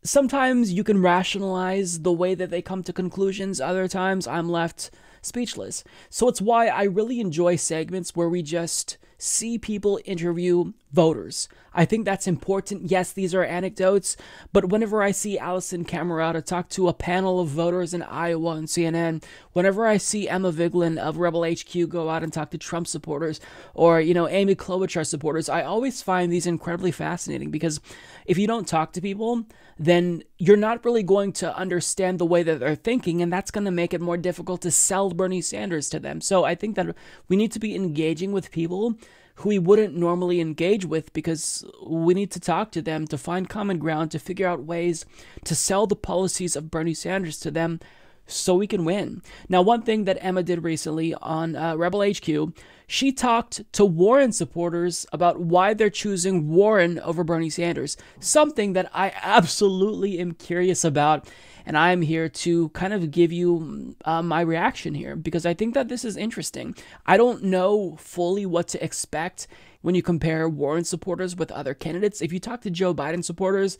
sometimes you can rationalize the way that they come to conclusions, other times I'm left speechless. So it's why I really enjoy segments where we just see people interview voters. I think that's important. Yes, these are anecdotes, but whenever I see Alisyn Camerota talk to a panel of voters in Iowa and CNN, whenever I see Emma Vigeland of Rebel HQ go out and talk to Trump supporters, or, you know, Amy Klobuchar supporters, I always find these incredibly fascinating because if you don't talk to people, then you're not really going to understand the way that they're thinking, and that's going to make it more difficult to sell Bernie Sanders to them. So I think that we need to be engaging with people who we wouldn't normally engage with because we need to talk to them to find common ground, to figure out ways to sell the policies of Bernie Sanders to them so we can win. Now, one thing that Emma did recently on uh, Rebel HQ, she talked to Warren supporters about why they're choosing Warren over Bernie Sanders, something that I absolutely am curious about. And I'm here to kind of give you uh, my reaction here because I think that this is interesting. I don't know fully what to expect when you compare Warren supporters with other candidates. If you talk to Joe Biden supporters,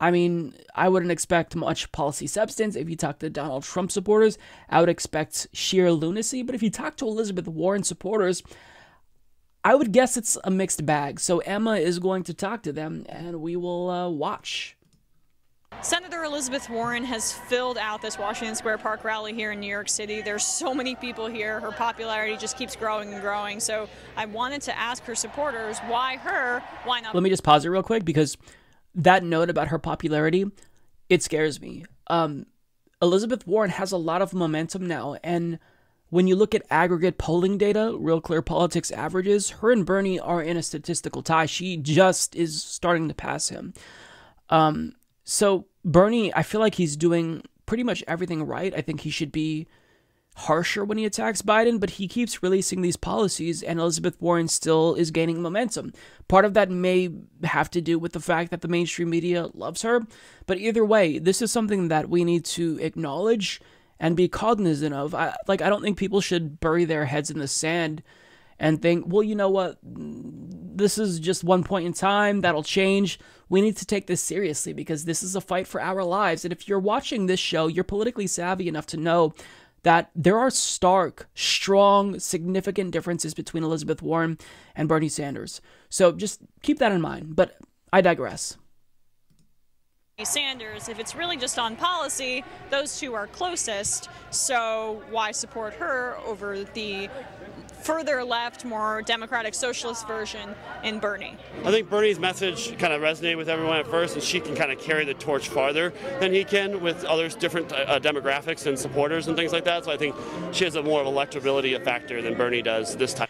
I mean, I wouldn't expect much policy substance. If you talk to Donald Trump supporters, I would expect sheer lunacy. But if you talk to Elizabeth Warren supporters, I would guess it's a mixed bag. So Emma is going to talk to them, and we will uh, watch. Senator Elizabeth Warren has filled out this Washington Square Park rally here in New York City. There's so many people here. Her popularity just keeps growing and growing. So I wanted to ask her supporters, why her? Why not? Let me just pause it real quick because that note about her popularity, it scares me. Um, Elizabeth Warren has a lot of momentum now, and when you look at aggregate polling data, Real Clear Politics averages, her and Bernie are in a statistical tie. She just is starting to pass him. Um, so Bernie, I feel like he's doing pretty much everything right. I think he should be harsher when he attacks Biden, but he keeps releasing these policies, and Elizabeth Warren still is gaining momentum. Part of that may have to do with the fact that the mainstream media loves her, but either way, this is something that we need to acknowledge and be cognizant of. I, like, I don't think people should bury their heads in the sand and think, well, you know what, this is just one point in time, that'll change. We need to take this seriously because this is a fight for our lives. And if you're watching this show, you're politically savvy enough to know that there are stark, strong, significant differences between Elizabeth Warren and Bernie Sanders. So just keep that in mind. But I digress. Sanders, if it's really just on policy, those two are closest. So why support her over the further left, more democratic socialist version in Bernie? I think Bernie's message kind of resonated with everyone at first, and she can kind of carry the torch farther than he can with others different uh, demographics and supporters and things like that. So I think she has a more of electability factor than Bernie does this time.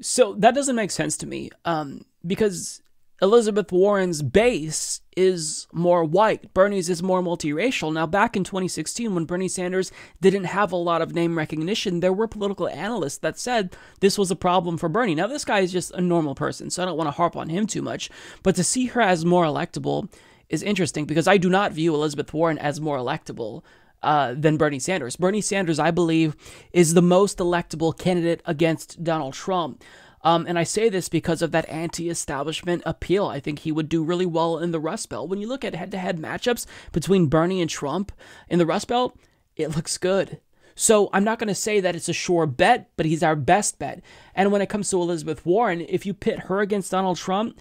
So that doesn't make sense to me um, because Elizabeth Warren's base is more white. Bernie's is more multiracial. Now, back in 2016, when Bernie Sanders didn't have a lot of name recognition, there were political analysts that said this was a problem for Bernie. Now, this guy is just a normal person, so I don't want to harp on him too much. But to see her as more electable is interesting because I do not view Elizabeth Warren as more electable. Uh, than Bernie Sanders. Bernie Sanders, I believe, is the most electable candidate against Donald Trump. Um, and I say this because of that anti establishment appeal. I think he would do really well in the Rust Belt. When you look at head to head matchups between Bernie and Trump in the Rust Belt, it looks good. So I'm not going to say that it's a sure bet, but he's our best bet. And when it comes to Elizabeth Warren, if you pit her against Donald Trump,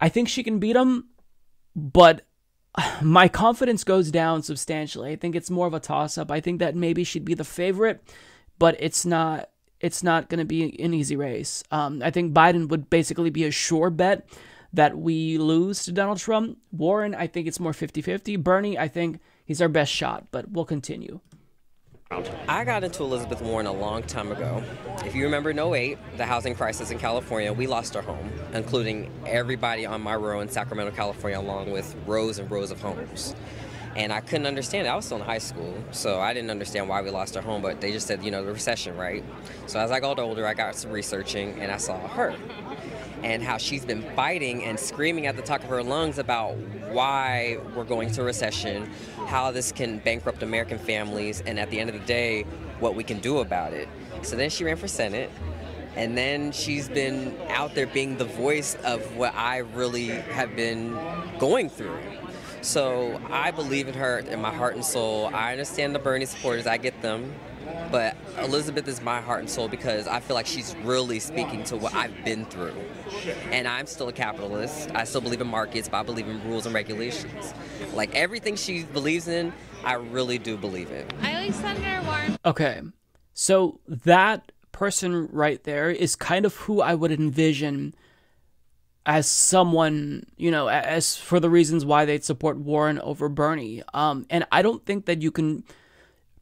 I think she can beat him, but my confidence goes down substantially. I think it's more of a toss up. I think that maybe she'd be the favorite, but it's not it's not going to be an easy race. Um, I think Biden would basically be a sure bet that we lose to Donald Trump. Warren, I think it's more 50 50. Bernie, I think he's our best shot, but we'll continue. I got into Elizabeth Warren a long time ago. If you remember in 08, the housing crisis in California, we lost our home, including everybody on my row in Sacramento, California, along with rows and rows of homes. And I couldn't understand it. I was still in high school, so I didn't understand why we lost our home, but they just said, you know, the recession, right? So as I got older, I got some researching and I saw her and how she's been fighting and screaming at the top of her lungs about why we're going to recession, how this can bankrupt American families, and at the end of the day, what we can do about it. So then she ran for Senate, and then she's been out there being the voice of what I really have been going through. So I believe in her in my heart and soul. I understand the Bernie supporters, I get them. But Elizabeth is my heart and soul because I feel like she's really speaking to what I've been through. And I'm still a capitalist. I still believe in markets, but I believe in rules and regulations. Like everything she believes in, I really do believe in. I like Senator Warren. Okay. So that person right there is kind of who I would envision as someone, you know, as for the reasons why they'd support Warren over Bernie. Um, and I don't think that you can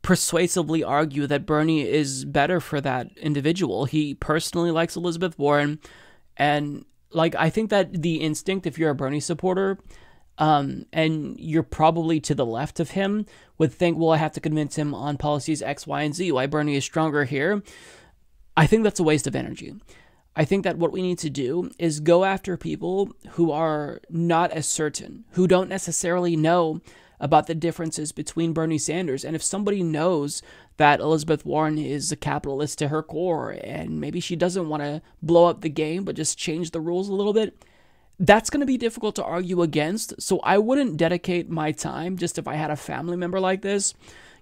persuasively argue that Bernie is better for that individual. He personally likes Elizabeth Warren. And, like, I think that the instinct, if you're a Bernie supporter, um, and you're probably to the left of him, would think, well, I have to convince him on policies X, Y, and Z, why Bernie is stronger here. I think that's a waste of energy. I think that what we need to do is go after people who are not as certain, who don't necessarily know about the differences between Bernie Sanders. And if somebody knows that Elizabeth Warren is a capitalist to her core and maybe she doesn't want to blow up the game but just change the rules a little bit, that's going to be difficult to argue against. So I wouldn't dedicate my time just if I had a family member like this.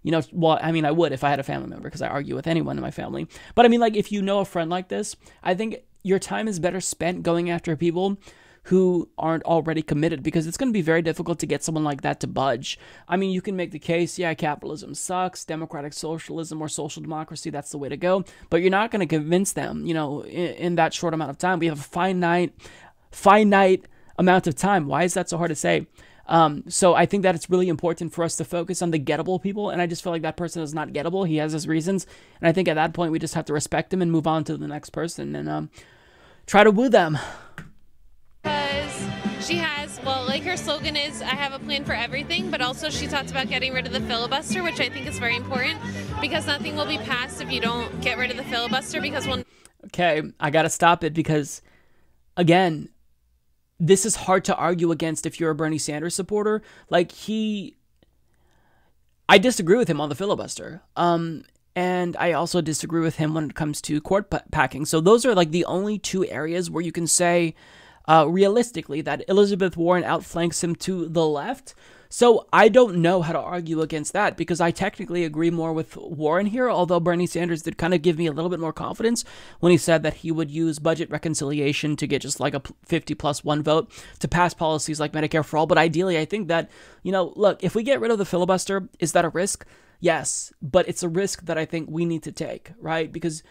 You know, well, I mean, I would if I had a family member because I argue with anyone in my family. But I mean, like, if you know a friend like this, I think your time is better spent going after people who aren't already committed because it's going to be very difficult to get someone like that to budge. I mean, you can make the case, yeah, capitalism sucks, democratic socialism or social democracy, that's the way to go, but you're not going to convince them, you know, in, in, that short amount of time. We have a finite finite amount of time. Why is that so hard to say? Um, so I think that it's really important for us to focus on the gettable people, and I just feel like that person is not gettable. He has his reasons, and I think at that point we just have to respect him and move on to the next person and um, try to woo them. Because she has, well, like her slogan is, "I have a plan for everything," but also she talked about getting rid of the filibuster, which I think is very important because nothing will be passed if you don't get rid of the filibuster. Because when okay, I gotta stop it because again, this is hard to argue against if you're a Bernie Sanders supporter. Like he I disagree with him on the filibuster. Um and I also disagree with him when it comes to court packing. So those are like the only two areas where you can say uh, realistically that Elizabeth Warren outflanks him to the left. So I don't know how to argue against that because I technically agree more with Warren here, although Bernie Sanders did kind of give me a little bit more confidence when he said that he would use budget reconciliation to get just like a 50 plus one vote to pass policies like Medicare for all. But ideally, I think that, you know, look, if we get rid of the filibuster, is that a risk? Yes, but it's a risk that I think we need to take, right? Because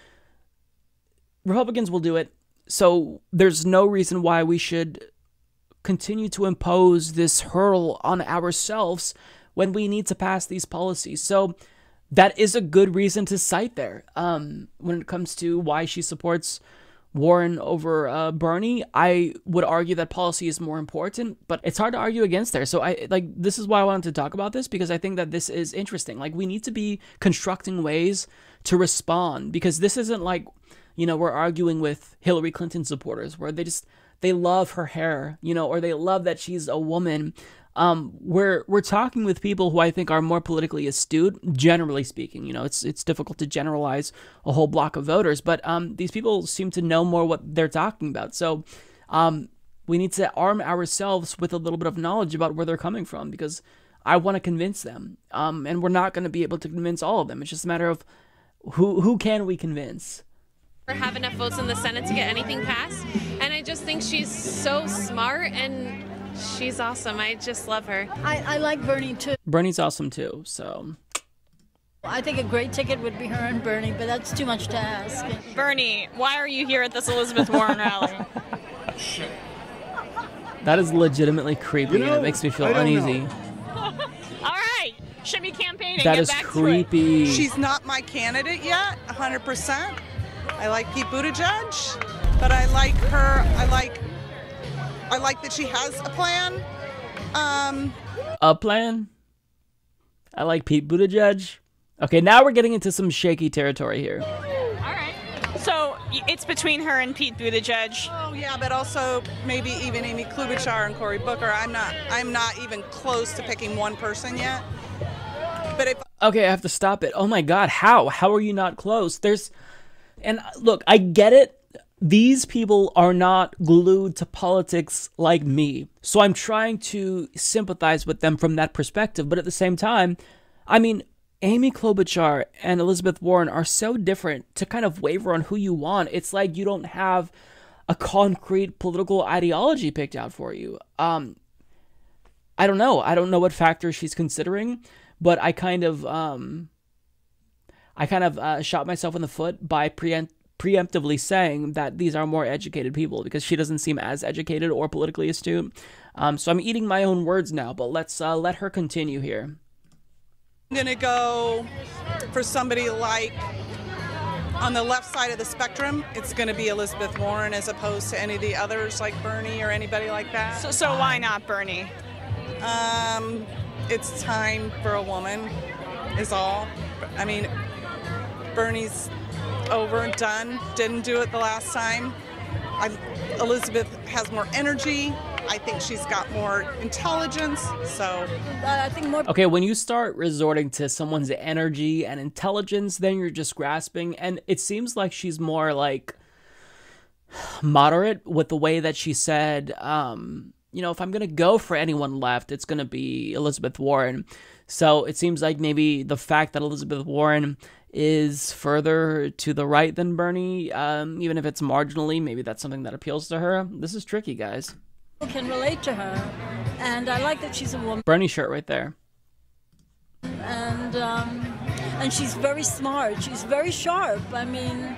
Republicans will do it. So there's no reason why we should continue to impose this hurdle on ourselves when we need to pass these policies. So that is a good reason to cite there. Um, when it comes to why she supports Warren over uh, Bernie, I would argue that policy is more important, but it's hard to argue against there. So I like this is why I wanted to talk about this because I think that this is interesting. Like we need to be constructing ways to respond because this isn't like you know we're arguing with Hillary Clinton supporters where they just they love her hair, you know, or they love that she's a woman. Um, we're we're talking with people who I think are more politically astute, generally speaking. You know, it's it's difficult to generalize a whole block of voters, but um, these people seem to know more what they're talking about. So, um, we need to arm ourselves with a little bit of knowledge about where they're coming from because I want to convince them, um, and we're not going to be able to convince all of them. It's just a matter of who who can we convince have enough votes in the Senate to get anything passed. And just think she's so smart and she's awesome. I just love her. I, I like Bernie too. Bernie's awesome too, so. I think a great ticket would be her and Bernie, but that's too much to ask. Bernie, why are you here at this Elizabeth Warren rally? That is legitimately creepy, you know, and it makes me feel uneasy. All right, should be campaigning. That Get is creepy. She's not my candidate yet, 100%. I like Pete Buttigieg, but I like her. I like. I like that she has a plan. Um, a plan. I like Pete Buttigieg. Okay, now we're getting into some shaky territory here. All right. So it's between her and Pete Buttigieg. Oh yeah, but also maybe even Amy Klobuchar and Cory Booker. I'm not. I'm not even close to picking one person yet. But if okay, I have to stop it. Oh my God, how? How are you not close? There's and look, I get it. These people are not glued to politics like me. So I'm trying to sympathize with them from that perspective. But at the same time, I mean, Amy Klobuchar and Elizabeth Warren are so different to kind of waver on who you want. It's like you don't have a concrete political ideology picked out for you. Um, I don't know. I don't know what factors she's considering, but I kind of um, I kind of uh, shot myself in the foot by preempt preemptively saying that these are more educated people because she doesn't seem as educated or politically astute. Um, so I'm eating my own words now, but let's uh, let her continue here. I'm going to go for somebody like on the left side of the spectrum, it's going to be Elizabeth Warren as opposed to any of the others like Bernie or anybody like that. So, so why not Bernie? Um, it's time for a woman, is all. I mean, Bernie's over and done. Didn't do it the last time. I, Elizabeth has more energy. I think she's got more intelligence. So I think more. Okay, when you start resorting to someone's energy and intelligence, then you're just grasping. And it seems like she's more like moderate with the way that she said, um, you know, if I'm going to go for anyone left, it's going to be Elizabeth Warren. So it seems like maybe the fact that Elizabeth Warren is further to the right than Bernie, um, even if it's marginally, maybe that's something that appeals to her. This is tricky, guys. Can relate to her, and I like that she's a woman. Bernie shirt right there. And um, and she's very smart. She's very sharp. I mean,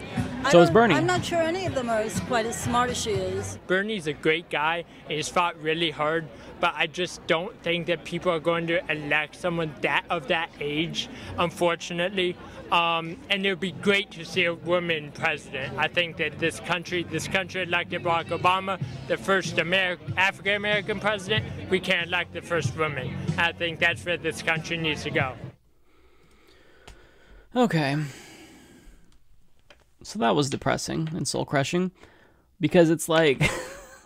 So is Bernie. I'm not sure any of them are as, quite as smart as she is. Bernie's a great guy he's fought really hard, but I just don't think that people are going to elect someone that of that age, unfortunately. Um, and it would be great to see a woman president. I think that this country, this country elected Barack Obama, the first Ameri- African American president. We can't elect the first woman. I think that's where this country needs to go. Okay. So that was depressing and soul crushing because it's like.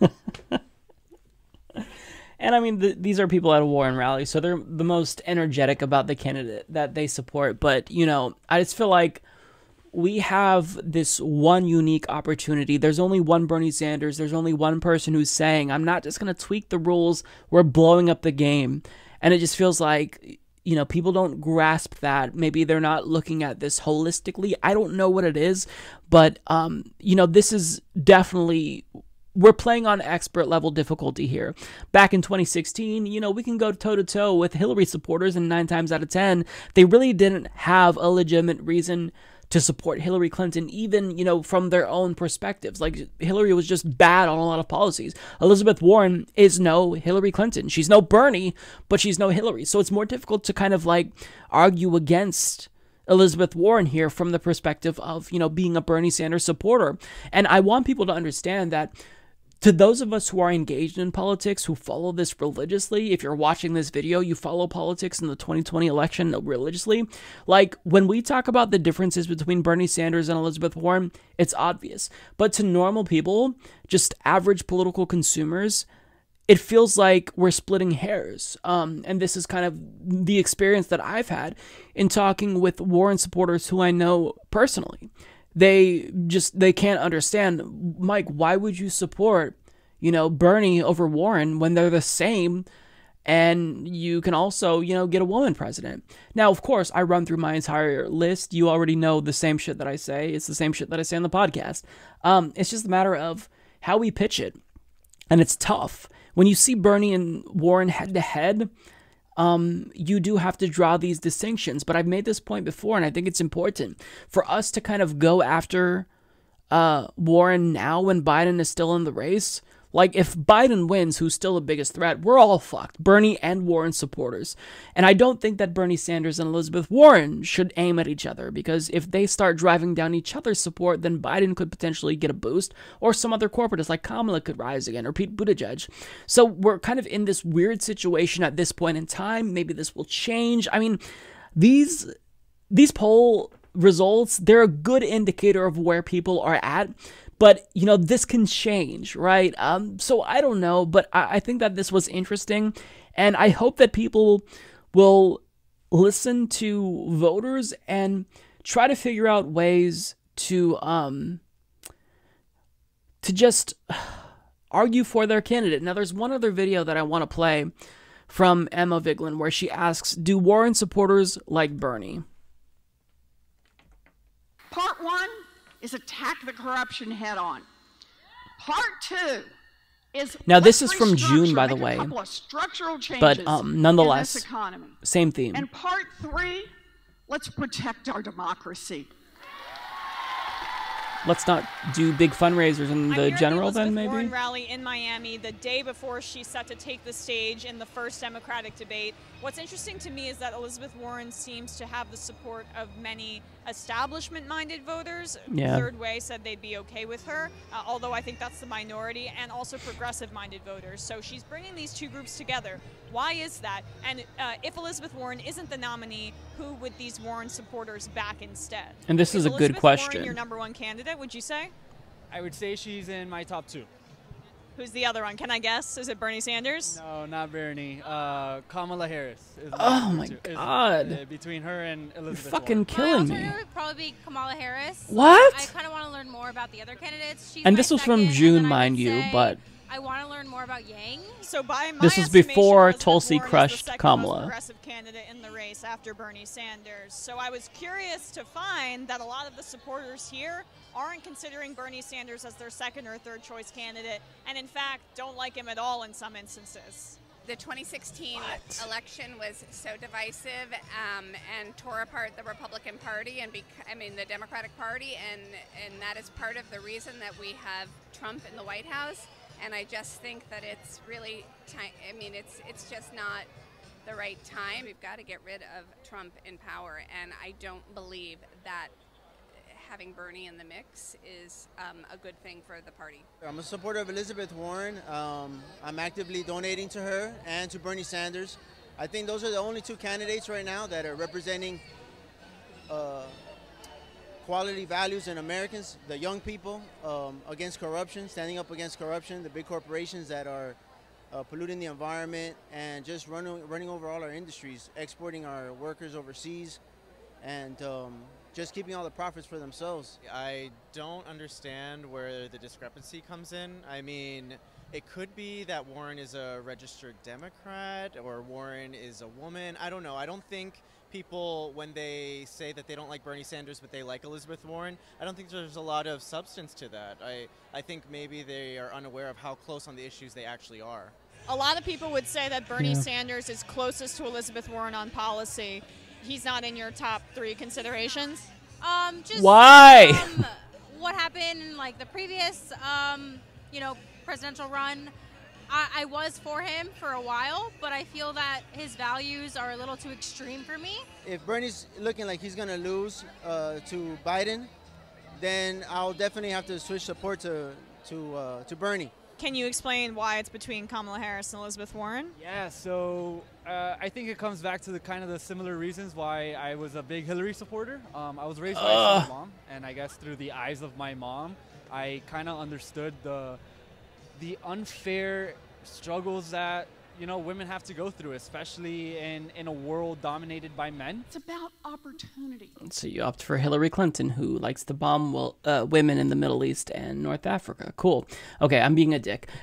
and I mean, th- these are people at a Warren rally, so they're the most energetic about the candidate that they support. But, you know, I just feel like we have this one unique opportunity. There's only one Bernie Sanders. There's only one person who's saying, I'm not just going to tweak the rules. We're blowing up the game. And it just feels like, you know, people don't grasp that. Maybe they're not looking at this holistically. I don't know what it is. But, um, you know, this is definitely we're playing on expert level difficulty here. Back in 2016, you know, we can go toe to toe with Hillary supporters, and nine times out of 10, they really didn't have a legitimate reason to support Hillary Clinton, even, you know, from their own perspectives. Like, Hillary was just bad on a lot of policies. Elizabeth Warren is no Hillary Clinton. She's no Bernie, but she's no Hillary. So it's more difficult to kind of like argue against. Elizabeth Warren here from the perspective of, you know, being a Bernie Sanders supporter. And I want people to understand that to those of us who are engaged in politics, who follow this religiously, if you're watching this video, you follow politics in the 2020 election religiously. Like when we talk about the differences between Bernie Sanders and Elizabeth Warren, it's obvious. But to normal people, just average political consumers, it feels like we're splitting hairs. Um, and this is kind of the experience that I've had in talking with Warren supporters who I know personally. They just they can't understand, Mike. Why would you support, you know, Bernie over Warren when they're the same? And you can also, you know, get a woman president. Now, of course, I run through my entire list. You already know the same shit that I say. It's the same shit that I say on the podcast. Um, it's just a matter of how we pitch it, and it's tough when you see Bernie and Warren head to head, um, you do have to draw these distinctions. But I've made this point before, and I think it's important for us to kind of go after uh, Warren now when Biden is still in the race. Like, if Biden wins, who's still the biggest threat, we're all fucked. Bernie and Warren supporters. And I don't think that Bernie Sanders and Elizabeth Warren should aim at each other because if they start driving down each other's support, then Biden could potentially get a boost, or some other corporatist like Kamala could rise again, or Pete Buttigieg. So we're kind of in this weird situation at this point in time. Maybe this will change. I mean, these these poll results, they're a good indicator of where people are at. But you know this can change, right? Um, so I don't know, but I, I think that this was interesting, and I hope that people will listen to voters and try to figure out ways to um to just argue for their candidate. Now, there's one other video that I want to play from Emma Vigeland where she asks, "Do Warren supporters like Bernie?" Part one is attack the corruption head on. Part two is Now, this is from June, by the make a way. couple of structural changes But um, in nonetheless, this economy. same theme. And part three, let's protect our democracy. Let's not do big fundraisers in I'm the general then, maybe? Warren rally in Miami the day before she's set to take the stage in the first Democratic debate. What's interesting to me is that Elizabeth Warren seems to have the support of many establishment-minded voters. Yeah. Third Way said they'd be okay with her, uh, although I think that's the minority, and also progressive-minded voters. So she's bringing these two groups together. Why is that? And uh, if Elizabeth Warren isn't the nominee, who would these Warren supporters back instead? And this is a good Elizabeth Warren question. your number one candidate, would you say? I would say she's in my top two. Who's the other one? Can I guess? Is it Bernie Sanders? No, not Bernie. Uh, Kamala Harris. Is Oh my two. Is- God. uh, between her and Elizabeth. You're fucking Warren. killing me. It would probably be Kamala Harris. What? I kind of want to learn more about the other candidates. She's And this was from June, and then I would mind you, but I want to learn more about Yang. So by my This was before Elizabeth Tulsi Warren is the crushed most Kamala. progressive candidate in the race after Bernie Sanders. So I was curious to find that a lot of the supporters here aren't considering Bernie Sanders as their second or third choice candidate, and in fact don't like him at all in some instances. The 2016 election was so divisive um, and tore apart the Republican Party and bec- I mean the Democratic Party, and and that is part of the reason that we have Trump in the White House. And I just think that it's really time. I mean, it's it's just not the right time. We've got to get rid of Trump in power, and I don't believe that having Bernie in the mix is um, a good thing for the party. I'm a supporter of Elizabeth Warren. Um, I'm actively donating to her and to Bernie Sanders. I think those are the only two candidates right now that are representing uh, quality values in Americans, the young people um, against corruption, standing up against corruption, the big corporations that are uh, polluting the environment and just running, running over all our industries, exporting our workers overseas, and um, just keeping all the profits for themselves. I don't understand where the discrepancy comes in. I mean, it could be that Warren is a registered Democrat or Warren is a woman. I don't know. I don't think people, when they say that they don't like Bernie Sanders but they like Elizabeth Warren, I don't think there's a lot of substance to that. I, I think maybe they are unaware of how close on the issues they actually are. A lot of people would say that Bernie Yeah. Sanders is closest to Elizabeth Warren on policy. He's not in your top three considerations. Um, just Why? um, what happened in like the previous, um, you know, presidential run? I, I was for him for a while, but I feel that his values are a little too extreme for me. If Bernie's looking like he's going to lose uh, to Biden, then I'll definitely have to switch support to to uh, to Bernie. Can you explain why it's between Kamala Harris and Elizabeth Warren? Yeah, so uh, I think it comes back to the kind of the similar reasons why I was a big Hillary supporter. Um, I was raised by a Ugh. mom, and I guess through the eyes of my mom, I kind of understood the the unfair struggles that you know women have to go through, especially in in a world dominated by men. It's about opportunity. So you opt for Hillary Clinton, who likes to bomb well, uh, women in the Middle East and North Africa. Cool. Okay, I'm being a dick.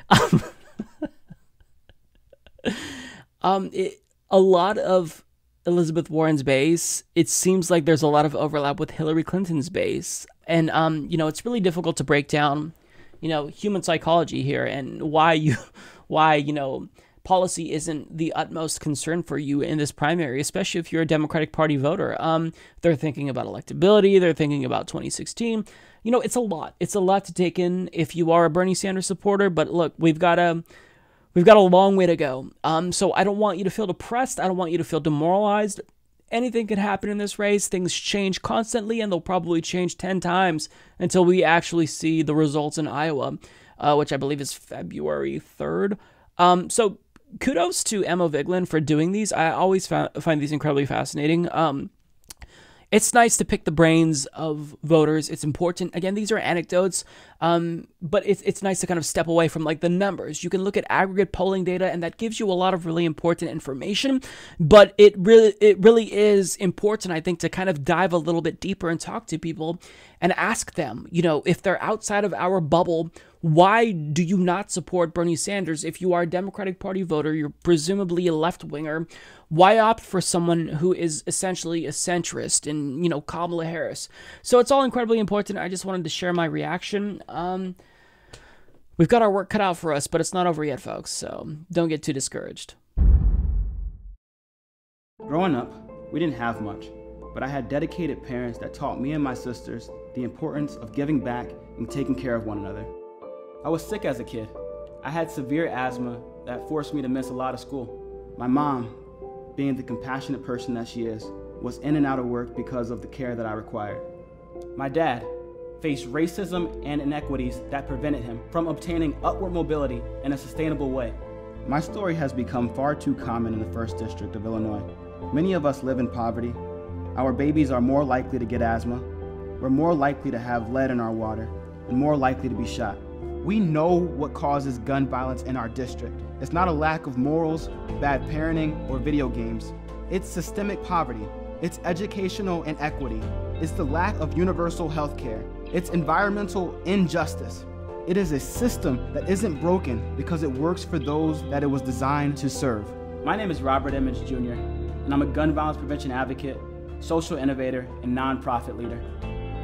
um, it, a lot of Elizabeth Warren's base, it seems like there's a lot of overlap with Hillary Clinton's base, and um, you know, it's really difficult to break down, you know, human psychology here and why you, why you know policy isn't the utmost concern for you in this primary, especially if you're a Democratic Party voter. Um, they're thinking about electability, they're thinking about 2016. You know, it's a lot. It's a lot to take in if you are a Bernie Sanders supporter. But look, we've got a we've got a long way to go. Um, so I don't want you to feel depressed. I don't want you to feel demoralized. Anything could happen in this race. Things change constantly, and they'll probably change 10 times until we actually see the results in Iowa, uh, which I believe is February 3rd. Um, so kudos to Emma Vigeland for doing these. I always find these incredibly fascinating. Um, it's nice to pick the brains of voters. It's important. Again, these are anecdotes. Um, but it's it's nice to kind of step away from like the numbers. You can look at aggregate polling data, and that gives you a lot of really important information. But it really it really is important, I think, to kind of dive a little bit deeper and talk to people and ask them, you know, if they're outside of our bubble, why do you not support Bernie Sanders if you are a Democratic Party voter? You're presumably a left winger. Why opt for someone who is essentially a centrist and, you know, Kamala Harris? So it's all incredibly important. I just wanted to share my reaction. Um, we've got our work cut out for us, but it's not over yet, folks. So don't get too discouraged. Growing up, we didn't have much, but I had dedicated parents that taught me and my sisters the importance of giving back and taking care of one another. I was sick as a kid. I had severe asthma that forced me to miss a lot of school. My mom, being the compassionate person that she is, was in and out of work because of the care that I required. My dad faced racism and inequities that prevented him from obtaining upward mobility in a sustainable way. My story has become far too common in the 1st District of Illinois. Many of us live in poverty. Our babies are more likely to get asthma. We're more likely to have lead in our water and more likely to be shot. We know what causes gun violence in our district. It's not a lack of morals, bad parenting, or video games. It's systemic poverty. It's educational inequity. It's the lack of universal health care. It's environmental injustice. It is a system that isn't broken because it works for those that it was designed to serve. My name is Robert Emmons Jr., and I'm a gun violence prevention advocate, social innovator, and nonprofit leader.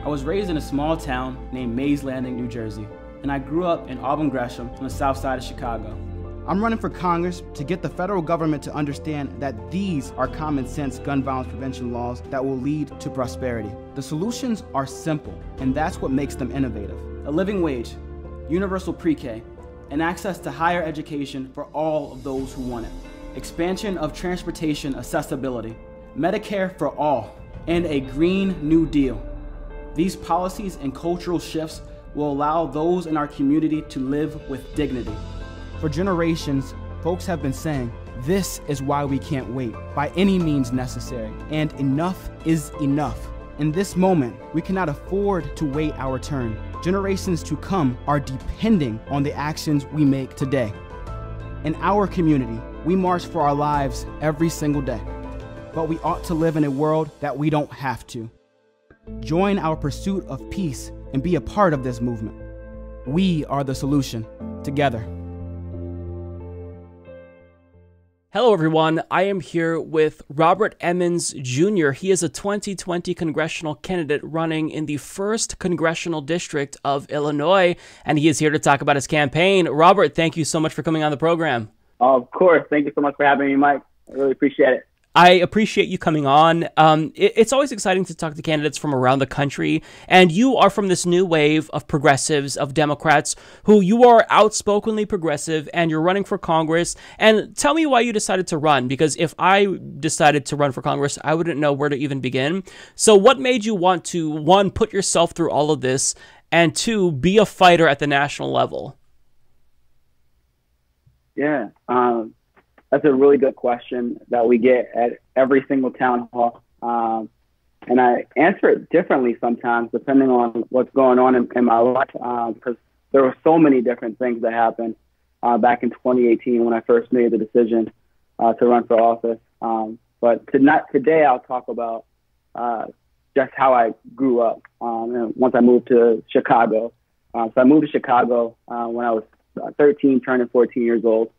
I was raised in a small town named Mays Landing, New Jersey, and I grew up in Auburn Gresham on the south side of Chicago. I'm running for Congress to get the federal government to understand that these are common sense gun violence prevention laws that will lead to prosperity. The solutions are simple, and that's what makes them innovative. A living wage, universal pre K, and access to higher education for all of those who want it. Expansion of transportation accessibility, Medicare for all, and a Green New Deal. These policies and cultural shifts will allow those in our community to live with dignity. For generations, folks have been saying, this is why we can't wait, by any means necessary, and enough is enough. In this moment, we cannot afford to wait our turn. Generations to come are depending on the actions we make today. In our community, we march for our lives every single day, but we ought to live in a world that we don't have to. Join our pursuit of peace and be a part of this movement. We are the solution, together. Hello, everyone. I am here with Robert Emmons Jr. He is a 2020 congressional candidate running in the 1st Congressional District of Illinois, and he is here to talk about his campaign. Robert, thank you so much for coming on the program. of course. Thank you so much for having me, Mike. I really appreciate it. I appreciate you coming on. Um, it, it's always exciting to talk to candidates from around the country, and you are from this new wave of progressives, of Democrats, who you are outspokenly progressive, and you're running for Congress. And tell me why you decided to run, because if I decided to run for Congress, I wouldn't know where to even begin. So, what made you want to one put yourself through all of this, and two be a fighter at the national level? Yeah. Um, that's a really good question that we get at every single town hall. Um, and I answer it differently sometimes depending on what's going on in, in my life because um, there were so many different things that happened uh, back in 2018 when I first made the decision uh, to run for office. Um, but today I'll talk about uh, just how I grew up um, once I moved to Chicago. Uh, so I moved to Chicago uh, when I was uh, 13, turning 14 years old.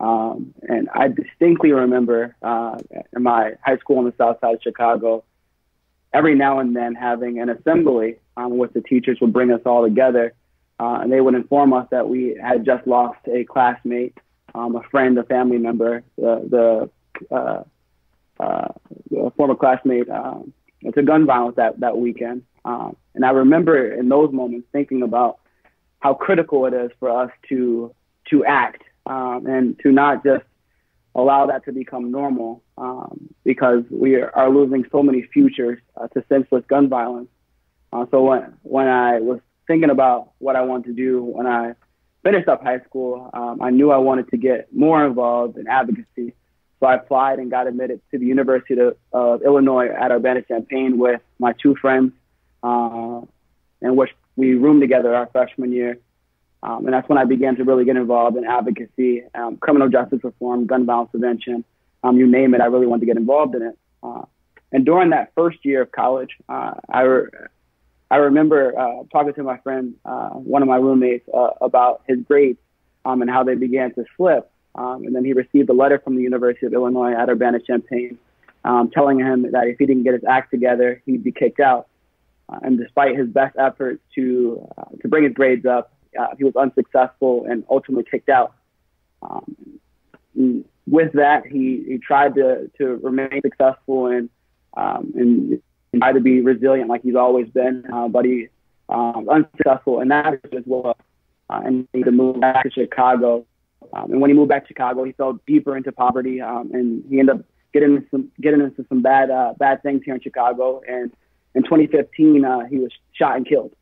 Um, and I distinctly remember uh, in my high school on the south side of Chicago, every now and then having an assembly um, which the teachers would bring us all together. Uh, and they would inform us that we had just lost a classmate, um, a friend, a family member, the, the, uh, uh, the former classmate um, to gun violence that, that weekend. Um, and I remember in those moments thinking about how critical it is for us to to act um, and to not just allow that to become normal um, because we are losing so many futures uh, to senseless gun violence. Uh, so when when I was thinking about what I wanted to do when I finished up high school, um, I knew I wanted to get more involved in advocacy. So I applied and got admitted to the University of, Illinois at Urbana-Champaign with my two friends, uh, in which we roomed together our freshman year. Um, and that's when I began to really get involved in advocacy, um, criminal justice reform, gun violence prevention, um, you name it. I really wanted to get involved in it. Uh, and during that first year of college, uh, I, re- I remember uh, talking to my friend, uh, one of my roommates, uh, about his grades um, and how they began to slip. Um, and then he received a letter from the University of Illinois at Urbana-Champaign um, telling him that if he didn't get his act together, he'd be kicked out. Uh, and despite his best efforts to to bring his grades up, uh, he was unsuccessful and ultimately kicked out. Um, with that, he, he tried to, to remain successful and um, and, and try to be resilient like he's always been, uh, but he um, unsuccessful in that as well. Uh, and he to move back to Chicago. Um, and when he moved back to Chicago, he fell deeper into poverty, um, and he ended up getting into some getting into some bad uh, bad things here in Chicago. And in 2015, uh, he was shot and killed.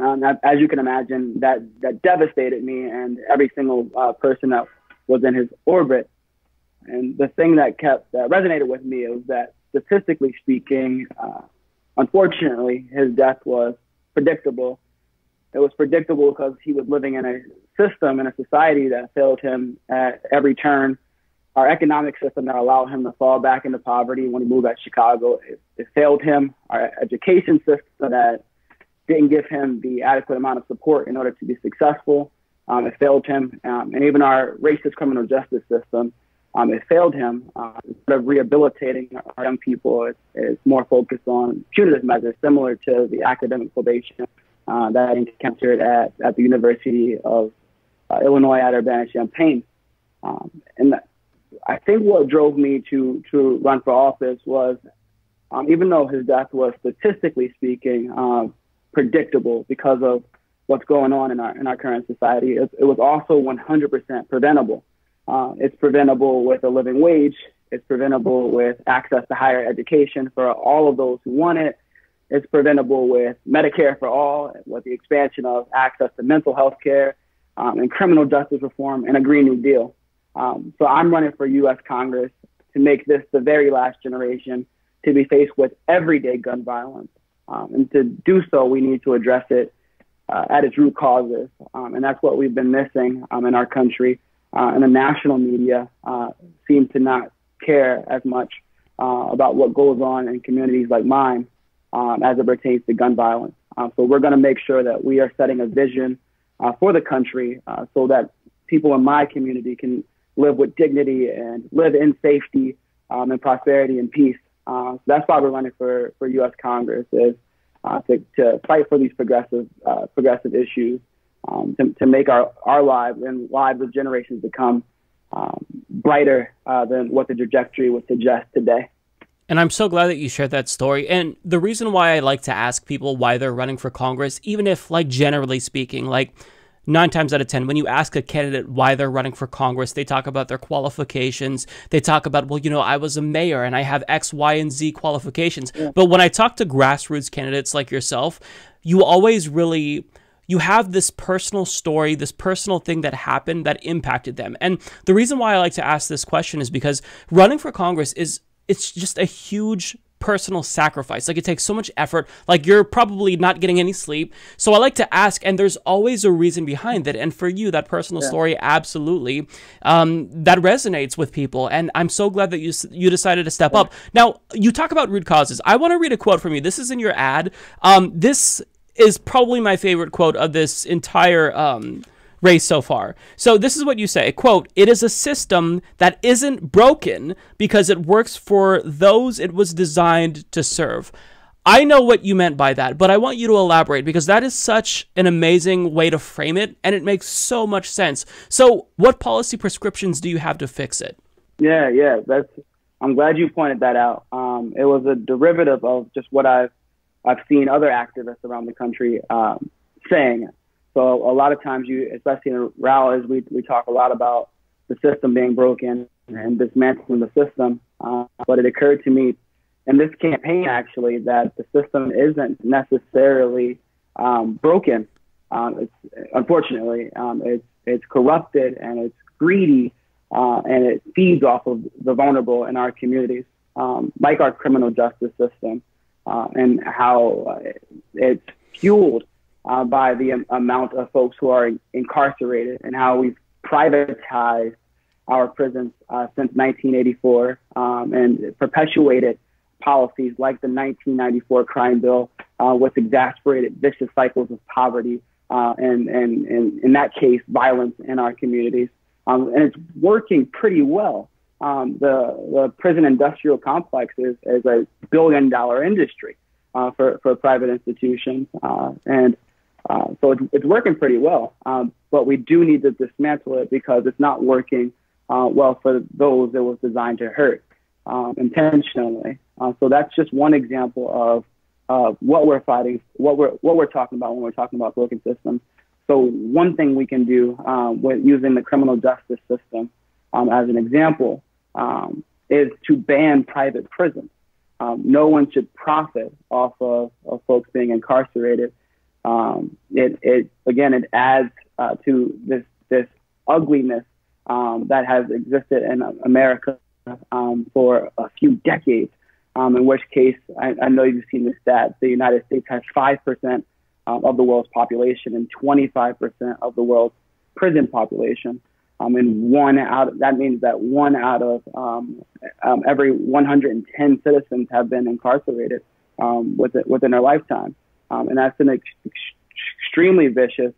Um, as you can imagine, that that devastated me and every single uh, person that was in his orbit. And the thing that kept that resonated with me was that statistically speaking, uh, unfortunately, his death was predictable. It was predictable because he was living in a system in a society that failed him at every turn our economic system that allowed him to fall back into poverty when he moved out to Chicago. It, it failed him. Our education system that didn't give him the adequate amount of support in order to be successful. Um, it failed him. Um, and even our racist criminal justice system, um, it failed him. Uh, instead of rehabilitating our young people, it's, it's more focused on punitive measures similar to the academic probation uh, that I encountered at, at the University of uh, Illinois at Urbana-Champaign. Um, and I think what drove me to to run for office was, um, even though his death was statistically speaking um, predictable because of what's going on in our in our current society, it, it was also 100% preventable. Uh, it's preventable with a living wage. It's preventable with access to higher education for all of those who want it. It's preventable with Medicare for all, with the expansion of access to mental health care um, and criminal justice reform and a Green New Deal. Um, so I'm running for U.S. Congress to make this the very last generation to be faced with everyday gun violence. Um, and to do so, we need to address it uh, at its root causes. Um, and that's what we've been missing um, in our country. Uh, and the national media uh, seem to not care as much uh, about what goes on in communities like mine um, as it pertains to gun violence. Uh, so we're going to make sure that we are setting a vision uh, for the country so that people in my community can live with dignity and live in safety um, and prosperity and peace. Uh, so that's why we're running for, for U.S. Congress is uh, to, to fight for these progressive uh, progressive issues, um, to, to make our, our lives and lives of generations to come um, brighter uh, than what the trajectory would suggest today. And I'm so glad that you shared that story. And the reason why I like to ask people why they're running for Congress, even if, like, generally speaking, like, nine times out of 10, when you ask a candidate why they're running for Congress, they talk about their qualifications. They talk about, well, you know, I was a mayor and I have X, Y, and Z qualifications. Yeah. But when I talk to grassroots candidates like yourself, you always really you have this personal story, this personal thing that happened that impacted them. And the reason why I like to ask this question is because running for Congress is it's just a huge personal sacrifice. Like it takes so much effort. Like you're probably not getting any sleep. So I like to ask, and there's always a reason behind it. And for you, that personal yeah. story, absolutely, um, that resonates with people. And I'm so glad that you you decided to step yeah. up. Now you talk about root causes. I want to read a quote from you. This is in your ad. Um, this is probably my favorite quote of this entire um, race so far. So this is what you say, quote, "It is a system that isn't broken because it works for those it was designed to serve." I know what you meant by that, but I want you to elaborate because that is such an amazing way to frame it and it makes so much sense. So, what policy prescriptions do you have to fix it? Yeah, yeah, that's I'm glad you pointed that out. Um, it was a derivative of just what I've I've seen other activists around the country um, saying. So a lot of times you, especially in rallies, we, we talk a lot about the system being broken and dismantling the system. Uh, but it occurred to me in this campaign actually that the system isn't necessarily um, broken. Um, it's unfortunately um, it's it's corrupted and it's greedy uh, and it feeds off of the vulnerable in our communities, um, like our criminal justice system, uh, and how uh, it's fueled uh, by the am- amount of folks who are incarcerated and how we've privatized our prisons uh, since 1984 um, and perpetuated policies like the 1994 crime bill, uh, which exasperated vicious cycles of poverty uh, and, and, and, in that case, violence in our communities. Um, and it's working pretty well. Um, the, the prison industrial complex is, is a billion dollar industry uh, for, for private institutions. Uh, and uh, so it's, it's working pretty well. Um, but we do need to dismantle it because it's not working uh, well for those it was designed to hurt um, intentionally. Uh, so that's just one example of uh, what we're fighting, what we're what we're talking about when we're talking about broken systems. So one thing we can do um, with using the criminal justice system um, as an example um, is to ban private prisons. Um, no one should profit off of, of folks being incarcerated. Um, it, it again, it adds uh, to this this ugliness um, that has existed in America um, for a few decades. Um, in which case, I, I, know you've seen the stat: the United States has five percent um, of the world's population and 25 percent of the world's prison population. Um, and one out of, that means that one out of um, um, every 110 citizens have been incarcerated within, within their lifetime, and that's an ex- extremely vicious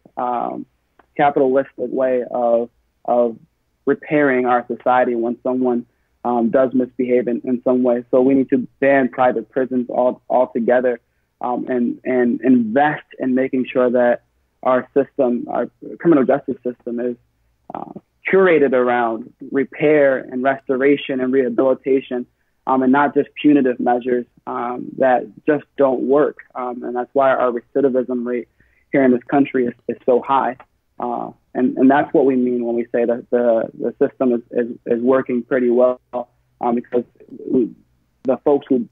capitalistic way of of repairing our society when someone um, does misbehave in, in some way. So we need to ban private prisons all altogether um, and and invest in making sure that our system, our criminal justice system, is uh, curated around repair and restoration and rehabilitation, um, and not just punitive measures um, that just don't work. Um, and that's why our recidivism rate here in this country is, is so high. Uh, and, and that's what we mean when we say that the, the system is, is, is working pretty well um, because we, the folks who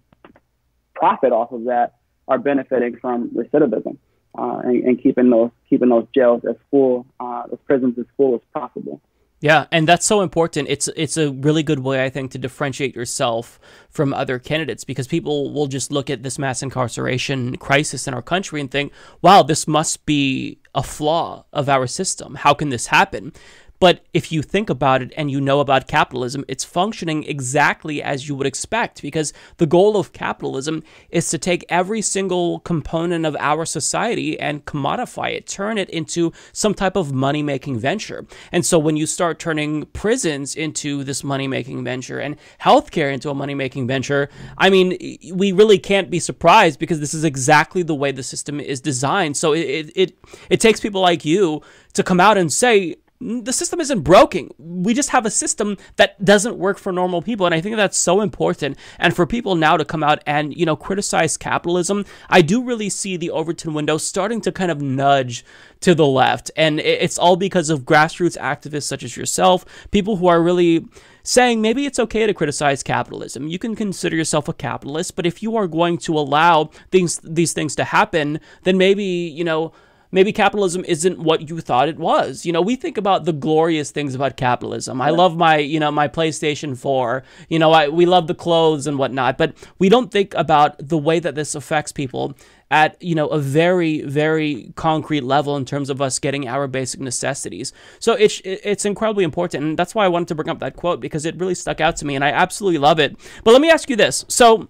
profit off of that are benefiting from recidivism uh, and, and, keeping those keeping those jails as full, uh, prisons as full as possible. Yeah, and that's so important. It's it's a really good way, I think, to differentiate yourself from other candidates because people will just look at this mass incarceration crisis in our country and think, "Wow, this must be a flaw of our system. How can this happen?" But if you think about it and you know about capitalism, it's functioning exactly as you would expect because the goal of capitalism is to take every single component of our society and commodify it, turn it into some type of money making venture. And so when you start turning prisons into this money making venture and healthcare into a money making venture, I mean, we really can't be surprised because this is exactly the way the system is designed. So it, it, it takes people like you to come out and say, the system isn't broken. We just have a system that doesn't work for normal people. And I think that's so important. And for people now to come out and, you know, criticize capitalism, I do really see the Overton window starting to kind of nudge to the left. And it's all because of grassroots activists such as yourself, people who are really saying maybe it's okay to criticize capitalism. You can consider yourself a capitalist, but if you are going to allow things these things to happen, then maybe, you know, maybe capitalism isn't what you thought it was. You know, we think about the glorious things about capitalism. I love my, you know, my PlayStation 4. You know, I, we love the clothes and whatnot, but we don't think about the way that this affects people at you know a very very concrete level in terms of us getting our basic necessities so it's it's incredibly important and that's why i wanted to bring up that quote because it really stuck out to me and i absolutely love it but let me ask you this so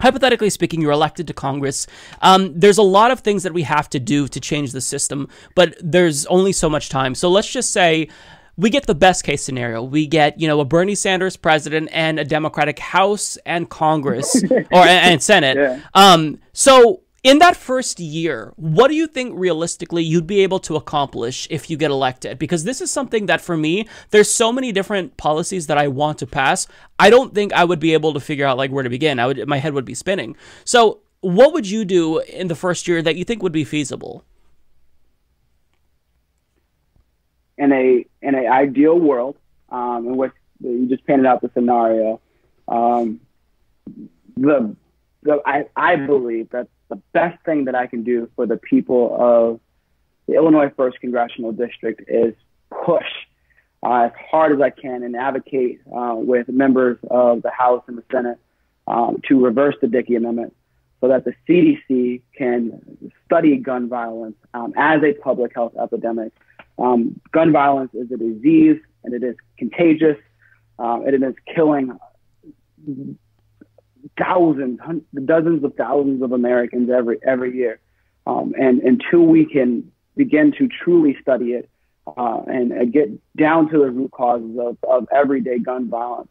hypothetically speaking, you're elected to Congress. Um, there's a lot of things that we have to do to change the system, but there's only so much time. So let's just say we get the best case scenario. We get, you know, a Bernie Sanders president and a Democratic House and Congress or and Senate. Yeah. Um, so in that first year, what do you think realistically you'd be able to accomplish if you get elected? Because this is something that for me, there's so many different policies that I want to pass. I don't think I would be able to figure out like where to begin. I would my head would be spinning. So, what would you do in the first year that you think would be feasible? In a in an ideal world, um, in which you just painted out the scenario, um, the, the I, I believe that the best thing that I can do for the people of the Illinois 1st Congressional District is push uh, as hard as I can and advocate uh, with members of the House and the Senate um, to reverse the Dickey Amendment so that the CDC can study gun violence um, as a public health epidemic. Um, gun violence is a disease and it is contagious. Um, and it is killing thousands, dozens of thousands of Americans every every year. Um, and until we can begin to truly study it uh, and uh, get down to the root causes of, of everyday gun violence,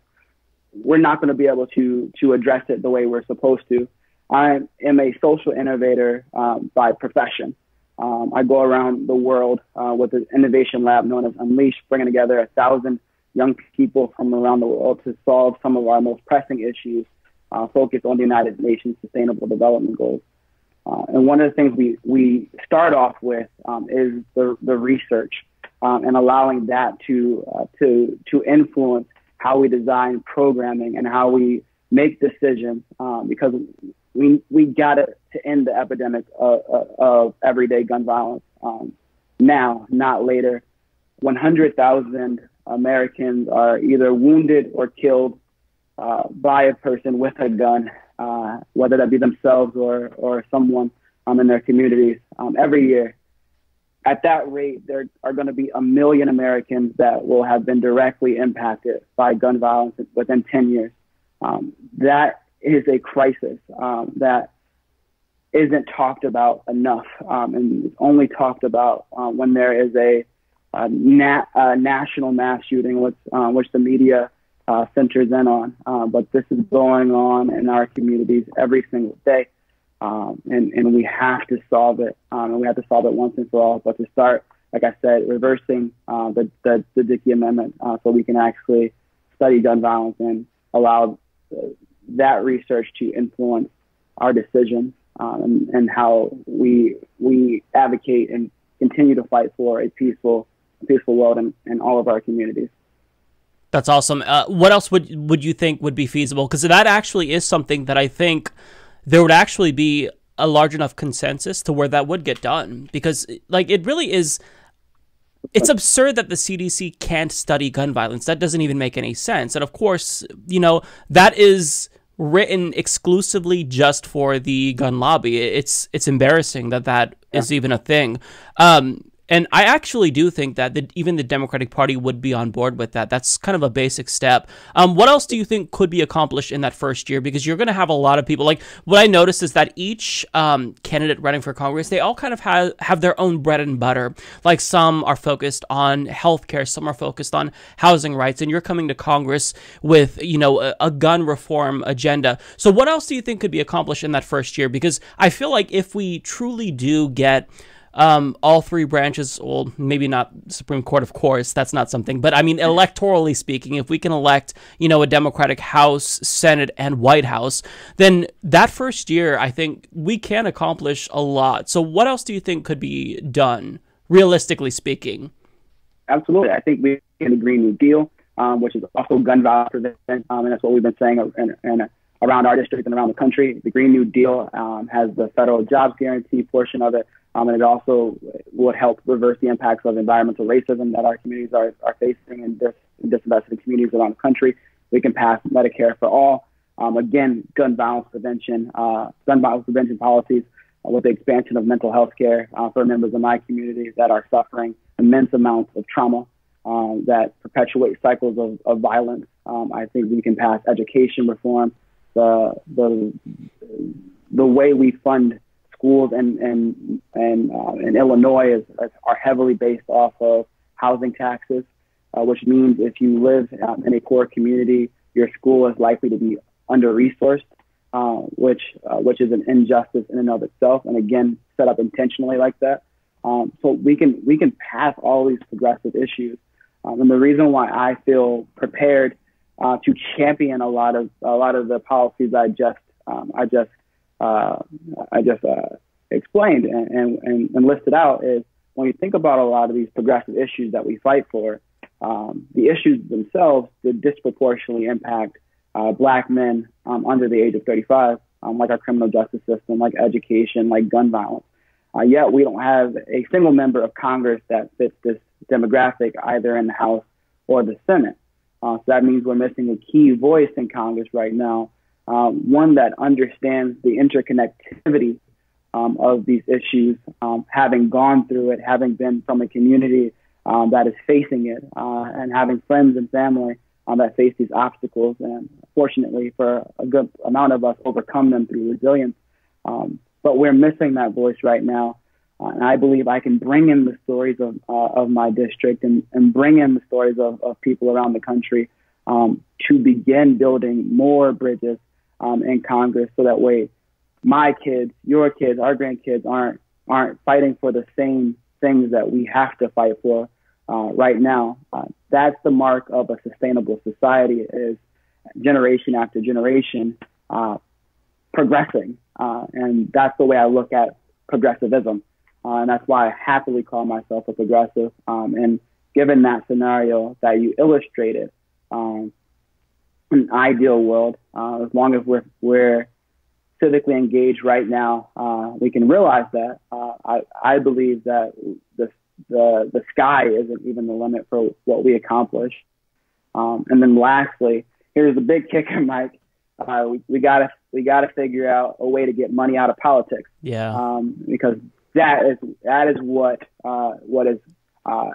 we're not going to be able to to address it the way we're supposed to. I am a social innovator um, by profession. Um, I go around the world uh, with an innovation lab known as Unleash, bringing together a thousand young people from around the world to solve some of our most pressing issues uh, focused on the United Nations Sustainable Development Goals. Uh, and one of the things we, we start off with um, is the, the research um, and allowing that to, uh, to, to influence how we design programming and how we make decisions um, because we we got to end the epidemic of, of everyday gun violence um, now, not later. 100,000 Americans are either wounded or killed uh, by a person with a gun, uh, whether that be themselves or or someone um, in their communities um, every year. At that rate, there are going to be a million Americans that will have been directly impacted by gun violence within 10 years. Um, that is a crisis um, that isn't talked about enough um, and is only talked about uh, when there is a, a, na- a national mass shooting, which, uh, which the media uh, centers in on. Uh, but this is going on in our communities every single day. Um, and, and we have to solve it. Um, and we have to solve it once and for all. But to start, like I said, reversing uh, the, the, the Dickey Amendment uh, so we can actually study gun violence and allow that research to influence our decisions um, and, and, how we we advocate and continue to fight for a peaceful peaceful world in, in all of our communities. That's awesome. Uh, what else would would you think would be feasible? Because that actually is something that I think there would actually be a large enough consensus to where that would get done. Because like it really is it's absurd that the CDC can't study gun violence. That doesn't even make any sense. And of course, you know, that is written exclusively just for the gun lobby. It's it's embarrassing that that yeah. is even a thing. Um, and I actually do think that the, even the Democratic Party would be on board with that. That's kind of a basic step. Um, what else do you think could be accomplished in that first year? Because you're going to have a lot of people. Like what I noticed is that each um, candidate running for Congress, they all kind of have have their own bread and butter. Like some are focused on healthcare, some are focused on housing rights, and you're coming to Congress with you know a, a gun reform agenda. So what else do you think could be accomplished in that first year? Because I feel like if we truly do get um, all three branches, well, maybe not Supreme Court, of course, that's not something, but I mean, electorally speaking, if we can elect, you know, a Democratic House, Senate, and White House, then that first year, I think we can accomplish a lot. So, what else do you think could be done, realistically speaking? Absolutely. I think we can the Green New Deal, um, which is also gun violence prevention, um, and that's what we've been saying and, and around our district and around the country. The Green New Deal um, has the federal jobs guarantee portion of it, um, and it also would help reverse the impacts of environmental racism that our communities are, are facing in dis- disinvested communities around the country. We can pass Medicare for all. Um, again, gun violence prevention, uh, gun violence prevention policies uh, with the expansion of mental health care uh, for members of my community that are suffering immense amounts of trauma um, that perpetuate cycles of, of violence. Um, I think we can pass education reform the the the way we fund schools and and and uh, in Illinois is, is, are heavily based off of housing taxes, uh, which means if you live um, in a poor community, your school is likely to be under resourced, uh, which uh, which is an injustice in and of itself, and again set up intentionally like that. Um, so we can we can pass all these progressive issues, um, and the reason why I feel prepared uh, to champion a lot of a lot of the policies I just um, I just uh, I just uh, explained and, and, and, listed out is when you think about a lot of these progressive issues that we fight for, um, the issues themselves did disproportionately impact uh, black men um, under the age of 35, um, like our criminal justice system, like education, like gun violence. Uh, yet we don't have a single member of Congress that fits this demographic either in the House or the Senate. Uh, so that means we're missing a key voice in Congress right now um, one that understands the interconnectivity um, of these issues, um, having gone through it, having been from a community um, that is facing it, uh, and having friends and family um, that face these obstacles. And fortunately, for a good amount of us, overcome them through resilience. Um, but we're missing that voice right now. Uh, and I believe I can bring in the stories of, uh, of my district and, and bring in the stories of, of people around the country um, to begin building more bridges um, in Congress so that way my kids, your kids, our grandkids aren't aren't fighting for the same things that we have to fight for uh, right now. Uh, that's the mark of a sustainable society is generation after generation uh, progressing, uh, and that's the way I look at progressivism, uh, and that's why I happily call myself a progressive. Um, and given that scenario that you illustrated, um, an ideal world, uh, as long as we're we're civically engaged right now, uh, we can realize that. Uh, I, I believe that the, the, the sky isn't even the limit for what we accomplish. Um, and then lastly, here's the big kicker, Mike. Uh, we, we gotta we gotta figure out a way to get money out of politics. Yeah. Um, because that is that is what uh, what is uh,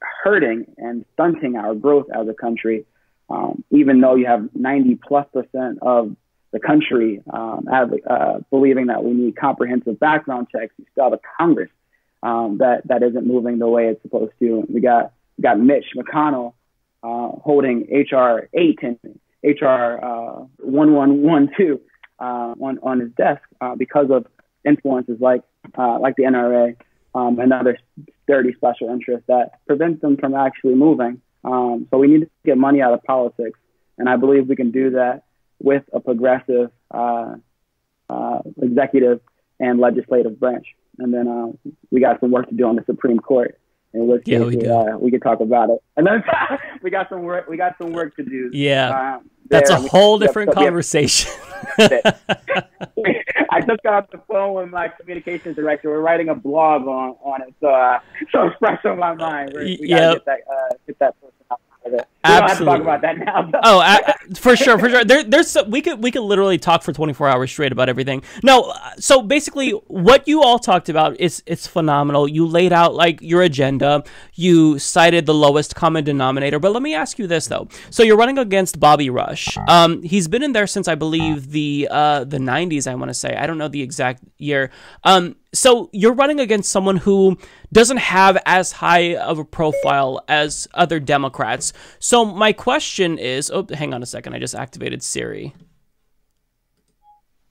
hurting and stunting our growth as a country. Um, even though you have 90 plus percent of the country um, uh, believing that we need comprehensive background checks. You still have a Congress um, that that isn't moving the way it's supposed to. We got we got Mitch McConnell uh, holding HR eight and HR uh, one one one two uh, on on his desk uh, because of influences like uh, like the NRA um, and other dirty special interests that prevent them from actually moving. Um, so we need to get money out of politics, and I believe we can do that with a progressive uh, uh, executive and legislative branch. And then uh, we got some work to do on the Supreme Court. Which yeah, we. Uh, we could talk about it. And then we got some work. We got some work to do. Yeah, um, that's a whole different have- conversation. I just got off the phone with my communications director. We're writing a blog on, on it, so uh, so it's fresh on my mind. We're, we gotta Yep. get that uh, get that person out of it. We don't have to talk Absolutely. about that now. though. oh, I, for sure, for sure. There, there's so, we could we could literally talk for 24 hours straight about everything. No, uh, so basically, what you all talked about is it's phenomenal. You laid out like your agenda. You cited the lowest common denominator. But let me ask you this though. So you're running against Bobby Rush. Um, he's been in there since I believe the uh the 90s. I want to say I don't know the exact year. Um, so you're running against someone who doesn't have as high of a profile as other Democrats. So my question is, oh, hang on a second, I just activated Siri.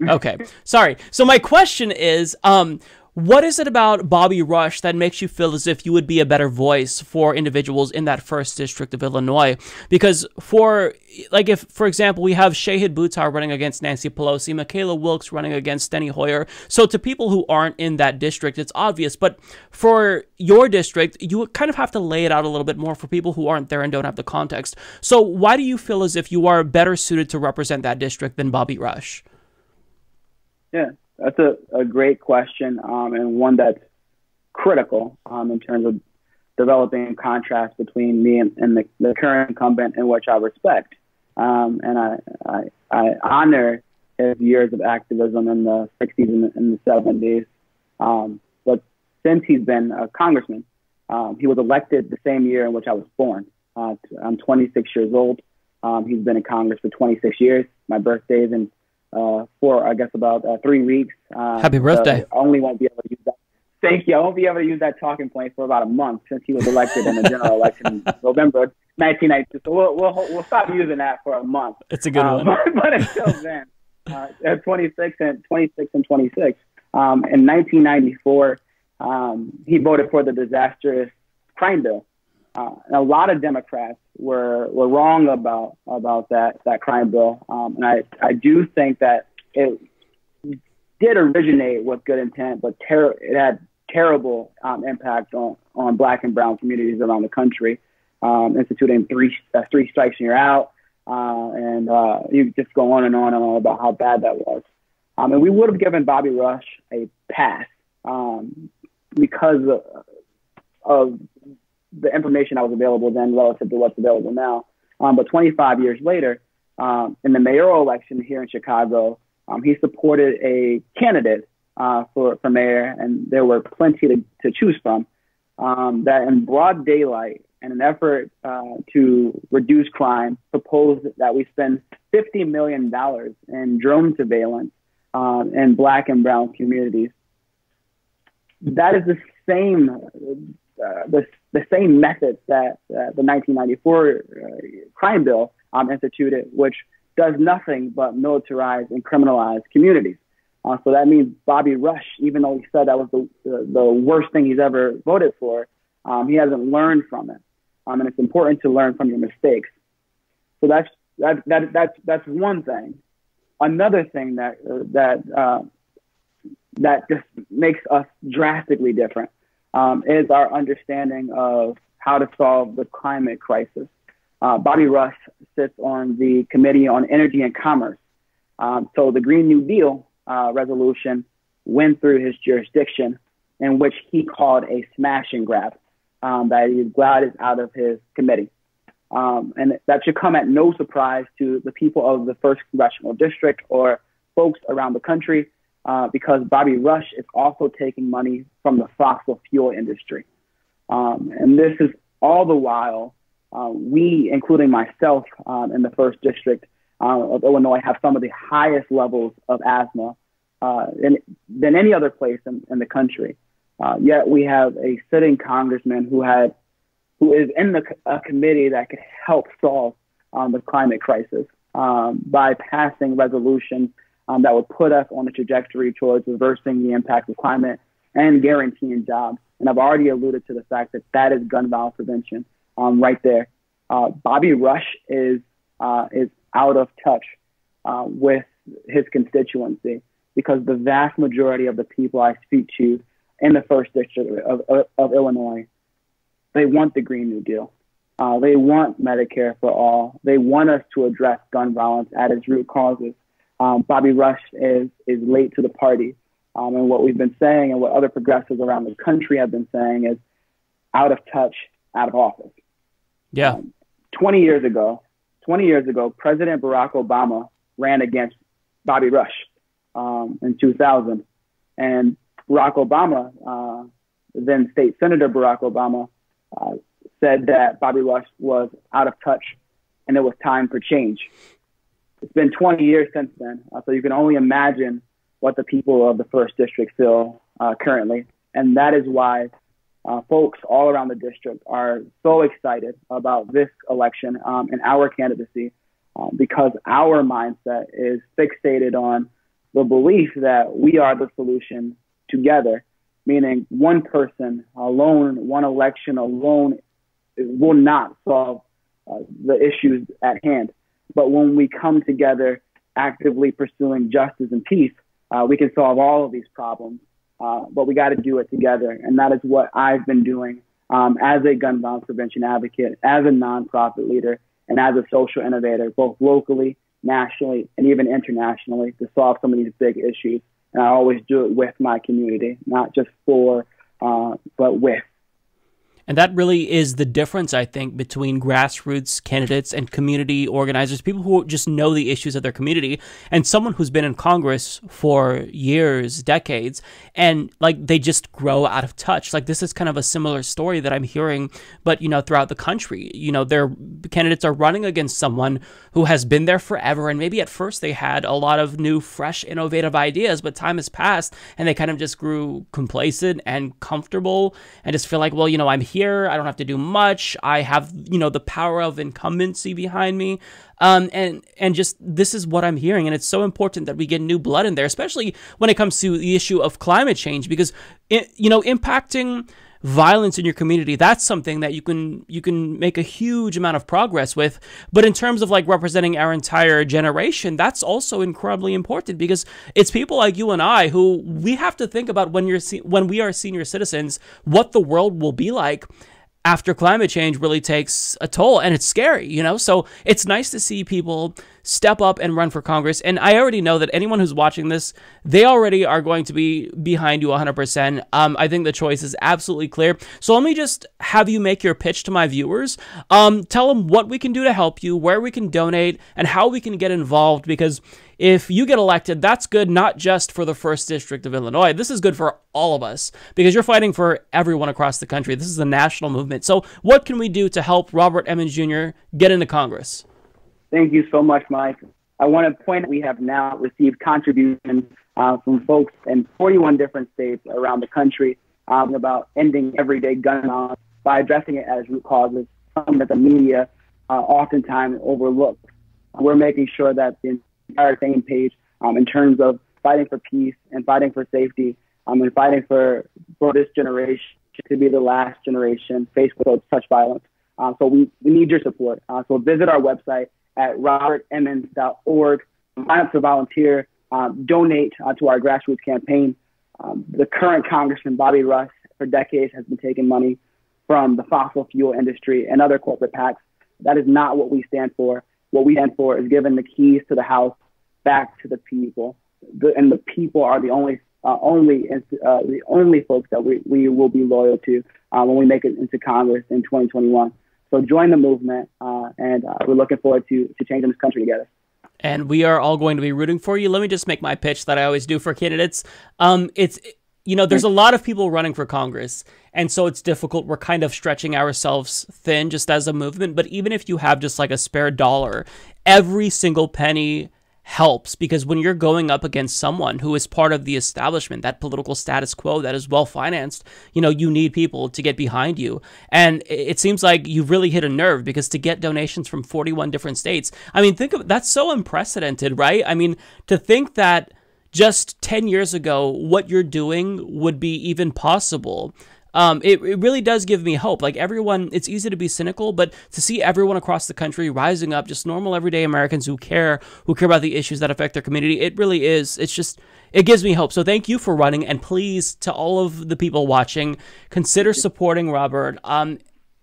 Okay, sorry. So my question is, um, what is it about Bobby Rush that makes you feel as if you would be a better voice for individuals in that first district of Illinois? Because for like if for example we have Shahid Buttar running against Nancy Pelosi, Mckayla Wilkes running against Steny Hoyer. So to people who aren't in that district, it's obvious. But for your district, you kind of have to lay it out a little bit more for people who aren't there and don't have the context. So why do you feel as if you are better suited to represent that district than Bobby Rush? Yeah, that's a, a great question um, and one that's critical um, in terms of developing contrast between me and, and the, the current incumbent in which I respect. Um, and I, I, I honor his years of activism in the 60s and the, and the 70s. Um, but since he's been a congressman, um, he was elected the same year in which I was born. Uh, I'm 26 years old. Um, he's been in Congress for 26 years. My birthday is in uh, for I guess about uh, three weeks. Uh, Happy birthday. so I only won't be able to use that. Thank you. I won't be able to use that talking point for about a month since he was elected in the general election in November 1992. So we'll, we'll we'll stop using that for a month. It's a good Um, one. But, but until then, uh, at 26 and 26 and 26. Um, in 1994, um, he voted for the disastrous crime bill. Uh, and a lot of Democrats were were wrong about about that that crime bill, um, and I I do think that it did originate with good intent, but ter- it had terrible um, impact on on Black and Brown communities around the country, um, instituting three uh, three strikes and you're out, uh, and uh, you just go on and on and on about how bad that was. Um, and we would have given Bobby Rush a pass um, because of, of the information that was available then relative to what's available now. Um, but 25 years later, um, in the mayoral election here in Chicago, um, he supported a candidate uh, for, for mayor, and there were plenty to, to choose from, um, that in broad daylight, in an effort uh, to reduce crime, proposed that we spend $50 million in drone surveillance um, in black and brown communities. That is the same, the, the same methods that uh, the 1994 uh, crime bill um, instituted, which does nothing but militarize and criminalize communities. Uh, so that means Bobby Rush, even though he said that was the, the, the worst thing he's ever voted for, um, he hasn't learned from it. Um, and it's important to learn from your mistakes. So that's that, that that's that's one thing. Another thing that uh, that uh, that just makes us drastically different um, is our understanding of how to solve the climate crisis. Uh, Bobby Rush sits on the Committee on Energy and Commerce. Um, so the Green New Deal uh, resolution went through his jurisdiction, in which he called a smash and grab um, that he's glad is out of his committee. Um, and that should come at no surprise to the people of the first congressional district or folks around the country, uh, because Bobby Rush is also taking money from the fossil fuel industry. Um, and this is all the while uh, we, including myself um, in the first district uh, of Illinois, have some of the highest levels of asthma uh, in, than any other place in, in the country. Uh, yet we have a sitting congressman who had, who is in the a committee that could help solve um, the climate crisis um, by passing resolutions um, that would put us on a trajectory towards reversing the impact of climate and guaranteeing jobs. And I've already alluded to the fact that that is gun violence prevention um, right there. Uh, Bobby Rush is uh, is out of touch uh, with his constituency because the vast majority of the people I speak to in the first district of, of, of Illinois, they want the Green New Deal. Uh, they want Medicare for all. They want us to address gun violence at its root causes. Um, Bobby Rush is is late to the party, um, and what we've been saying and what other progressives around the country have been saying is out of touch, out of office. Yeah. Um, 20 years ago, 20 years ago, President Barack Obama ran against Bobby Rush um, in 2000, and Barack Obama, uh, then State Senator Barack Obama, uh, said that Bobby Rush was out of touch and it was time for change. It's been 20 years since then, uh, so you can only imagine what the people of the first district feel uh, currently, and that is why uh, folks all around the district are so excited about this election um, and our candidacy um, because our mindset is fixated on the belief that we are the solution together, meaning one person alone, one election alone will not solve uh, the issues at hand. But when we come together actively pursuing justice and peace, uh, we can solve all of these problems. Uh, but we got to do it together. And that is what I've been doing um, as a gun violence prevention advocate, as a nonprofit leader, and as a social innovator, both locally, nationally, and even internationally to solve some of these big issues and I always do it with my community, not just for, uh, but with. And that really is the difference, I think, between grassroots candidates and community organizers, people who just know the issues of their community, and someone who's been in Congress for years, decades, and like they just grow out of touch. Like this is kind of a similar story that I'm hearing, but you know, throughout the country, you know, their candidates are running against someone who has been there forever, and maybe at first they had a lot of new, fresh, innovative ideas, but time has passed, and they kind of just grew complacent and comfortable, and just feel like, well, you know, I'm here. I don't have to do much. I have, you know, the power of incumbency behind me. Um, and and just this is what I'm hearing, and it's so important that we get new blood in there, especially when it comes to the issue of climate change, because it, you know, impacting violence in your community that's something that you can you can make a huge amount of progress with. But in terms of like representing our entire generation that's also incredibly important because it's people like you and I who we have to think about when you're when we are senior citizens what the world will be like after climate change really takes a toll and it's scary you know so it's nice to see people step up and run for Congress. And I already know that anyone who's watching this, they already are going to be behind you 100%. Um, I think the choice is absolutely clear. So let me just have you make your pitch to my viewers. Um, tell them what we can do to help you, where we can donate, and how we can get involved because if you get elected, that's good not just for the first district of Illinois. This is good for all of us because you're fighting for everyone across the country. This is a national movement. So, what can we do to help Robert Emmons Jr. get into Congress? Thank you so much, Mike. I want to point out we have now received contributions uh, from folks in 41 different states around the country um, about ending everyday gun violence by addressing it as root causes, something that the media uh, oftentimes overlooks. We're making sure that the entire same page um, in terms of fighting for peace and fighting for safety um, and fighting for, for this generation to be the last generation faced with such violence. Uh, so we, we need your support. Uh, so visit our website at robertemmons.org. Sign up to volunteer. Um, donate uh, to our grassroots campaign. Um, the current Congressman Bobby Rush, for decades, has been taking money from the fossil fuel industry and other corporate PACs. That is not what we stand for. What we stand for is giving the keys to the House back to the people, the, and the people are the only uh, only uh, the only folks that we, we will be loyal to uh, when we make it into Congress in 2021. So join the movement, uh, and uh, we're looking forward to to changing this country together and we are all going to be rooting for you. Let me just make my pitch that I always do for candidates. Um, it's you know, there's a lot of people running for Congress, and so it's difficult. We're kind of stretching ourselves thin just as a movement. But even if you have just like a spare dollar, every single penny helps because when you're going up against someone who is part of the establishment, that political status quo that is well financed, you know, you need people to get behind you. And it seems like you've really hit a nerve because to get donations from 41 different states, I mean, think of that's so unprecedented, right? I mean, to think that just 10 years ago, what you're doing would be even possible um, it, it really does give me hope. Like everyone, it's easy to be cynical, but to see everyone across the country rising up, just normal everyday Americans who care, who care about the issues that affect their community, it really is. It's just, it gives me hope. So thank you for running, and please, to all of the people watching, consider supporting Robert. Um,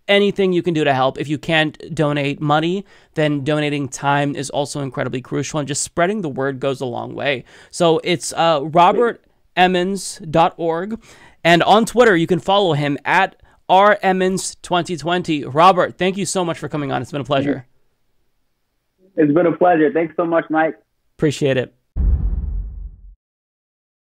anything you can do to help. If you can't donate money, then donating time is also incredibly crucial, and just spreading the word goes a long way. So it's uh, robertemmons.org. And on Twitter, you can follow him at remmons2020. Robert, thank you so much for coming on. It's been a pleasure. It's been a pleasure. Thanks so much, Mike. Appreciate it.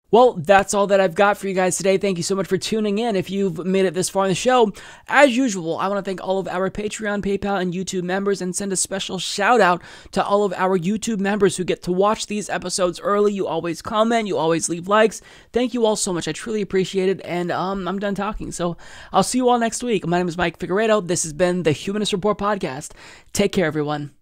Well, that's all that I've got for you guys today. Thank you so much for tuning in. If you've made it this far in the show, as usual, I want to thank all of our Patreon, PayPal, and YouTube members and send a special shout out to all of our YouTube members who get to watch these episodes early. You always comment, you always leave likes. Thank you all so much. I truly appreciate it. And um, I'm done talking. So I'll see you all next week. My name is Mike Figueredo. This has been the Humanist Report Podcast. Take care, everyone.